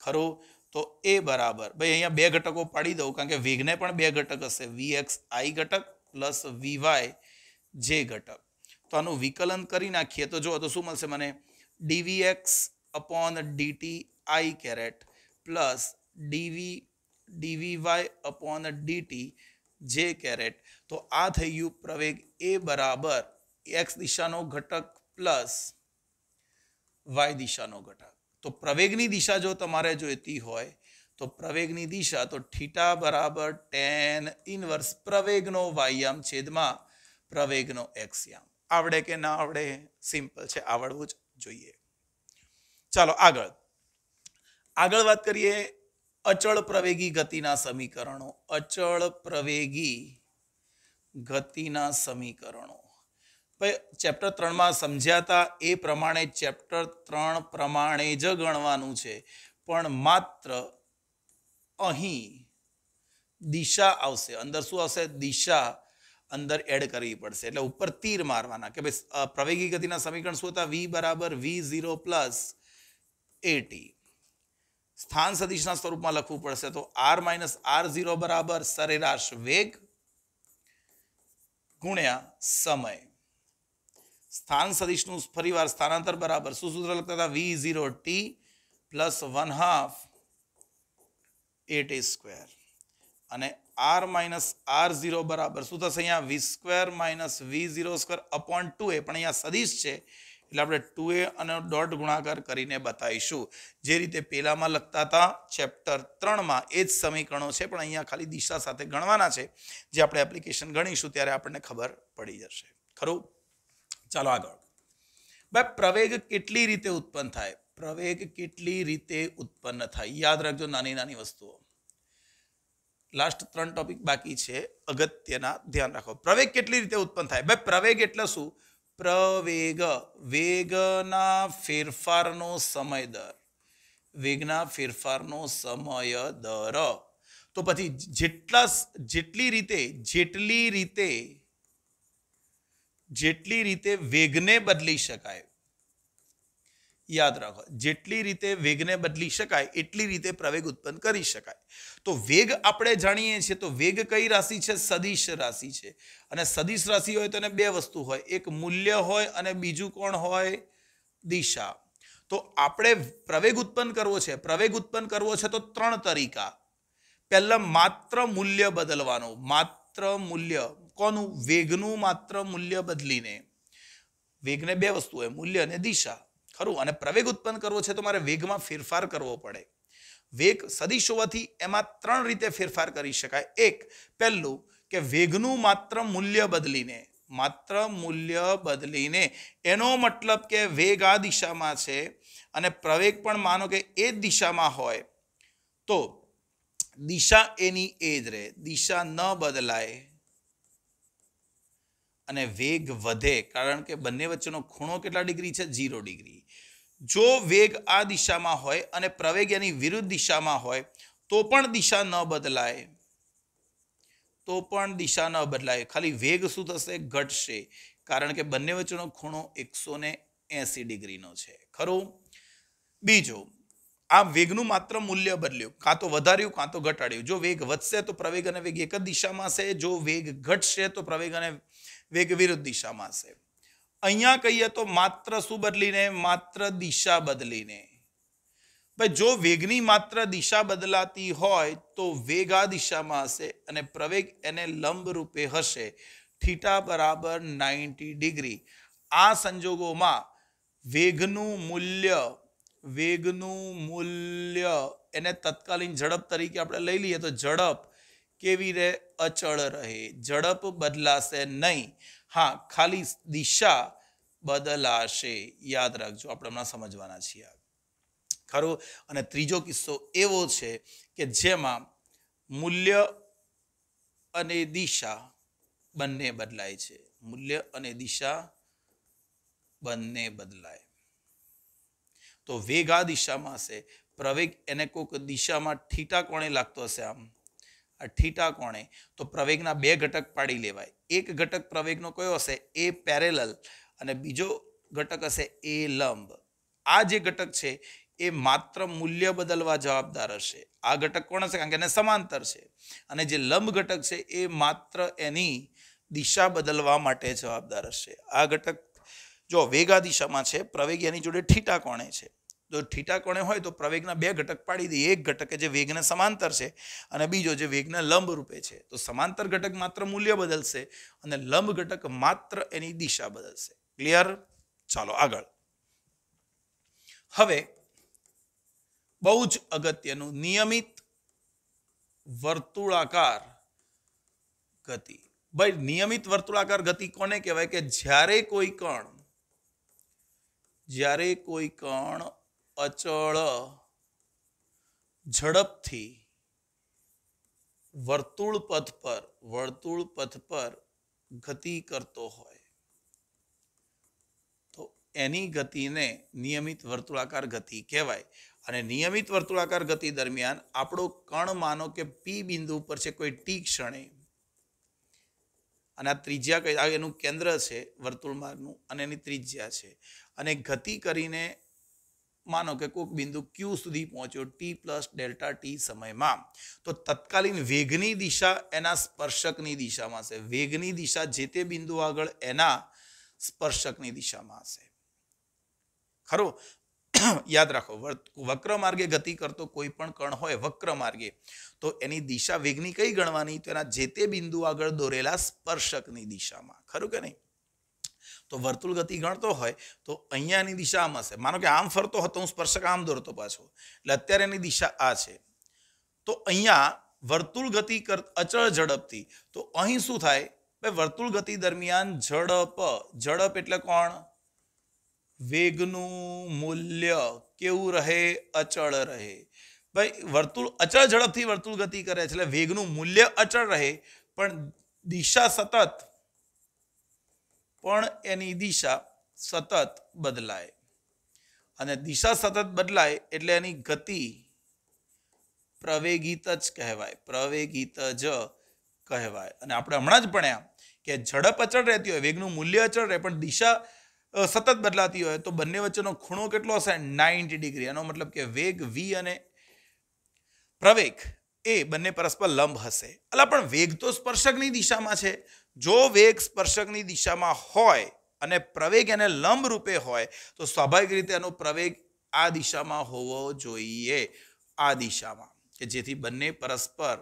S1: ખરું? તો એ બરાબર. ભાઈ, અહીંયા બે ઘટકો પાડી દઉં કારણ કે વેગને પણ બે ઘટક હશે. વી એક્સ આઈ ઘટક પ્લસ વી વાય જે ઘટક. તો આનું વિકલન કરી નાખીએ તો જો, તો શું મળશે મને? Dv x upon dt i caret plus dv dv y upon dt j caret, તો આ થઈ ગયું પ્રવેગ એ બરાબર એક્સ દિશાનો ઘટક પ્લસ વાય દિશાનો ઘટક. તો પ્રવેગની દિશા જો તમારે જોઈતી હોય, તો પ્રવેગની દિશા, તો થીટા બરાબર ટેન ઇનવર્સ પ્રવેગનો વાયામ છેદમાં પ્રવેગનો એક્સયામ આવડે કે ના આવડે? સિમ્પલ છે, આવડવું જ જોઈએ. ચાલો આગળ. આગળ વાત કરીએ અચળ પ્રવેગી ગતિના સમીકરણો, અચળ પ્રવેગી ગતિના સમીકરણો. ભાઈ ચેપ્ટર ત્રણમાં સમજ્યા હતા, એ પ્રમાણે ચેપ્ટર ત્રણ પ્રમાણે જ ગણવાનું છે, પણ માત્ર અહીં દિશા આવશે. અંદર શું આવશે? દિશા અંદર એડ કરવી પડશે. એટલે ઉપર તીર મારવાના કે ભાઈ પ્રવેગી ગતિના સમીકરણ શું હતા? વી બરાબર વી ઝીરો પ્લસ એટી સ્થાન સદિશના સ્વરૂપમાં લખવું પડશે તો આર માઇનસ આર ઝીરો બરાબર સરેરાશ વેગ ગુણ્યા સમય. સ્થાન સદિશનું ફરીવાર સ્થાનાંતર બરાબર શું સૂત્ર લખતા હતા? V zero t plus one half a t a square. અને આર માઇનસ આર ઝીરો બરાબર શું થશે અહીંયા? V square minus v zero square upon two a. પણ અહીંયા સદિશ છે. એટલે આપણે ટુ એ અને ડોટ ગુણાકાર કરીને બતાવીશું. જે રીતે પેલામાં લખતા હતા ચેપ્ટર ત્રણમાં એ જ સમીકરણો છે, પણ અહીંયા ખાલી દિશા સાથે ગણવાના છે. જે આપણે એપ્લિકેશન ગણીશું ત્યારે આપણને ખબર પડી જશે. ખરું? ચાલો આગળ. ભાઈ, પ્રવેગ કેટલી રીતે ઉત્પન્ન થાય? પ્રવેગ કેટલી રીતે ઉત્પન્ન થાય? યાદ રાખજો નાની નાની વસ્તુઓ. લાસ્ટ ત્રણ ટોપિક બાકી છે. અગત્યના ધ્યાન રાખો. પ્રવેગ કેટલી રીતે ઉત્પન્ન થાય? ભાઈ, પ્રવેગ એટલે શું? પ્રવેગ, વેગના ફેરફારનો સમય દર. વેગના ફેરફારનો સમય દર. તો પછી જેટલા જેટલી રીતે જેટલી રીતે જેટલી રીતે વેગને બદલી શકાય. યાદ રાખો, જેટલી રીતે વેગને બદલી શકાય, એટલી રીતે પ્રવેગ ઉત્પન્ન કરી શકાય. તો વેગ આપણે જાણીએ છીએ, તો વેગ કઈ રાશિ છે? સદિશ રાશિ છે. અને સદિશ રાશિ હોય તો એને બે વસ્તુ હોય. એક મૂલ્ય હોય અને બીજું કોણ હોય? દિશા. તો આપણે પ્રવેગ ઉત્પન્ન કરવો છે. પ્રવેગ ઉત્પન્ન કરવો છે તો ત્રણ તરીકા. પહેલા માત્ર મૂલ્ય બદલવાનું. માત્ર મૂલ્ય. કોનું? વેગનું માત્ર મૂલ્ય બદલીને. વેગને બે વસ્તુ હોય. મૂલ્ય અને દિશા. ખરું? અને પ્રવેગ ઉત્પન્ન કરવો છે તો મારે વેગમાં ફેરફાર કરવો પડે. વેગ સદિશ હોવાથી એમાં ત્રણ રીતે ફેરફાર કરી શકાય. એક, પહેલું કે વેગનું માત્ર મૂલ્ય બદલીને, માત્ર મૂલ્ય બદલીને. એનો મતલબ કે વેગ આ દિશામાં છે અને પ્રવેગ પણ માનો કે એ જ દિશામાં હોય. તો દિશા એની એ જ રહે. દિશા ન બદલાય અને વેગ વધે. કારણ કે બંને વચ્ચેનો ખૂણો કેટલા ડિગ્રી છે? Zero degree. જો વેગ આ દિશામાં હોય અને પ્રવેગ એની વિરુદ્ધ દિશામાં હોય, તો પણ દિશા ન બદલાય. તો પણ દિશા ન બદલાય. ખાલી વેગ શું થશે? ઘટશે. કારણ કે બંને વચ્ચેનો ખૂણો એકસો ને એસી ડિગ્રીનો છે. ખરું? બીજો, આ વેગનું માત્ર મૂલ્ય બદલ્યું. કાં તો વધાર્યું, કાં તો ઘટાડ્યું. જો વેગ વધશે તો પ્રવેગ અને વેગ એક જ દિશામાં હશે જો વેગ ઘટશે તો પ્રવેગ અને વેગ વિરુદ્ધ દિશામાં છે. અહીંયા કહીએ તો માત્ર શું બદલીને? માત્ર દિશા બદલીને. ભાઈ, જો વેગની માત્ર દિશા બદલાતી હોય તો વેગ આ દિશામાં હશે અને પ્રવેગ એને લંબ રૂપે હશે. થીટા બરાબર નાઇન્ટી ડિગ્રી. આ સંજોગોમાં વેગનું મૂલ્ય વેગનું મૂલ્ય એને તત્કાલીન ઝડપ તરીકે આપણે લઈ લઈએ તો ઝડપ કેવી રહે? અચળ રહે. ઝડપ બદલાશે નહીં. હા, ખાલી દિશા બદલાશે. યાદ રાખજો, આપણે હમણાં સમજવાના છીએ. ખરું? અને ત્રીજો કિસ્સો એવો છે કે જેમાં મૂલ્ય અને દિશા બંને બદલાય છે. મૂલ્ય અને દિશા બંને બદલાય. તો વેગ આ દિશામાં હશે. પ્રવેગ એને કોઈક દિશામાં ઠીટા કોણે લાગતો હશે આમ? આ ઠીટા કોણે? તો પ્રવેગના બે ઘટક પાડી લેવાય. એક ઘટક પ્રવેગનો કયો હશે? એ પેરેલલ અને બીજો ઘટક હશે એ લંબ. આ જે ઘટક છે, એ માત્ર મૂલ્ય બદલવા જવાબદાર હશે. આ ઘટક કોણ હશે? કારણ કે એને સમાંતર છે. અને જે લંબ ઘટક છે, એ માત્ર એની દિશા બદલવા માટે જવાબદાર હશે. આ ઘટક જો વેગા દિશામાં છે, પ્રવેગ એની જોડે ઠીટા કોણે છે? જો થીટા કોણે હોય તો પ્રવેગના બે ઘટક પાડી દઈએ. એક ઘટક જે વેગને સમાંતર છે અને બીજો જે વેગને લંબ રૂપે છે. તો સમાંતર ઘટક માત્ર મૂલ્ય બદલશે અને લંબ ઘટક માત્ર એની દિશા બદલશે. ક્લિયર ચાલો આગળ. હવે બહુ જ અગત્યનું નિયમિત વર્તુળાકાર ગતિ. ભાઈ, નિયમિત વર્તુળાકાર ગતિ કોને કહેવાય? કે જ્યારે કોઈ કણ, જ્યારે કોઈ કણ અચળ ઝડપથી વર્તુળ પથ પર, વર્તુળ પથ પર ગતિ કરતો હોય. તો એની ગતિને નિયમિત વર્તુળાકાર ગતિ કહેવાય. અને નિયમિત વર્તુળાકાર ગતિ દરમિયાન આપણો કણ માનો કે પી બિંદુ પર છે કોઈ ટી ક્ષણે. અને આ ત્રિજ્યા કઈ એનું કેન્દ્ર છે વર્તુળ માર્ગનું અને એની ત્રિજ્યા છે. અને ગતિ કરીને માનો કે કોઈક બિંદુ ક્યુ સુધી પહોંચ્યો ટી પ્લસ ડેલ્ટા ટી સમયમાં, તો તત્કાલીન વેગની દિશા એના સ્પર્શકની દિશામાં હશે. વેગની દિશા જે તે બિંદુ આગળ એના સ્પર્શકની દિશામાં હશે. ખરું? યાદ રાખો, વક્ર માર્ગે ગતિ કરતો કોઈ પણ કણ હોય વક્ર માર્ગે તો એની દિશા વેગની કઈ ગણવાની? તો એના જે તે બિંદુ આગળ દોરેલા સ્પર્શકની દિશામાં. ખરું કે નહીં? તો વર્તુળ ગતિ ગણતો હોય તો અહીંયાની દિશા આમ હશે માનો કે આમ ફરતો હતો, હું સ્પર્શક આમ દોરતો પાછો. એટલે અત્યારે એની દિશા આ છે. તો અહીંયા વર્તુળ ગતિ કર, અચળ ઝડપથી. તો અહીં શું થાય? ભાઈ વર્તુળ ગતિ દરમિયાન ઝડપ. ઝડપ એટલે કોણ? વેગનું મૂલ્ય. કેવું રહે? અચળ રહે. ભાઈ, વર્તુળ, અચળ ઝડપથી વર્તુળ ગતિ કરે છે. એટલે વેગનું મૂલ્ય અચળ રહે. પણ દિશા સતત પણ એની દિશા સતત બદલાય. અને દિશા સતત બદલાય એટલે એની ગતિ પ્રવેગિત જ કહેવાય. પ્રવેગિત જ કહેવાય. અને આપણે હમણાં જ ભણ્યા કે ઝડપ અચળ રહેતી હોય, વેગનું મૂલ્ય અચળ રહે, પણ દિશા સતત બદલાતી હોય તો બંને વચ્ચેનો ખૂણો કેટલો હશે? Ninety degree. એનો મતલબ કે વેગ વી અને પ્રવેગ એ બંને પરસ્પર લંબ હશે. અલા, પણ વેગ તો સ્પર્શકની દિશામાં છે. જો વેગ સ્પર્શકની દિશામાં હોય અને પ્રવેગ એને લંબ રૂપે હોય, તો સ્વાભાવિક રીતે એનો પ્રવેગ આ દિશામાં હોવો જોઈએ. આ દિશામાં, કે જેથી બંને પરસ્પર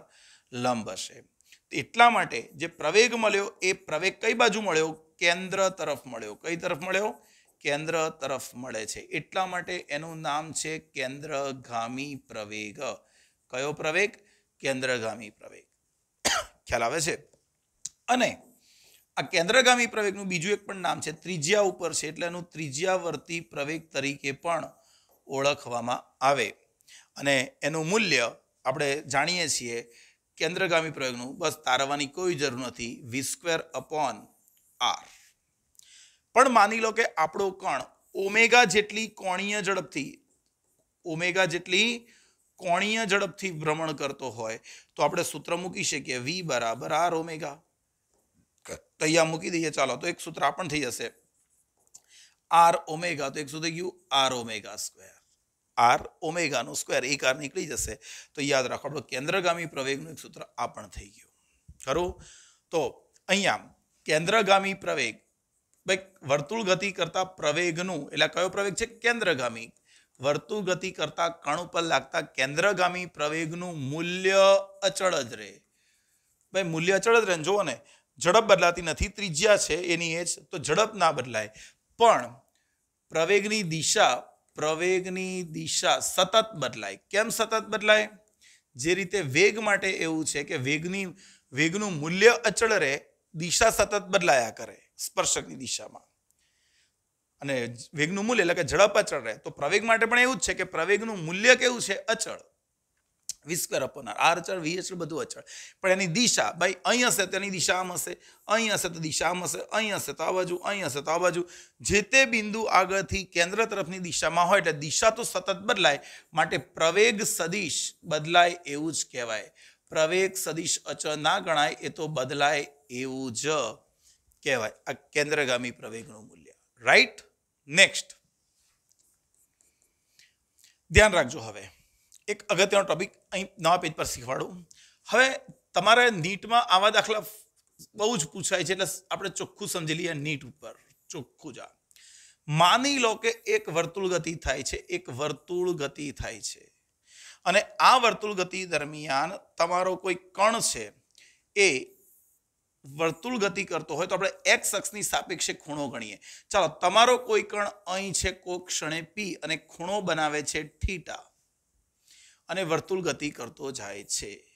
S1: લંબ હશે. એટલા માટે જે પ્રવેગ મળ્યો, એ પ્રવેગ કઈ બાજુ મળ્યો? કેન્દ્ર તરફ મળ્યો. કઈ તરફ મળ્યો? કેન્દ્ર તરફ મળે છે. એટલા માટે એનું નામ છે કેન્દ્રગામી પ્રવેગ. કયો પ્રવેગ? કેન્દ્રગામી પ્રવેગ. ખ્યાલ આવે છે? અને આ કેન્દ્રગામી પ્રવેગનું બીજું એક પણ નામ છે, ત્રિજ્યા ઉપર છે, એટલે એનું ત્રિજ્યાવર્તી પ્રવેગ તરીકે પણ ઓળખવામાં આવે. અને એનું મૂલ્ય આપણે જાણીએ છીએ કેન્દ્રગામી પ્રયોગનું. બસ તારવવાની કોઈ જરૂર નથી. વી સ્ક્વેર અપોન આર પણ માની લો કે આપણો કણ ઓમેગા જેટલી કોણીય ઝડપથી, ઓમેગા જેટલી કોણીય ઝડપથી ભ્રમણ કરતો હોય, તો આપણે સૂત્ર મૂકી શકીએ. વી બરાબર આર ઓમેગા. તૈયાર મૂકી દઈએ. ચાલો, તો એક સૂત્ર આ પણ થઈ જશે. આર ઓમેગા તો એક શું થઈ ગયું? આર ઓમેગા સ્ક્વેર આર ઓમેગાનો સ્ક્વેર એક આર નીકળી જશે. તો યાદ રાખો આપણું કેન્દ્રગામી પ્રવેગનું એક સૂત્ર આ પણ થઈ ગયું. ખરું? તો અહીંયા કેન્દ્રગામી પ્રવેગ ભાઈ વર્તુળ ગતિ કરતા પ્રવેગનું, એટલે કયો પ્રવેગ છે? કેન્દ્રગામી. વર્તુળ ગતિ કરતા કણ ઉપર લાગતા કેન્દ્રગામી પ્રવેગનું મૂલ્ય અચળ જ રહે. ભાઈ, મૂલ્ય અચળ જ રહે જુઓ ને ઝડપ બદલાતી નથી, ત્રિજ્યા છે એની એજ, તો ઝડપ ના બદલાય. પણ પ્રવેગની દિશા પ્રવેગની દિશા સતત બદલાય. કેમ સતત બદલાય? જે રીતે વેગ માટે એવું છે કે વેગની, વેગનું મૂલ્ય અચળ રહે, દિશા સતત બદલાયા કરે, સ્પર્શકની દિશામાં. અને વેગનું મૂલ્ય એટલે કે ઝડપ અચળ રહે. તો પ્રવેગ માટે પણ એવું જ છે કે પ્રવેગનું મૂલ્ય કેવું છે? અચળ. V square upon r r અચળ વી અચળ બધું અચળ પણ એની દિશા, ભાઈ, અહીં હશે તો એની દિશા આમ હશે, અહીં હશે તો દિશા આમ હશે, અહીં હશે તો આ બાજુ, અહીં હશે તો આ બાજુ. જે તે બિંદુ આગળથી કેન્દ્ર તરફની દિશામાં હોય એટલે દિશા તો સતત બદલાય. માટે પ્રવેગ સદિશ બદલાય એવું જ કહેવાય. પ્રવેગ સદિશ અચળ ના ગણાય એ તો બદલાય એવું જ કહેવાય. આ કેન્દ્રગામી પ્રવેગનું મૂલ્ય. રાઈટ નેક્સ્ટ ધ્યાન રાખજો હવે. એક અગત્યનો ટોપિક અહીં નવા પેજ પર શીખવાડું. હવે તમારે નીટમાં આવા દાખલા બહુ જ પૂછાય છે, એટલે આપણે ચોખ્ખું સમજી લઈએ નીટ ઉપર. ચોખ્ખું જ માની લો કે એક વર્તુળ ગતિ થાય છે, એક વર્તુળ ગતિ થાય છે. અને આ વર્તુળ ગતિ દરમિયાન તમારો કોઈ કણ છે, એ વર્તુળ ગતિ કરતો હોય તો આપણે એક્સ અક્ષની સાપેક્ષે ખૂણો ગણીએ. ચાલો, તમારો કોઈ કણ અહીં છે, કોઈ ક્ષણે પી અને ખૂણો બનાવે છે, થીટા. અને વર્તુળ ગતિ કરતો જાય છે.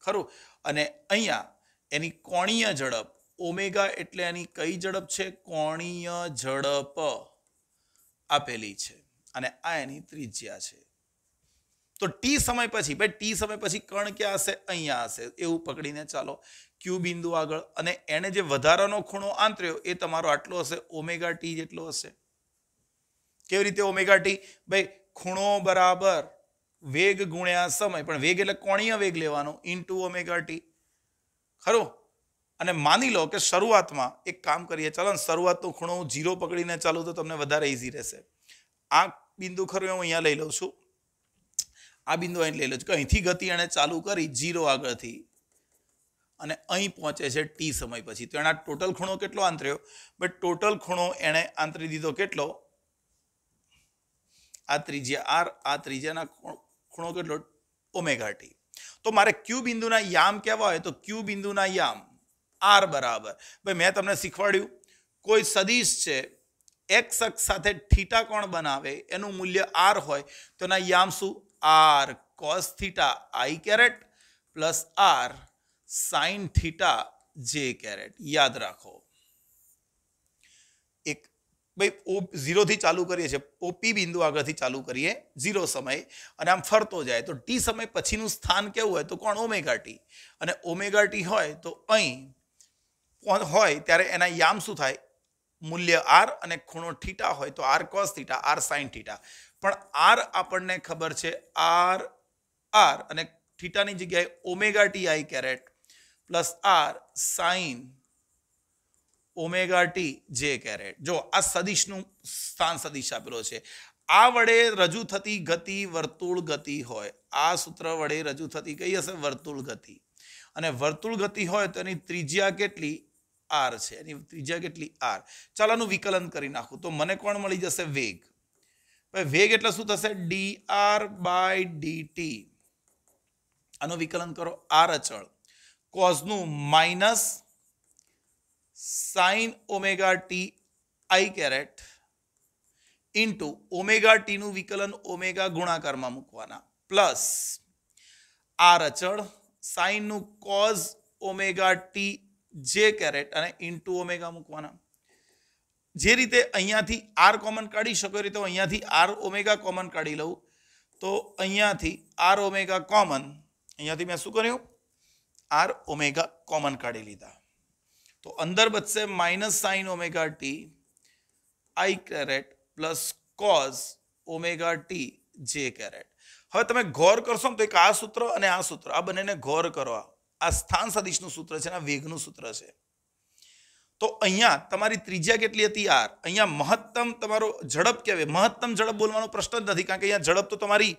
S1: ખરું? અને અહીંયા એની કોણીય ઝડપ, ઓમેગા એટલે એની કઈ ઝડપ છે? કોણીય ઝડપ આપેલી છે. અને આ એની ત્રિજ્યા છે. તો ટી સમય પછી, ભાઈ ટી સમય પછી કણ ક્યાં હશે? અહીંયા હશે. એવું પકડીને ચાલો. ક્યુ બિંદુ આગળ. અને એને જે વધારાનો ખૂણો આંતર્યો, એ તમારો આટલો હશે? ઓમેગા ટી જેટલો હશે. કેવી રીતે ઓમેગા ટી ભાઈ, ખૂણો બરાબર વેગ ગુણ્યા સમય. પણ વેગ એટલે કોણીય વેગ લેવાનો? ઇન્ટુ ઓમેગા ટી ખરું? અને માની લો કે શરૂઆતમાં એક કામ કરીએ, ચાલો ને શરૂઆતનો ખૂણો હું જીરો પકડીને ચાલુ તો તમને વધારે ઇઝી રહેશે. આ બિંદુ ખરું હું અહીંયા લઈ લઉં છું. આ બિંદુ અહીં લઈ લઉં છું કે અહીંથી ગતિ એણે ચાલુ કરી જીરો આગળથી. અને અહીં પહોંચે છે ટી સમય પછી. તો એના ટોટલ ખૂણો કેટલો આંતર્યો? બટ ટોટલ ખૂણો એણે આંતરી દીધો કેટલો? આ ત્રિજ્યા આર આ ત્રિજ્યાના ખૂણો કેટલો? Omega t. તો મારે ક્યુ બિંદુના યામ કહેવા હોય? તો ક્યુ બિંદુના યામ. આર બરાબર. ભાઈ, મેં તમને શીખવાડ્યું. કોઈ સદીશ છે એક્સ અક્ષ સાથે થીટા કોણ બનાવે? એનું મૂલ્ય આર હોય. તો એના યામ શું? R. Cos theta i caret plus r sine theta j caret. યાદ રાખો. ભાઈ, ઓ ઝીરોથી ચાલુ કરીએ છીએ. ઓપી બિંદુ આગળથી ચાલુ કરીએ. ઝીરો સમય. અને આમ ફરતો જાય. તો ટી સમય પછીનું સ્થાન કેવું હોય? તો કોણ? Omega t. અને ઓમેગા ટી હોય તો અહીં હોય? ત્યારે એના યામ શું થાય? મૂલ્ય આર અને ખૂણો થીટા હોય તો r cos theta, r sine theta. પણ આર આપણને ખબર છે આર આર અને થીટાની જગ્યાએ omega t i caret. Plus r sine omega t j caret જો આ સદિશનું સ્થાન સદિશ આપેલો છે. આ વડે રજૂ થતી ગતિ વર્તુળ ગતિ હોય. આ સૂત્ર વડે રજૂ થતી કઈ હશે? વર્તુળ ગતિ. અને વર્તુળ ગતિ હોય તો એની ત્રિજ્યા કેટલી? આર છે. એની ત્રિજ્યા કેટલી? આર. ચાલો આનું વિકલન કરી નાખું. તો મને કોણ મળી જશે? વેગ. વેગ એટલે શું થશે? D r by d t. આનું વિકલન કરો. આર અચળ કોઝનું minus sine omega t i caret into omega ટીનું વિકલન ઓમેગા ગુણાકારમાં મૂકવાના. પ્લસ આ રચડ સાઇનનું cos omega t j caret અને ઇન્ટુ ઓમેગા મૂકવાના. જે રીતે અહીંયાથી આર કોમન કાઢી શકો એ રીતે અહીંયાથી આર ઓમેગા કોમન કાઢી લઉં. તો અહીંયાથી આર ઓમેગા કોમન અહીંયાથી મેં શું કર્યું? આર ઓમેગા કોમન કાઢી લીધા. તો અંદર બચશે minus sine omega t i caret plus cos omega t j caret હવે તમે ગૌર કરશો ને તો એક આ સૂત્ર અને આ સૂત્ર, આ બંનેને ગૌર કરો. આ સ્થાન સદિશનું સૂત્ર છે અને આ વેગનું સૂત્ર છે. તો અહીંયા તમારી ત્રિજ્યા કેટલી હતી? આર. અહીંયા મહત્તમ તમારો ઝડપ કહેવાય. મહત્તમ ઝડપ બોલવાનો પ્રશ્ન જ નથી, કારણ કે અહીંયા ઝડપ તો તમારી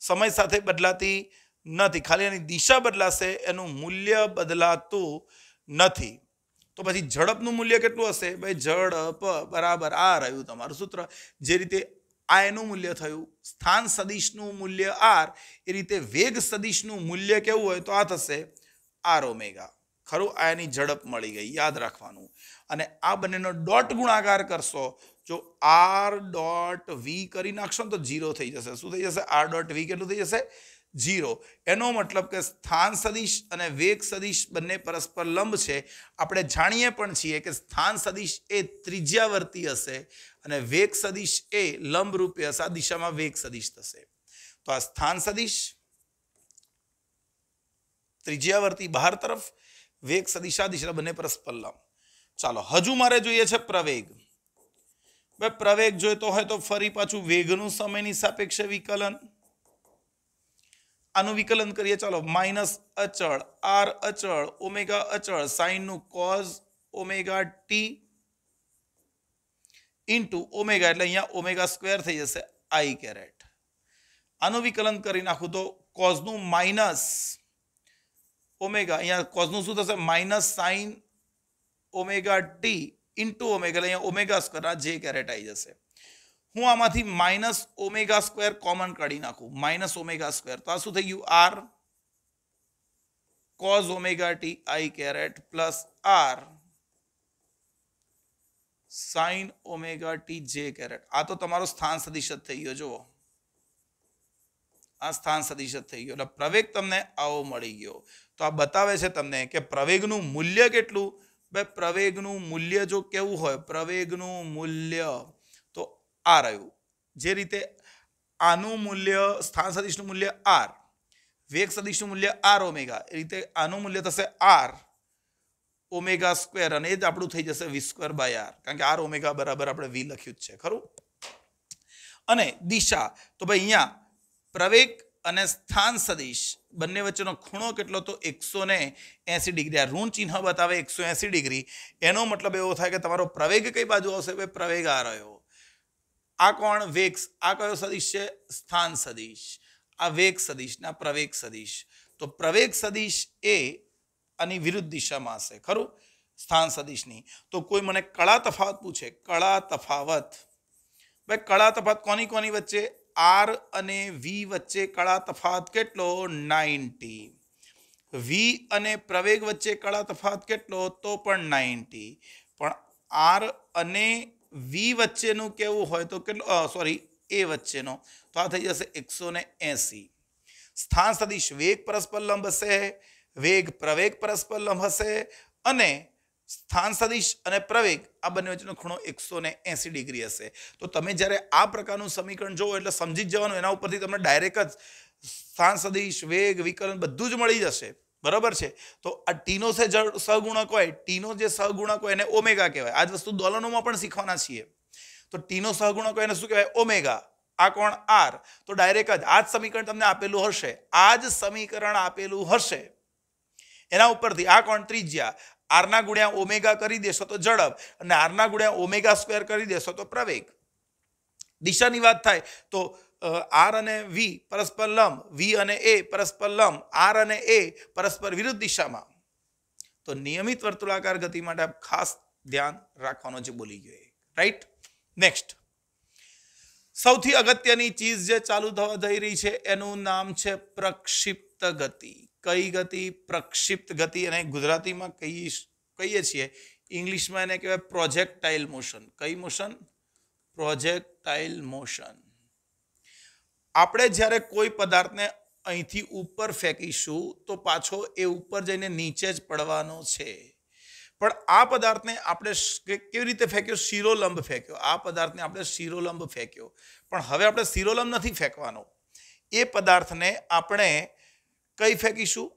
S1: સમય સાથે બદલાતી નથી. ખાલી એની દિશા બદલાશે, એનું મૂલ્ય બદલાતું નથી. તો પછી ઝડપનું મૂલ્ય કેટલું હશે? ભાઈ, ઝડપ બરાબર આ રહ્યું તમારું સૂત્ર. જે રીતે આ મૂલ્ય થયું, સ્થાન સદિશનું મૂલ્ય આર, એ રીતે વેગ સદિશનું મૂલ્ય કેવું હોય તો આ થશે આર ઓમેગા. ખરું? આ એની ઝડપ મળી ગઈ, યાદ રાખવાનું. અને આ બંનેનો ડોટ ગુણાકાર કરશો, જો આર ડોટ વી કરી નાખશો તો જીરો થઈ જશે. શું થઈ જશે? આર ડોટ વી કેટલું થઈ જશે? જીરો. એનો મતલબ કે સ્થાન સદિશ અને વેગ સદિશ બંને પરસ્પર લંબ છે. આપણે જાણીએ પણ છીએ કે સ્થાન સદિશ એ ત્રિજ્યાવર્તી હશે અને વેગ સદિશ એ લંબ રૂપે હશે. આ દિશામાં વેગ સદિશ થશે. તો આ સ્થાન સદિશ, ત્રિજ્યાવર્તી બહાર તરફ, વેગ સદિશા દિશા બંને પરસ્પર લંબ. ચાલો, હજુ મારે જોઈએ છે પ્રવેગ. પ્રવેગ જોઈતો હોય તો ફરી પાછું વેગનું સમયની સાપેક્ષે વિકલન. આનું વિકલન કરીએ, ચાલો, માઇનસ અચળ, આર અચળ, ઓમેગા અચળ સાઇનનું cos omega t into omega, એટલે અહીંયા ઓમેગા સ્ક્વેર થઈ જશે આઈ કેરેટ. આનું વિકલન કરી નાખું તો કોઝનું માઇનસ ઓમેગા, અહીંયા કોઝનું શું થશે? Minus sine omega t into omega અહીંયા ઓમેગા સ્ક્વેર આ જે કેરેટ આવી જશે. હું આમાંથી માઇનસ ઓમેગા સ્ક્વેર કોમન કાઢી નાખું. માઇનસ ઓમેગા સ્ક્વેર તો આ શું થઈ ગયું? R cos omega t i caret plus r sine omega t j caret આ તો તમારો સ્થાન સદિશ થઈ ગયો. જુઓ. આ સ્થાન સદિશ થઈ ગયો. એટલે પ્રવેગ તમને આવો મળી ગયો. તો આ બતાવે છે તમને કે પ્રવેગનું મૂલ્ય કેટલું? ભાઈ પ્રવેગનું મૂલ્ય જો કેવું હોય, પ્રવેગનું મૂલ્ય તો આવ્યું જે રીતે આનું મૂલ્ય સ્થાન સદિશનું મૂલ્ય આર, વેગ સદિશનું મૂલ્ય આર ઓમેગા, એ રીતે આનું મૂલ્ય થશે આર ઓમેગા સ્ક્વેર અને એ જ આપણું થઈ જશે વી સ્ક્વેર બાય આર. કારણ કે આર ઓમેગા બરાબર આપણે વી લખ્યું જ છે, ખરું? અને દિશા, તો ભાઈ અહીંયા પ્રવેગ અને સ્થાન સદિશ બંને વચ્ચેનો ખૂણો કેટલો તો એકસો ને એંસી ડિગ્રી. આ ઋણ ચિહ્ન બતાવે એકસો એંસી ડિગ્રી. એનો મતલબ એવો થાય કે તમારો પ્રવેગ કઈ બાજુ આવશે? ભાઈ પ્રવેગ આ રહ્યો. આ કોણ? વેગ આ કયો સદીશ છે? સ્થાન સદીશ. આ વેગ સદીશના પ્રવેગ સદીશ. તો પ્રવેગ સદીશ એ આની વિરુદ્ધ દિશામાં હશે. ખરું? સ્થાન સદીશની. તો કોઈ મને કળા તફાવત પૂછે. કળા તફાવત. ભાઈ, કળા તફાવત કોની કોની વચ્ચે? આર અને વી વચ્ચે કળા તફાવત કેટલો? નાઇન્ટી. વી અને પ્રવેગ વચ્ચે કળા તફાવત કેટલો? તો પણ નાઇન્ટી. પણ આર અને વી વચ્ચેનું કેવું હોય તો કેટલો સોરી એ વચ્ચેનો. તો આ થઈ જશે એકસો ને એંસી. સ્થાન સદીશ વેગ પરસ્પર લંબ હશે, વેગ પ્રવેગ પરસ્પર લંબ હશે અને સ્થાન સદિશ અને પ્રવેગ આ બંને વચ્ચેનો ખૂણો એકસો ને એંસી ડિગ્રી હશે. તો તમે જ્યારે આ પ્રકારનું સમીકરણ જોવો એટલે સમજી જ જવાનું, એના ઉપરથી તમને ડાયરેક્ટ જ સ્થાન સદિશ, વેગ, વિકલન બધું જ મળી જશે. બરાબર છે? તો આ ટીનો છે સહગુણક હોય ટીનો જે સહગુણક હોય એને ઓમેગા કહેવાય. આ જ વસ્તુ દોલનોમાં પણ શીખવાના છીએ. તો ટીનો સહગુણક હોય એને શું કહેવાય? ઓમેગા. આ કોણ? આર તો ડાયરેક્ટ જ આ જ સમીકરણ તમને આપેલું હશે. આ જ સમીકરણ આપેલું હશે. એના ઉપરથી આ કોણ? ત્રિજ્યા. આરના ગુણ્યા ઓમેગા કરી દેશો તો ઝડપ. અને આરના ગુણ્યા ઓમેગા સ્ક્વેર કરી દેશો તો પ્રવેગ. દિશાની વાત થાય તો આર અને વી પરસ્પર લંબ, વી અને એ પરસ્પર લંબ, આર અને એ પરસ્પર વિરુદ્ધ દિશામાં. તો નિયમિત વર્તુળાકાર ગતિ માટે આપ ખાસ ધ્યાન રાખવાનો જે બોલી ગયો રાઈટ નેક્સ્ટ સૌથી અગત્યની ચીજ જે ચાલુ થવા જઈ રહી છે, એનું નામ છે પ્રક્ષિપ્ત ગતિ. કઈ ગતિ? પ્રક્ષિપ્ત ગતિ અને ગુજરાતીમાં કહીએ કહીએ છીએ. ઇંગ્લિશમાં એને કહેવાય પ્રોજેક્ટાઇલ મોશન કઈ મોશન પ્રોજેક્ટાઇલ મોશન આપણે જ્યારે કોઈ પદાર્થને અહીંથી ઉપર ફેંકીશું, તો પાછો એ ઉપર જઈને નીચે જ પડવાનો છે. પણ આ પદાર્થને આપણે કેવી રીતે ફેંક્યો? શિરોલંબ ફેંક્યો. આ પદાર્થને આપણે શિરોલંબ ફેંક્યો. પણ હવે આપણે શિરોલંબ નથી ફેંકવાનો. એ પદાર્થને આપણે કઈ ફેંકીશું?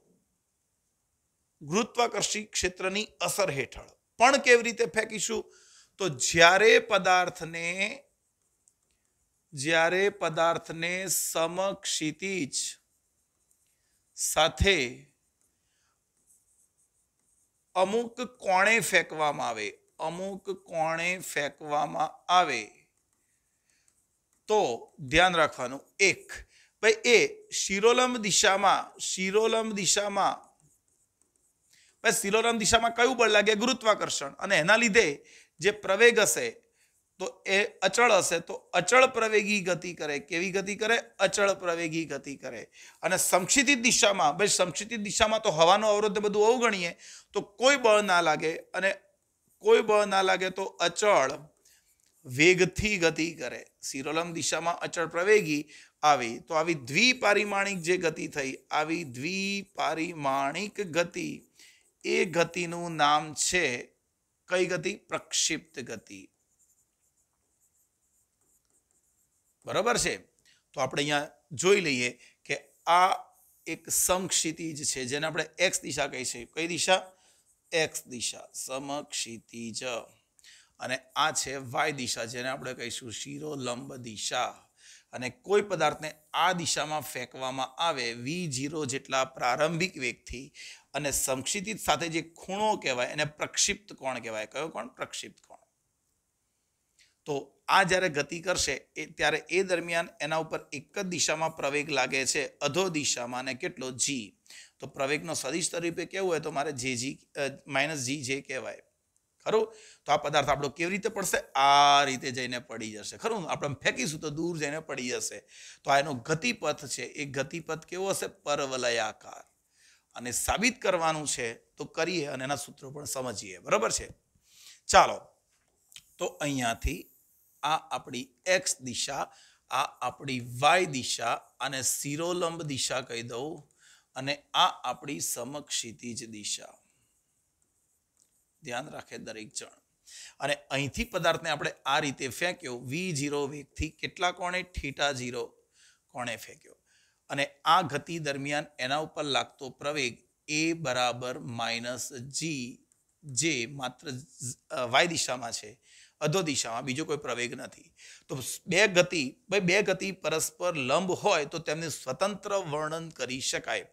S1: ગુરુત્વાકર્ષી ક્ષેત્રની અસર હેઠળ. પણ કેવી રીતે ફેંકીશું? તો જ્યારે પદાર્થને જ્યારે પદાર્થને સમક્ષિતિજ સાથે અમુક કોણે ફેંકવામાં આવે, અમુક કોણે ફેંકવામાં આવે, તો ધ્યાન રાખવાનું. એક, ભાઈ એ શિરોલંબ દિશામાં શિરોલંબ દિશામાં, ભાઈ શિરોલંબ દિશામાં કયું બળ લાગે? ગુરુત્વાકર્ષણ. અને એના લીધે જે પ્રવેગ હશે તો એ અચળ હશે તો અચળ પ્રવેગી ગતિ કરે. કેવી ગતિ કરે? અચળ પ્રવેગી ગતિ કરે. અને સંક્ષિતિત દિશામાં, ભાઈ સંક્ષિતિત દિશામાં તો હવાનો અવરોધ બધું અવગણીએ તો કોઈ બળ ના લાગે અને કોઈ બળ ના લાગે તો અચળ વેગથી ગતિ કરે. સિરોલમ દિશામાં અચળ પ્રવેગી આવી. તો આવી દ્વિપારિમાણિક જે ગતિ થઈ, આવી દ્વિપારિમાણિક ગતિ, એ ગતિનું નામ છે કઈ ગતિ? પ્રક્ષિપ્ત ગતિ. બરાબર છે? તો આપણે અહીંયા જોઈ લઈએ કે આ એક સમક્ષિતિજ છે, જેને આપણે એક્સ દિશા કહીશું કઈ દિશા? એક્સ દિશા. સમક્ષિતિજ અને આ છે વાય દિશા, જેને આપણે કહીશું શિરોલંબ દિશા. અને કોઈ પદાર્થને આ દિશામાં ફેંકવામાં આવે, વી જીરો જેટલા પ્રારંભિક વેગથી, અને સમક્ષિતિત સાથે જે ખૂણો કહેવાય, એને પ્રક્ષિપ્ત કોણ કહેવાય? કયો કોણ? પ્રક્ષિપ્ત કોણ. તો આ જ્યારે ગતિ કરશે, એ ત્યારે એ દરમિયાન એના ઉપર એક જ દિશામાં પ્રવેગ લાગે છે, અધો દિશામાં અને કેટલો જી તો પ્રવેગનો સદિશ તરીકે કેવું હોય તો મારે જે જી માઇનસ જી જે કહેવાય. ખરું? તો આ પદાર્થ આપણો કેવી રીતે પડશે? આ રીતે જઈને પડી જશે. ખરું? આપણે ફેંકીશું તો દૂર જઈને પડી જશે. તો આ એનો ગતિપથ છે. એ ગતિપથ કેવો હશે? પરવલયાકાર. અને સાબિત કરવાનું છે તો કરીએ અને એના સૂત્રો પણ સમજીએ. બરાબર છે? ચાલો. તો અહીંયાથી આ આપણી એક્સ દિશા, આ આપણી વાય દિશા અને શિરોલંબ દિશા કહી દઉં અને આ આપણી સમક્ષિતિજ દિશા. ધ્યાન રાખે દરેક જણ. અને અહીંથી પદાર્થને આપણે આ રીતે ફેંક્યો, વી જીરો વેગથી કેટલા કોણે? થીટા જીરો કોણે ફેંક્યો? અને આ ગતિ દરમિયાન એના ઉપર લાગતો પ્રવેગ એ બરાબર માઇનસ જી જે માત્ર વાય દિશામાં છે. અધો દિશામાં, બીજો કોઈ પ્રવેગ નથી. તો બે ગતિ, ભાઈ બે ગતિ પરસ્પર લંબ હોય તો તેમને સ્વતંત્ર વર્ણન કરી શકાય.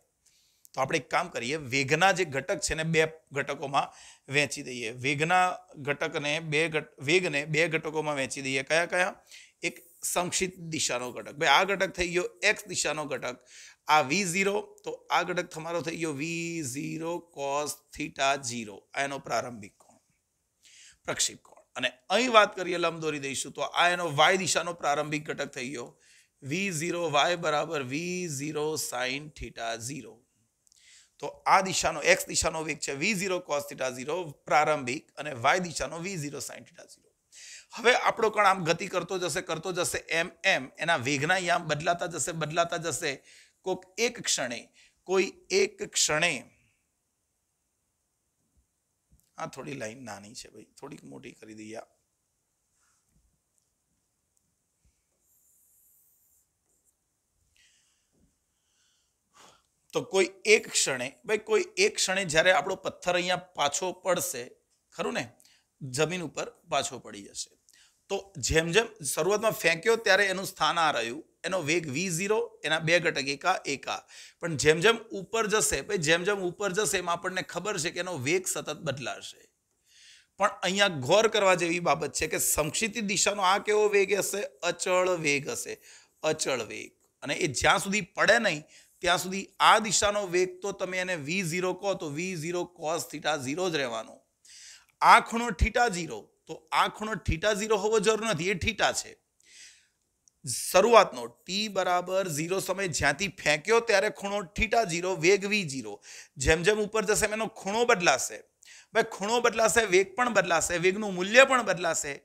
S1: તો આપણે એક કામ કરીએ, વેગના જે ઘટક છે ને બે ઘટકોમાં વહેંચી દઈએ. વેગના ઘટકને બે વેગને બે ઘટકોમાં વહેંચી દઈએ. કયા કયા? એક સંક્ષિપ્ત દિશાનો ઘટક. ભાઈ આ ઘટક થઈ ગયો એક્સ દિશાનો ઘટક. આ વી ઝીરો તો આ ઘટક તમારો થઈ ગયો v zero cos theta zero એનો પ્રારંભિક કોણ? પ્રક્ષેપ કોણ? અને અહીં વાત કરીએ લંબ દોરી દઈશું, તો આ એનો વાય દિશાનો પ્રારંભિક ઘટક થઈ ગયો. વી ઝીરો વાય બરાબર v zero sine theta zero. તો આ દિશાનો, એક્સ દિશાનો વેગ છે v zero cos theta zero પ્રારંભિક અને Y દિશાનો v zero sine theta zero. હવે આપણો કણ આમ ગતિ કરતો જશે કરતો જશે એમ એમ, એના વેગના યામ બદલાતા જશે બદલાતા જશે. કોઈક એક ક્ષણે, કોઈ એક ક્ષણે આ થોડી લાઈન નાની છે ભાઈ. થોડીક મોટી કરી દઈએ તો કોઈ એક ક્ષણે, ભાઈ કોઈ એક ક્ષણે જ્યારે આપણો પથ્થર અહીંયા પાછો પડશે, ખરું ને? જમીન ઉપર પાછો પડી જશે. તો જેમ જેમ શરૂઆતમાં ફેંક્યો ત્યારે એનું સ્થાન આ રહ્યું. એનો વેગ વી ઝીરો, એના બે ઘટક એકા એકા. પણ જેમ જેમ ઉપર જશે, ભાઈ, જેમ જેમ ઉપર જશે એમાં આપણને ખબર છે કે એનો વેગ સતત બદલાશે. પણ અહીંયા ગૌર કરવા જેવી બાબત છે કે સંક્ષિપ્ત દિશાનો આ કેવો વેગ હશે? અચળ વેગ હશે. અચળ વેગ. અને એ જ્યાં સુધી પડે નહીં, ત્યાં સુધી આ દિશાનો વેગ તો તમે એને વી ઝીરો કહો, તો v zero cos theta zero જ રહેવાનો. આ ખૂણો થીટા ઝીરો, તો આ ખૂણો થીટા ઝીરો હોવો જરૂર નથી, એ થીટા છે. શરૂઆતનો ટી બરાબર ઝીરો સમય જ્યાંથી ફેંક્યો ત્યારે ખૂણો થીટા ઝીરો વેગ વી ઝીરો. જેમ જેમ ઉપર જશે એનો ખૂણો બદલાશે. ભાઈ, ખૂણો બદલાશે, વેગ પણ બદલાશે, વેગનું મૂલ્ય પણ બદલાશે.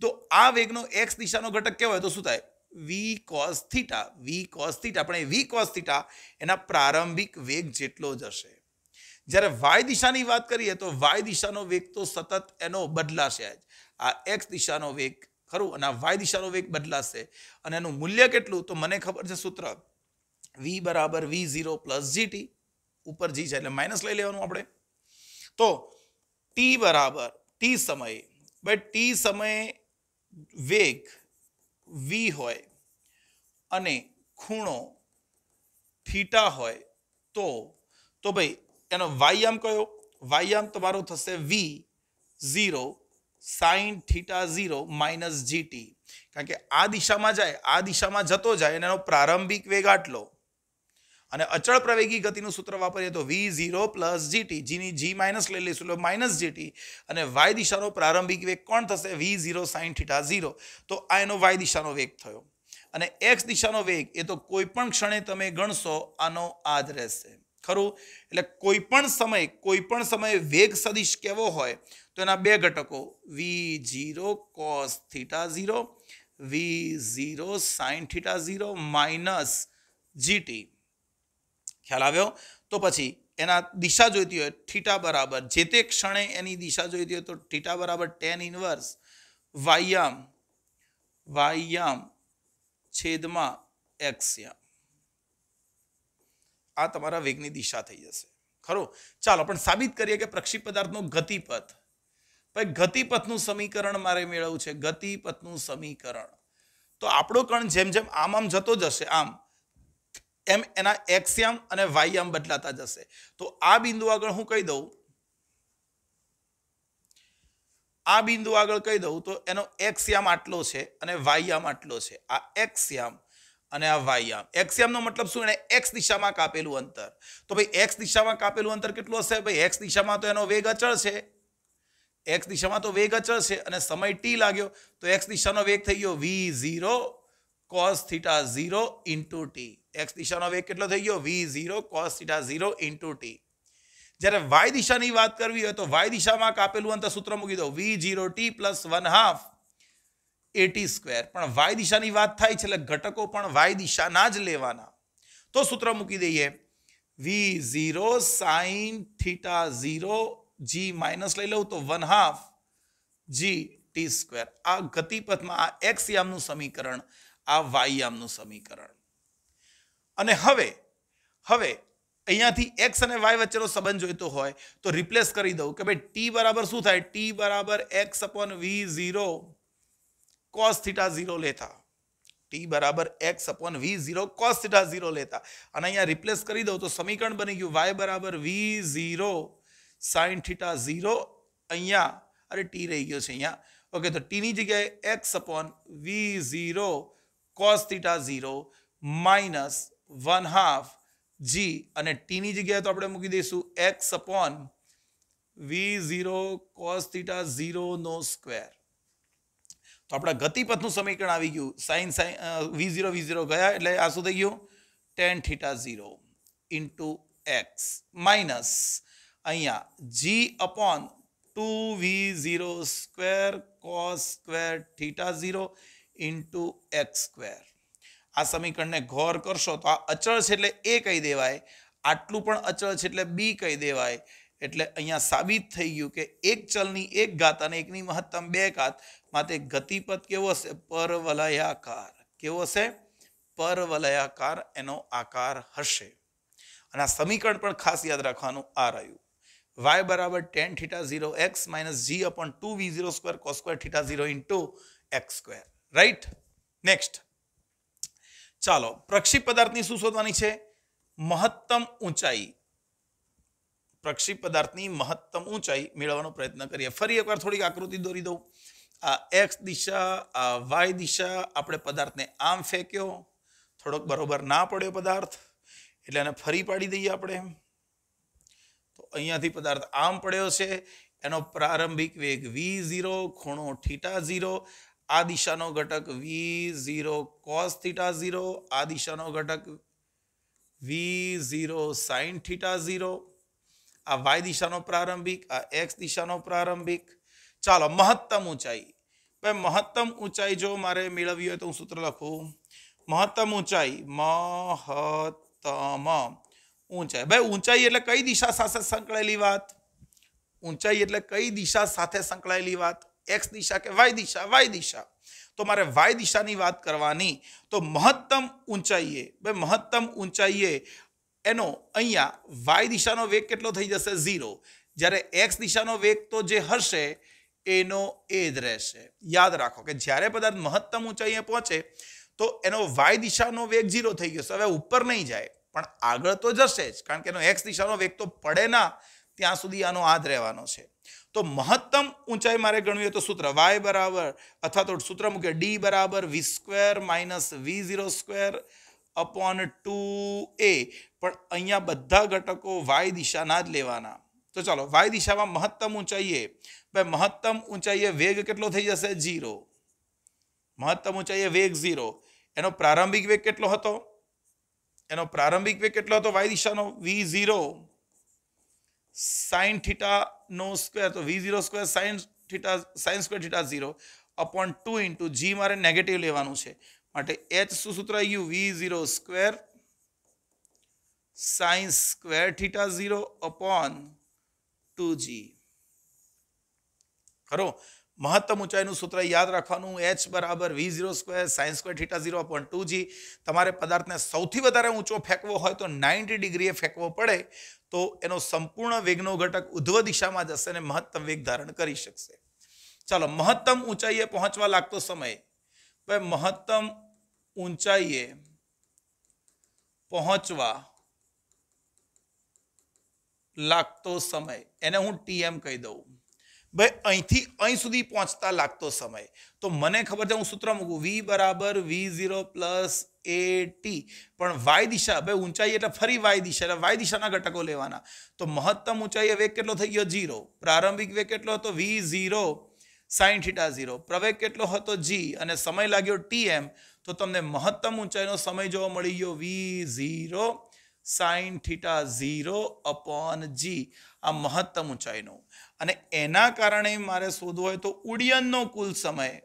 S1: તો આ વેગનો એક્સ દિશાનો ઘટક કહેવાય તો શું થાય? V cos theta V cos theta પણ એ વી કોસ થીટા એના પ્રારંભિક વેગ જેટલો જ હશે. જ્યારે વાય દિશાની વાત કરીએ તો વાય દિશાનો વેગ તો સતત એનો બદલાશે જ. આ એક્સ દિશાનો વેગ ખરું? અને આ વાય દિશાનો વેગ બદલાશે. અને એનું મૂલ્ય કેટલું? તો મને ખબર છે સૂત્ર. વી બરાબર વી ઝીરો પ્લસ જીટી ઉપર જી છે, એટલે માઇનસ લઈ લેવાનું આપણે. તો ટી બરાબર ટી સમયે બટ ટી સમયે વેગ વી હોય અને ખૂણો થીટા હોય, તો તો ભાઈ, એનો વાયામ કયો? વાયામ તમારો થશે v zero sine theta zero minus g t કારણ કે આ દિશામાં જાય, આ દિશામાં જતો જાય અને એનો પ્રારંભિક વેગ આટલો. અને અચળ પ્રવેગી ગતિનું સૂત્ર વાપરીએ તો વી ઝીરો પ્લસ જીટી જીની જી માઇનસ લઈ લઈશું એટલે માઇનસ જીટી અને વાય દિશાનો પ્રારંભિક વેગ કોણ થશે? V zero sine theta zero તો આ એનો વાય દિશાનો વેગ થયો. અને એક્સ દિશાનો વેગ એ તો કોઈ પણ ક્ષણે તમે ગણશો, આનો આદ રહેશે. ખરું? એટલે કોઈ પણ સમય, કોઈ પણ સમયે વેગ સદિશ કેવો હોય, તો એના બે ઘટકો, v zero cos theta zero, v zero sine theta zero minus g t ખ્યાલ આવ્યો? તો પછી એના દિશા જોઈતી હોય, થીટા બરાબર, જે તે ક્ષણે એની દિશા જોઈતી હોય, તો થીટા બરાબર ટેન ઇન્વર્સ. વાયામ વાયામ છેદમાં એક્સયામ આ તમારા વેગની દિશા થઈ જશે. ખરું? ચાલો, પણ સાબિત કરીએ કે પ્રક્ષિપ પદાર્થનો ગતિપથ. ભાઈ, ગતિપથનું સમીકરણ મારે મેળવવું છે. ગતિપથનું સમીકરણ. તો આપણો કણ જેમ જેમ આમ આમ જતો જશે, આમ, એમ એના એક્સયામ અને વાયયામ બદલાતા જશે. તો આ બિંદુ આગળ હું કહી દઉં. આ બિંદુ આગળ કહી દઉં તો એનો એક્સયામ આટલો છે અને વાયયામ આટલો છે. આ એક્સયામ અને આ વાયયામ. એક્સયામનો મતલબ શું? એને એક્સ દિશામાં કાપેલું અંતર. તો ભાઈ એક્સ દિશામાં કાપેલું અંતર કેટલું હશે? ભાઈ એક્સ દિશામાં તો એનો વેગ અચળ છે. એક્સ દિશામાં તો વેગ અચળ છે અને સમય ટી લાગ્યો તો એક્સ દિશાનો વેગ થઈ ગયો v zero cos theta zero into t x દિશાનો વેગ કેટલો થઈ ગયો? V zero cos theta zero into t જ્યારે વાય દિશાની વાત કરવી હોય તો વાય દિશામાં કાપેલું અંતર સૂત્ર મૂકી દો. V zero t plus one half a t square. પણ વાય દિશાની વાત થાય છે એટલે ઘટકો પણ વાય દિશાના જ લેવાના. તો સૂત્ર મૂકી દઈએ. V zero sine theta zero g minus લઈ લઉં તો one half g t square આ ગતિપથમાં આ એક્સ યામનું સમીકરણ, આ વાય યામનું સમીકરણ. અને હવે હવે અહીંયાથી એક્સ અને વાય વચ્ચેનો સંબંધ જોઈતો હોય તો રિપ્લેસ કરી દઉં કે ભાઈ ટી બરાબર શું થાય? ટી બરાબર x upon v zero cos theta zero લેતા. ટી બરાબર x upon v zero cos theta zero લેતા. અને અહીંયા રિપ્લેસ કરી દઉં તો સમીકરણ બની ગયું વાય બરાબર v zero sine theta zero અહીંયા. અરે ટી રહી ગયો છે અહીંયા. ઓકે તો ટીની જગ્યાએ x upon v zero cos theta zero minus one half g અને ટીની જગ્યાએ તો આપણે મૂકી દઈશું x upon v zero cos theta zero નો સ્ક્વેર તો આપણા ગતિપથનું સમીકરણ આવી ગયું. Sine sine v zero v zero ગયા એટલે આ શું થઈ ગયું? Tan theta zero into x minus અહીંયા g upon two v zero square cos square theta zero into x square આ સમીકરણને ઘોર કરશો તો આ અચળ છે એટલે એ કહી દેવાય. આટલું પણ અચળ છે એટલે બી કહી દેવાય. એટલે અહીંયા સાબિત થઈ ગયું કે એક ચલની એક ઘાત અને એકની મહત્તમ બે ઘાત. માટે ગતિપથ કેવો હશે પરવલયાકાર. કેવો હશે પરવલયાકાર એનો આકાર હશે. અને આ સમીકરણ પણ ખાસ યાદ રાખવાનું આ રહ્યું. વાય બરાબર tan theta zero x minus g upon two v zero square cos square theta zero into x square right next ચાલો પ્રક્ષિપ પદાર્થની શું શોધવાની છે? મહત્તમ ઊંચાઈ. પ્રક્ષિપ પદાર્થની મહત્તમ ઊંચાઈ મેળવવાનો પ્રયત્ન કરીએ. ફરી એકવાર થોડીક આકૃતિ દોરી દઉં. આ એક્સ દિશા, આ વાય દિશા, આપણે પદાર્થને આમ ફેંક્યો. થોડોક બરોબર ના પડ્યો પદાર્થ, એટલે એને ફરી પાડી દઈએ આપણે. તો અહીંયાથી પદાર્થ આમ પડ્યો છે. એનો પ્રારંભિક વેગ વી ઝીરો ખૂણો થીટા ઝીરો. આ દિશાનો ઘટક v zero cos theta zero. આ દિશાનો ઘટક v zero sine theta zero. આ વાય દિશાનો પ્રારંભિક, આ એક્સ દિશાનો પ્રારંભિક. ચાલો, મહત્તમ ઊંચાઈ. ભાઈ, મહત્તમ ઊંચાઈ જો મારે મેળવવી હોય તો હું સૂત્ર લખું. મહત્તમ ઊંચાઈ મહત્તમ ઊંચાઈ. ભાઈ, ઊંચાઈ એટલે કઈ દિશા સાથે સંકળાયેલી વાત? ઊંચાઈ એટલે કઈ દિશા સાથે સંકળાયેલી વાત? એક્સ દિશા કે વાય દિશા? વાય દિશા. તો મારે વાય દિશાની વાત કરવાની. તો મહત્તમ ઊંચાઈએ, ભાઈ, મહત્તમ ઊંચાઈએ એનો અહીંયા વાય દિશાનો વેગ કેટલો થઈ જશે? ઝીરો. જ્યારે એક્સ દિશાનો વેગ તો જે હશે, એનો એ જ રહેશે. યાદ રાખો કે જ્યારે પદાર્થ મહત્તમ ઊંચાઈએ પહોંચે, તો એનો વાય દિશાનો વેગ ઝીરો થઈ ગયો હવે ઉપર નહીં જાય, પણ આગળ તો જશે જ. કારણ કે એનો એક્સ દિશાનો વેગ તો પડે ના, ત્યાં સુધી આનો આદ રહેવાનો છે. તો મહત્તમ ઊંચાઈ મારે ગણવી હોય તો સૂત્ર વાય બરાબર, અથવા તો સૂત્ર મૂકે ડી બરાબર v square minus v zero square upon two a પણ અહીંયા બધા ઘટકો વાય દિશાના જ લેવાના. તો ચાલો વાય દિશામાં મહત્તમ ઊંચાઈએ. ભાઈ, મહત્તમ ઊંચાઈએ વેગ કેટલો થઈ જશે? ઝીરો. મહત્તમ ઊંચાઈએ વેગ ઝીરો. એનો પ્રારંભિક વેગ કેટલો હતો? એનો પ્રારંભિક વેગ કેટલો હતો Y દિશાનો? V zero. Sign theta નો સ્ક્વેર. તો v zero square sine theta sine square theta zero. Upon two into g મારે નેગેટિવ લેવાનું છે. માટે એચ શું સૂત્ર આવી ગયું? V zero square sines square theta zero upon two g ખરો? મહત્તમ ઊંચાઈનું સૂત્ર યાદ રાખવાનું. એચ બરાબર v zero square sines square theta zero upon two g તમારે પદાર્થને સૌથી વધારે ઊંચો ફેંકવો હોય તો નાઇન્ટી ડિગ્રીએ ફેંકવો પડે તો એનો સંપૂર્ણ વેગનો ઘટક ઉધ્વ દિશામાં જશે અને મહત્તમ વેગ ધારણ કરી શકશે. ચાલો, મહત્તમ ઊંચાઈએ પહોંચવા લાગતો સમય. ભાઈ મહત્તમ ઊંચાઈએ પહોંચવા લાગતો સમય એને હું ટીએમ કહી દઉં ભાઈ અહીંથી અહીં સુધી પહોંચતા લાગતો સમય તો મને ખબર છે હું સૂત્ર મૂકું વી બરાબર v zero plus a t પણ વાય દિશા હવે ઊંચાઈ એટલે ફરી વાય દિશા એટલે વાય દિશાના ઘટકો લેવાના તો મહત્તમ ઊંચાઈએ વેગ કેટલો થઈ ગયો જીરો પ્રારંભિક વેગ કેટલો હતો v zero sine theta zero. પ્રવેગ કેટલો હતો? જી અને સમય લાગ્યો ટી એમ તો તમને મહત્તમ ઊંચાઈનો સમય જોવા મળી ગયો v zero, sine theta zero upon g આ મહત્તમ ઊંચાઈનો. અને એના કારણે મારે શોધવો હોય તો ઉડ્ડયનનો કુલ સમય.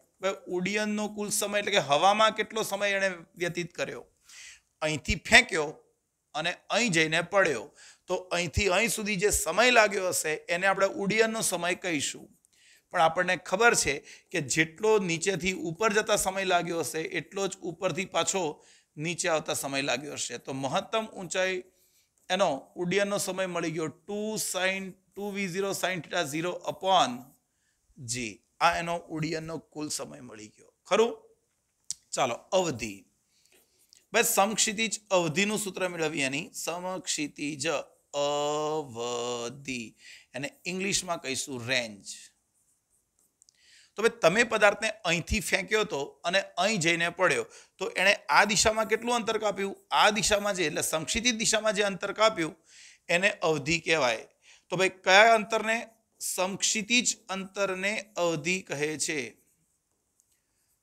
S1: ઉડ્ડયનનો કુલ સમય એટલે કે હવામાં કેટલો સમય એણે વ્યતીત કર્યો? અહીંથી ફેંક્યો અને અહીં જઈને પડ્યો. તો અહીંથી અહીં સુધી જે સમય લાગ્યો હશે, એને આપણે ઉડ્ડયનનો સમય કહીશું. પણ આપણને ખબર છે કે જેટલો નીચેથી ઉપર જતા સમય લાગ્યો હશે, એટલો જ ઉપરથી પાછો નીચે આવતા સમય લાગ્યો હશે. તો મહત્તમ ઊંચાઈ એનો ઉડ્ડયનનો સમય મળી ગયો two sine two v zero sine theta zero upon g. આ એનો ઉડ્ડયનનો કુલ સમય મળી ગયો. ખરું? ચાલો, અવધિ. ભાઈ સમક્ષિતિજ અવધિનું સૂત્ર મેળવીએ એની. સમક્ષિતિજ અવધિ. એને ઇંગ્લિશમાં કહીશું રેન્જ તો ભાઈ તમે પદાર્થને અહીંથી ફેંક્યો હતો અને અહીં જઈને પડ્યો, તો એણે આ દિશામાં કેટલું અંતર કાપ્યું? આ દિશામાં જે, એટલે સંક્ષિતિજ દિશામાં જે અંતર કાપ્યું, એને અવધિ કહેવાય. તો ભાઈ કયા અંતરને? સમક્ષિતિજ અંતરને અવધિ કહે છે.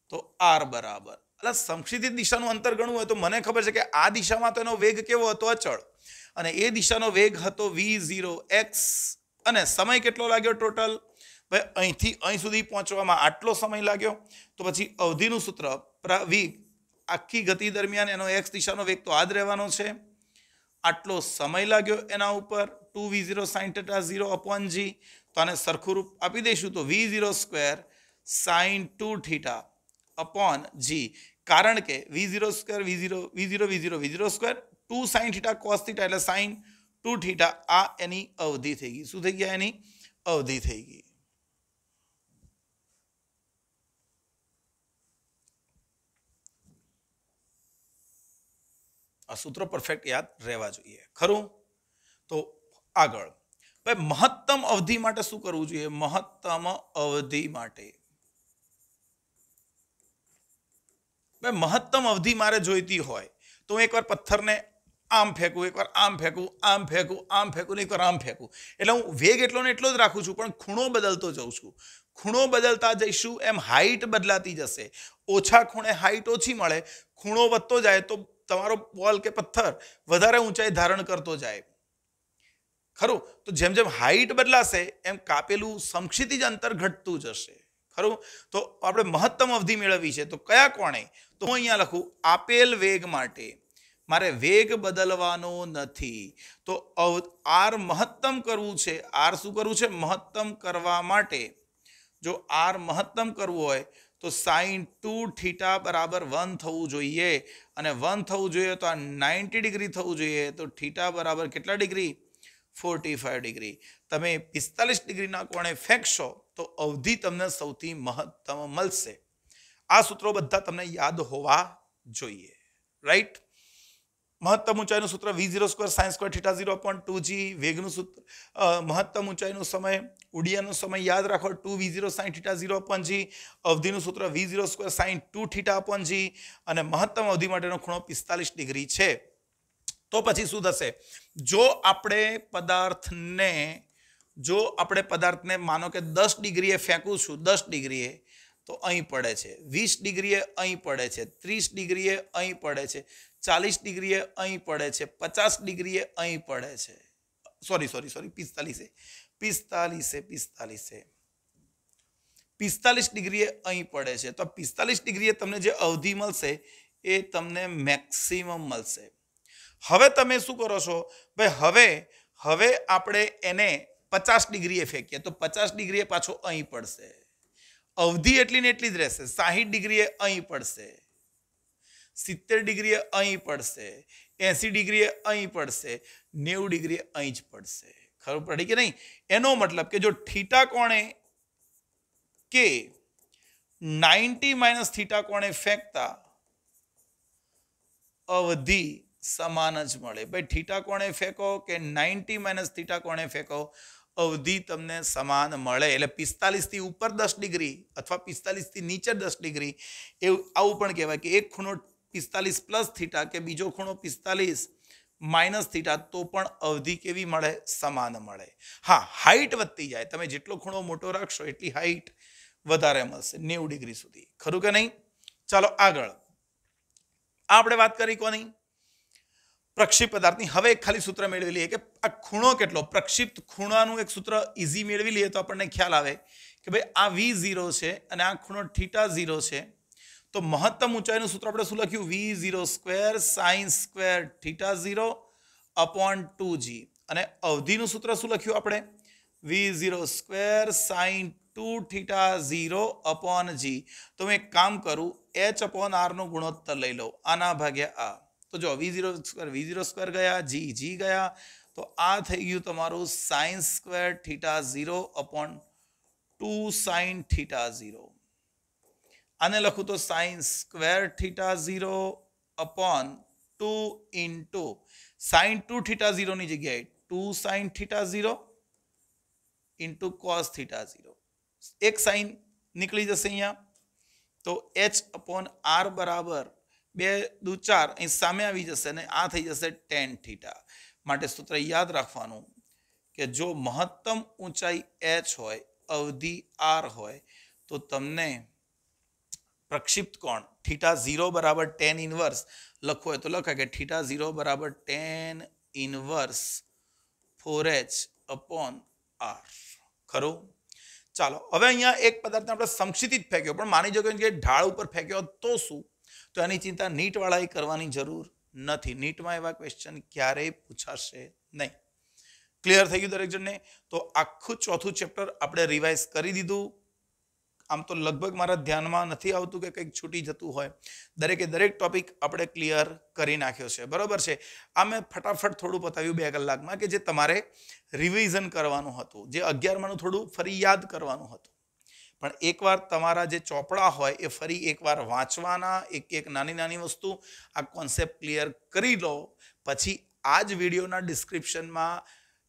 S1: તો આર બરાબર. એટલે સંક્ષિતિત દિશાનું અંતર ગણવું હોય તો મને ખબર છે કે આ દિશામાં તો એનો વેગ કેવો હતો? અચળ. અને એ દિશાનો વેગ હતો વી ઝીરો એક્સ અને સમય કેટલો લાગ્યો ટોટલ ભાઈ અહીંથી અહીં સુધી પહોંચવામાં આટલો સમય લાગ્યો. તો પછી અવધિનું સૂત્ર વી, આખી ગતિ દરમિયાન એનો એક્સ દિશાનો વેગ તો આ જ રહેવાનો છે. આટલો સમય લાગ્યો એના ઉપર, two v zero sine theta zero upon g. તો આને સરખું રૂપ આપી દઈશું. તો v zero square sine two theta upon g. કારણ કે v zero square, v zero v zero v zero v zero square, two sine theta cos theta એટલે સાઇન ટુ થીટા આ એની અવધિ થઈ ગઈ. શું થઈ ગયા એની? અવધિ થઈ ગઈ. આ સૂત્રો પરફેક્ટ યાદ રહેવા જોઈએ. ખરું? તો આગળ. ભાઈ, મહત્તમ અવધિ માટે શું કરવું જોઈએ? મહત્તમ અવધિ માટે. ભાઈ, મહત્તમ અવધિ મારે જોઈતી હોય તો હું એકવાર પથ્થરને આમ ફેંકું, એકવાર આમ ફેંકું આમ ફેંકું આમ ફેંકું ને એકવાર આમ ફેંકું. એટલે હું વેગ એટલો ને એટલો જ રાખું છું, પણ ખૂણો બદલતો જઉં છું. ખૂણો બદલતા જઈશું એમ હાઈટ બદલાતી જશે. ઓછા ખૂણે હાઈટ ઓછી મળે, ખૂણો વધતો જાય તો તમારો બોલ કે પથ્થર વધારે ઊંચાઈ ધારણ કરતો જાય. ખરું? તો જેમ જેમ હાઈટ બદલાશે, એમ કાપેલું સમક્ષિતિજ અંતર ઘટતું જશે. ખરું? તો આપણે મહત્તમ અવધિ મેળવવી છે. તો કયા કોણે? તો હું અહીંયા લખું, આપેલ વેગ માટે. મારે વેગ બદલવાનો નથી. તો આર મહત્તમ કરવું છે. આર શું કરવું છે? મહત્તમ કરવા માટે. જો આર મહત્તમ કરવું હોય તો સાઈન ટુ થીટા બરાબર વન થવું જોઈએ. અને વન થવું જોઈએ તો આ નાઇન્ટી ડિગ્રી થવું જોઈએ. તો થીટા બરાબર કેટલા ડિગ્રી ફોર્ટી ફાઈવ ડિગ્રી તમે પિસ્તાલીસ ડિગ્રીના કોણે ફેંકશો તો અવધિ તમને સૌથી મહત્તમ મળશે. આ સૂત્રો બધા તમને યાદ હોવા જોઈએ. રાઈટ મહત્તમ ઊંચાઈનું સૂત્ર v zero square sines square theta zero point two g વેગનું સૂત્ર મહત્તમ ઊંચાઈનો સમય ઉડિયાનો સમય યાદ રાખો two v zero sine theta zero upon g અવધિનું સૂત્ર v zero square sine two theta upon g અને મહત્તમ અવધિ માટેનો ખૂણો પિસ્તાલીસ ડિગ્રી છે. તો પછી શું થશે? જો આપણે પદાર્થને, જો આપણે પદાર્થને માનો કે દસ ડિગ્રીએ ફેંકું છું, દસ ડિગ્રીએ, તો અહીં પડે છે. વીસ ડિગ્રીએ અહીં પડે છે. ત્રીસ ડિગ્રીએ અહીં પડે છે. ચાલીસ ડિગ્રીએ અહીં પડે છે, પચાસ ડિગ્રીએ અહીં પડે છે. સોરી સોરી સોરી પિસ્તાલીસે. પિસ્તાલીસે પિસ્તાલીસે. પિસ્તાલીસ ડિગ્રીએ અહીં પડે છે. તો પિસ્તાલીસ ડિગ્રીએ તમને જે અવધિ મળશે એ તમને મેક્સિમમ મળશે. હવે તમે શું કરો છો? ભાઈ હવે હવે આપણે એને પચાસ ડિગ્રીએ ફેંકીએ. તો પચાસ ડિગ્રીએ પાછો અહીં પડશે. અવધિ એટલી ને એટલી જ રહેશે. સાહીઠ ડિગ્રીએ અહીં પડશે. સિત્તેર ડિગ્રીએ અહીં પડશે, એંસી ડિગ્રીએ અહીં પડશે, નેવું ડિગ્રીએ અહીં જ પડશે. ખબર પડી કે નહીં? એનો મતલબ કે જો થીટા કોણે કે નાઇન્ટી માઇનસ થીટા કોણે ફેંકતા, અવધિ સમાન જ મળે. ભાઈ, થીટા કોણે ફેંકો કે નાઇન્ટી માઇનસ થીટા કોણે ફેંકો, અવધિ તમને સમાન મળે. એટલે પિસ્તાલીસથી ઉપર દસ ડિગ્રી અથવા પિસ્તાલીસથી નીચે દસ ડિગ્રી, એવું, આવું પણ કહેવાય કે એક ખૂણો પિસ્તાલીસ પ્લસ થીટા કે બીજો ખૂણો પિસ્તાલીસ માઇનસ થીટા, તો પણ અવધિ કેવી મળે? સમાન મળે. હા હાઇટ વધતી જાય. તમે જેટલો ખૂણો મોટો રાખશો, એટલી હાઇટ વધારે મળશે. નેવું ડિગ્રી સુધી. ખરું કે નહીં? ચાલો આગળ. આ આપણે વાત કરી કોની? પ્રક્ષિપ્ત પદાર્થની. હવે એક ખાલી સૂત્ર મેળવી લઈએ કે આ ખૂણો કેટલો? પ્રક્ષિપ્ત ખૂણાનું એક સૂત્ર ઇઝી મેળવી લઈએ તો આપણને ખ્યાલ આવે કે ભાઈ આ વી ઝીરો છે અને આ ખૂણો થીટા ઝીરો છે. તો મહત્તમ ઊંચાઈનું સૂત્ર આપણે શું લખ્યું? V zero square sine square theta zero upon two g અને અવધિનું સૂત્ર શું લખ્યું આપણે? V zero square sine two theta zero upon g તો હું એક કામ કરું એચ અપોન આરનો ગુણોત્તર લઈ લઉં. આના ભાગ્યા આ. તો જો v zero square v zero square ગયા જી જી ગયા, તો આ થઈ ગયું તમારું sine square theta zero upon two sine theta zero આને લખું તો sine square theta zero upon two into sine two theta ઝીરોની જગ્યાએ two sine theta zero into cos theta zero એક સાઇન નીકળી જશે અહીંયા તો એચ અપોન આર બરાબર બે દુ ચાર અહીં સામે આવી જશે અને આ થઈ જશે ટેન થીટા માટે સૂત્ર યાદ રાખવાનું કે જો મહત્તમ ઊંચાઈ એચ હોય અવધિ આર હોય તો તમને પ્રક્ષિપ્ત કોણ? થીટા ઝીરો બરાબર ટેન ઇનવર્સ. લખવું હોય તો લખાય કે થીટા ઝીરો બરાબર tan inverse four h upon r. ખરું? ચાલો, હવે અહીંયા એક પદાર્થ આપણે સંક્ષિતિત ફેંક્યો. પણ માની જો કે ઢાળ ઉપર ફેંક્યો તો શું? તો એની ચિંતા નીટવાળાએ કરવાની જરૂર નથી. નીટમાં એવા ક્વેશ્ચન ક્યારેય પૂછાશે નહીં. ક્લિયર થઈ ગયું દરેક જણને? તો આખું ચોથું ચેપ્ટર આપણે રિવાઇઝ કરી દીધું. આમ તો લગભગ મારા ધ્યાનમાં નથી આવતું કે કંઈક છૂટી જતું હોય. દરેકે દરેક ટોપિક આપણે ક્લિયર કરી નાખ્યો છે. બરાબર છે? આ મેં ફટાફટ થોડું બતાવ્યું બે કલાકમાં કે જે તમારે રિવિઝન કરવાનું હતું, જે અગિયારમાંનું થોડું ફરી યાદ કરવાનું હતું. પણ એકવાર તમારા જે ચોપડા હોય એ ફરી એકવાર વાંચવાના એક એક નાની નાની વસ્તુ આ કોન્સેપ્ટ ક્લિયર કરી લો. પછી આ જ વિડીયોના ડિસ્ક્રિપ્શનમાં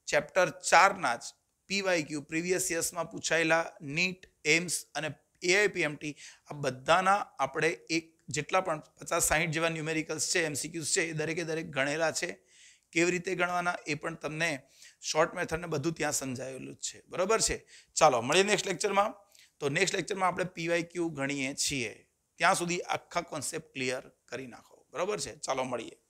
S1: ચેપ્ટર ચારના જ પીવાય ક્યુ પ્રીવિયસ યર્સમાં પૂછાયેલા નીટ એમ્સ અને એઆઈપીએમટી આ બધાના આપણે એક જેટલા પણ પચાસ સાહીઠ જેવા ન્યુમેરિકલ્સ છે એમસીક્યુઝ છે, એ દરેકે દરેક ગણેલા છે. કેવી રીતે ગણવાના એ પણ તમને શોર્ટ મેથડને બધું ત્યાં સમજાયેલું જ છે. બરાબર છે? ચાલો, મળીએ નેક્સ્ટ લેક્ચરમાં તો નેક્સ્ટ લેક્ચરમાં આપણે પીવાય ક્યુ ગણીએ છીએ. ત્યાં સુધી આખા કોન્સેપ્ટ ક્લિયર કરી નાખો. બરાબર છે? ચાલો, મળીએ.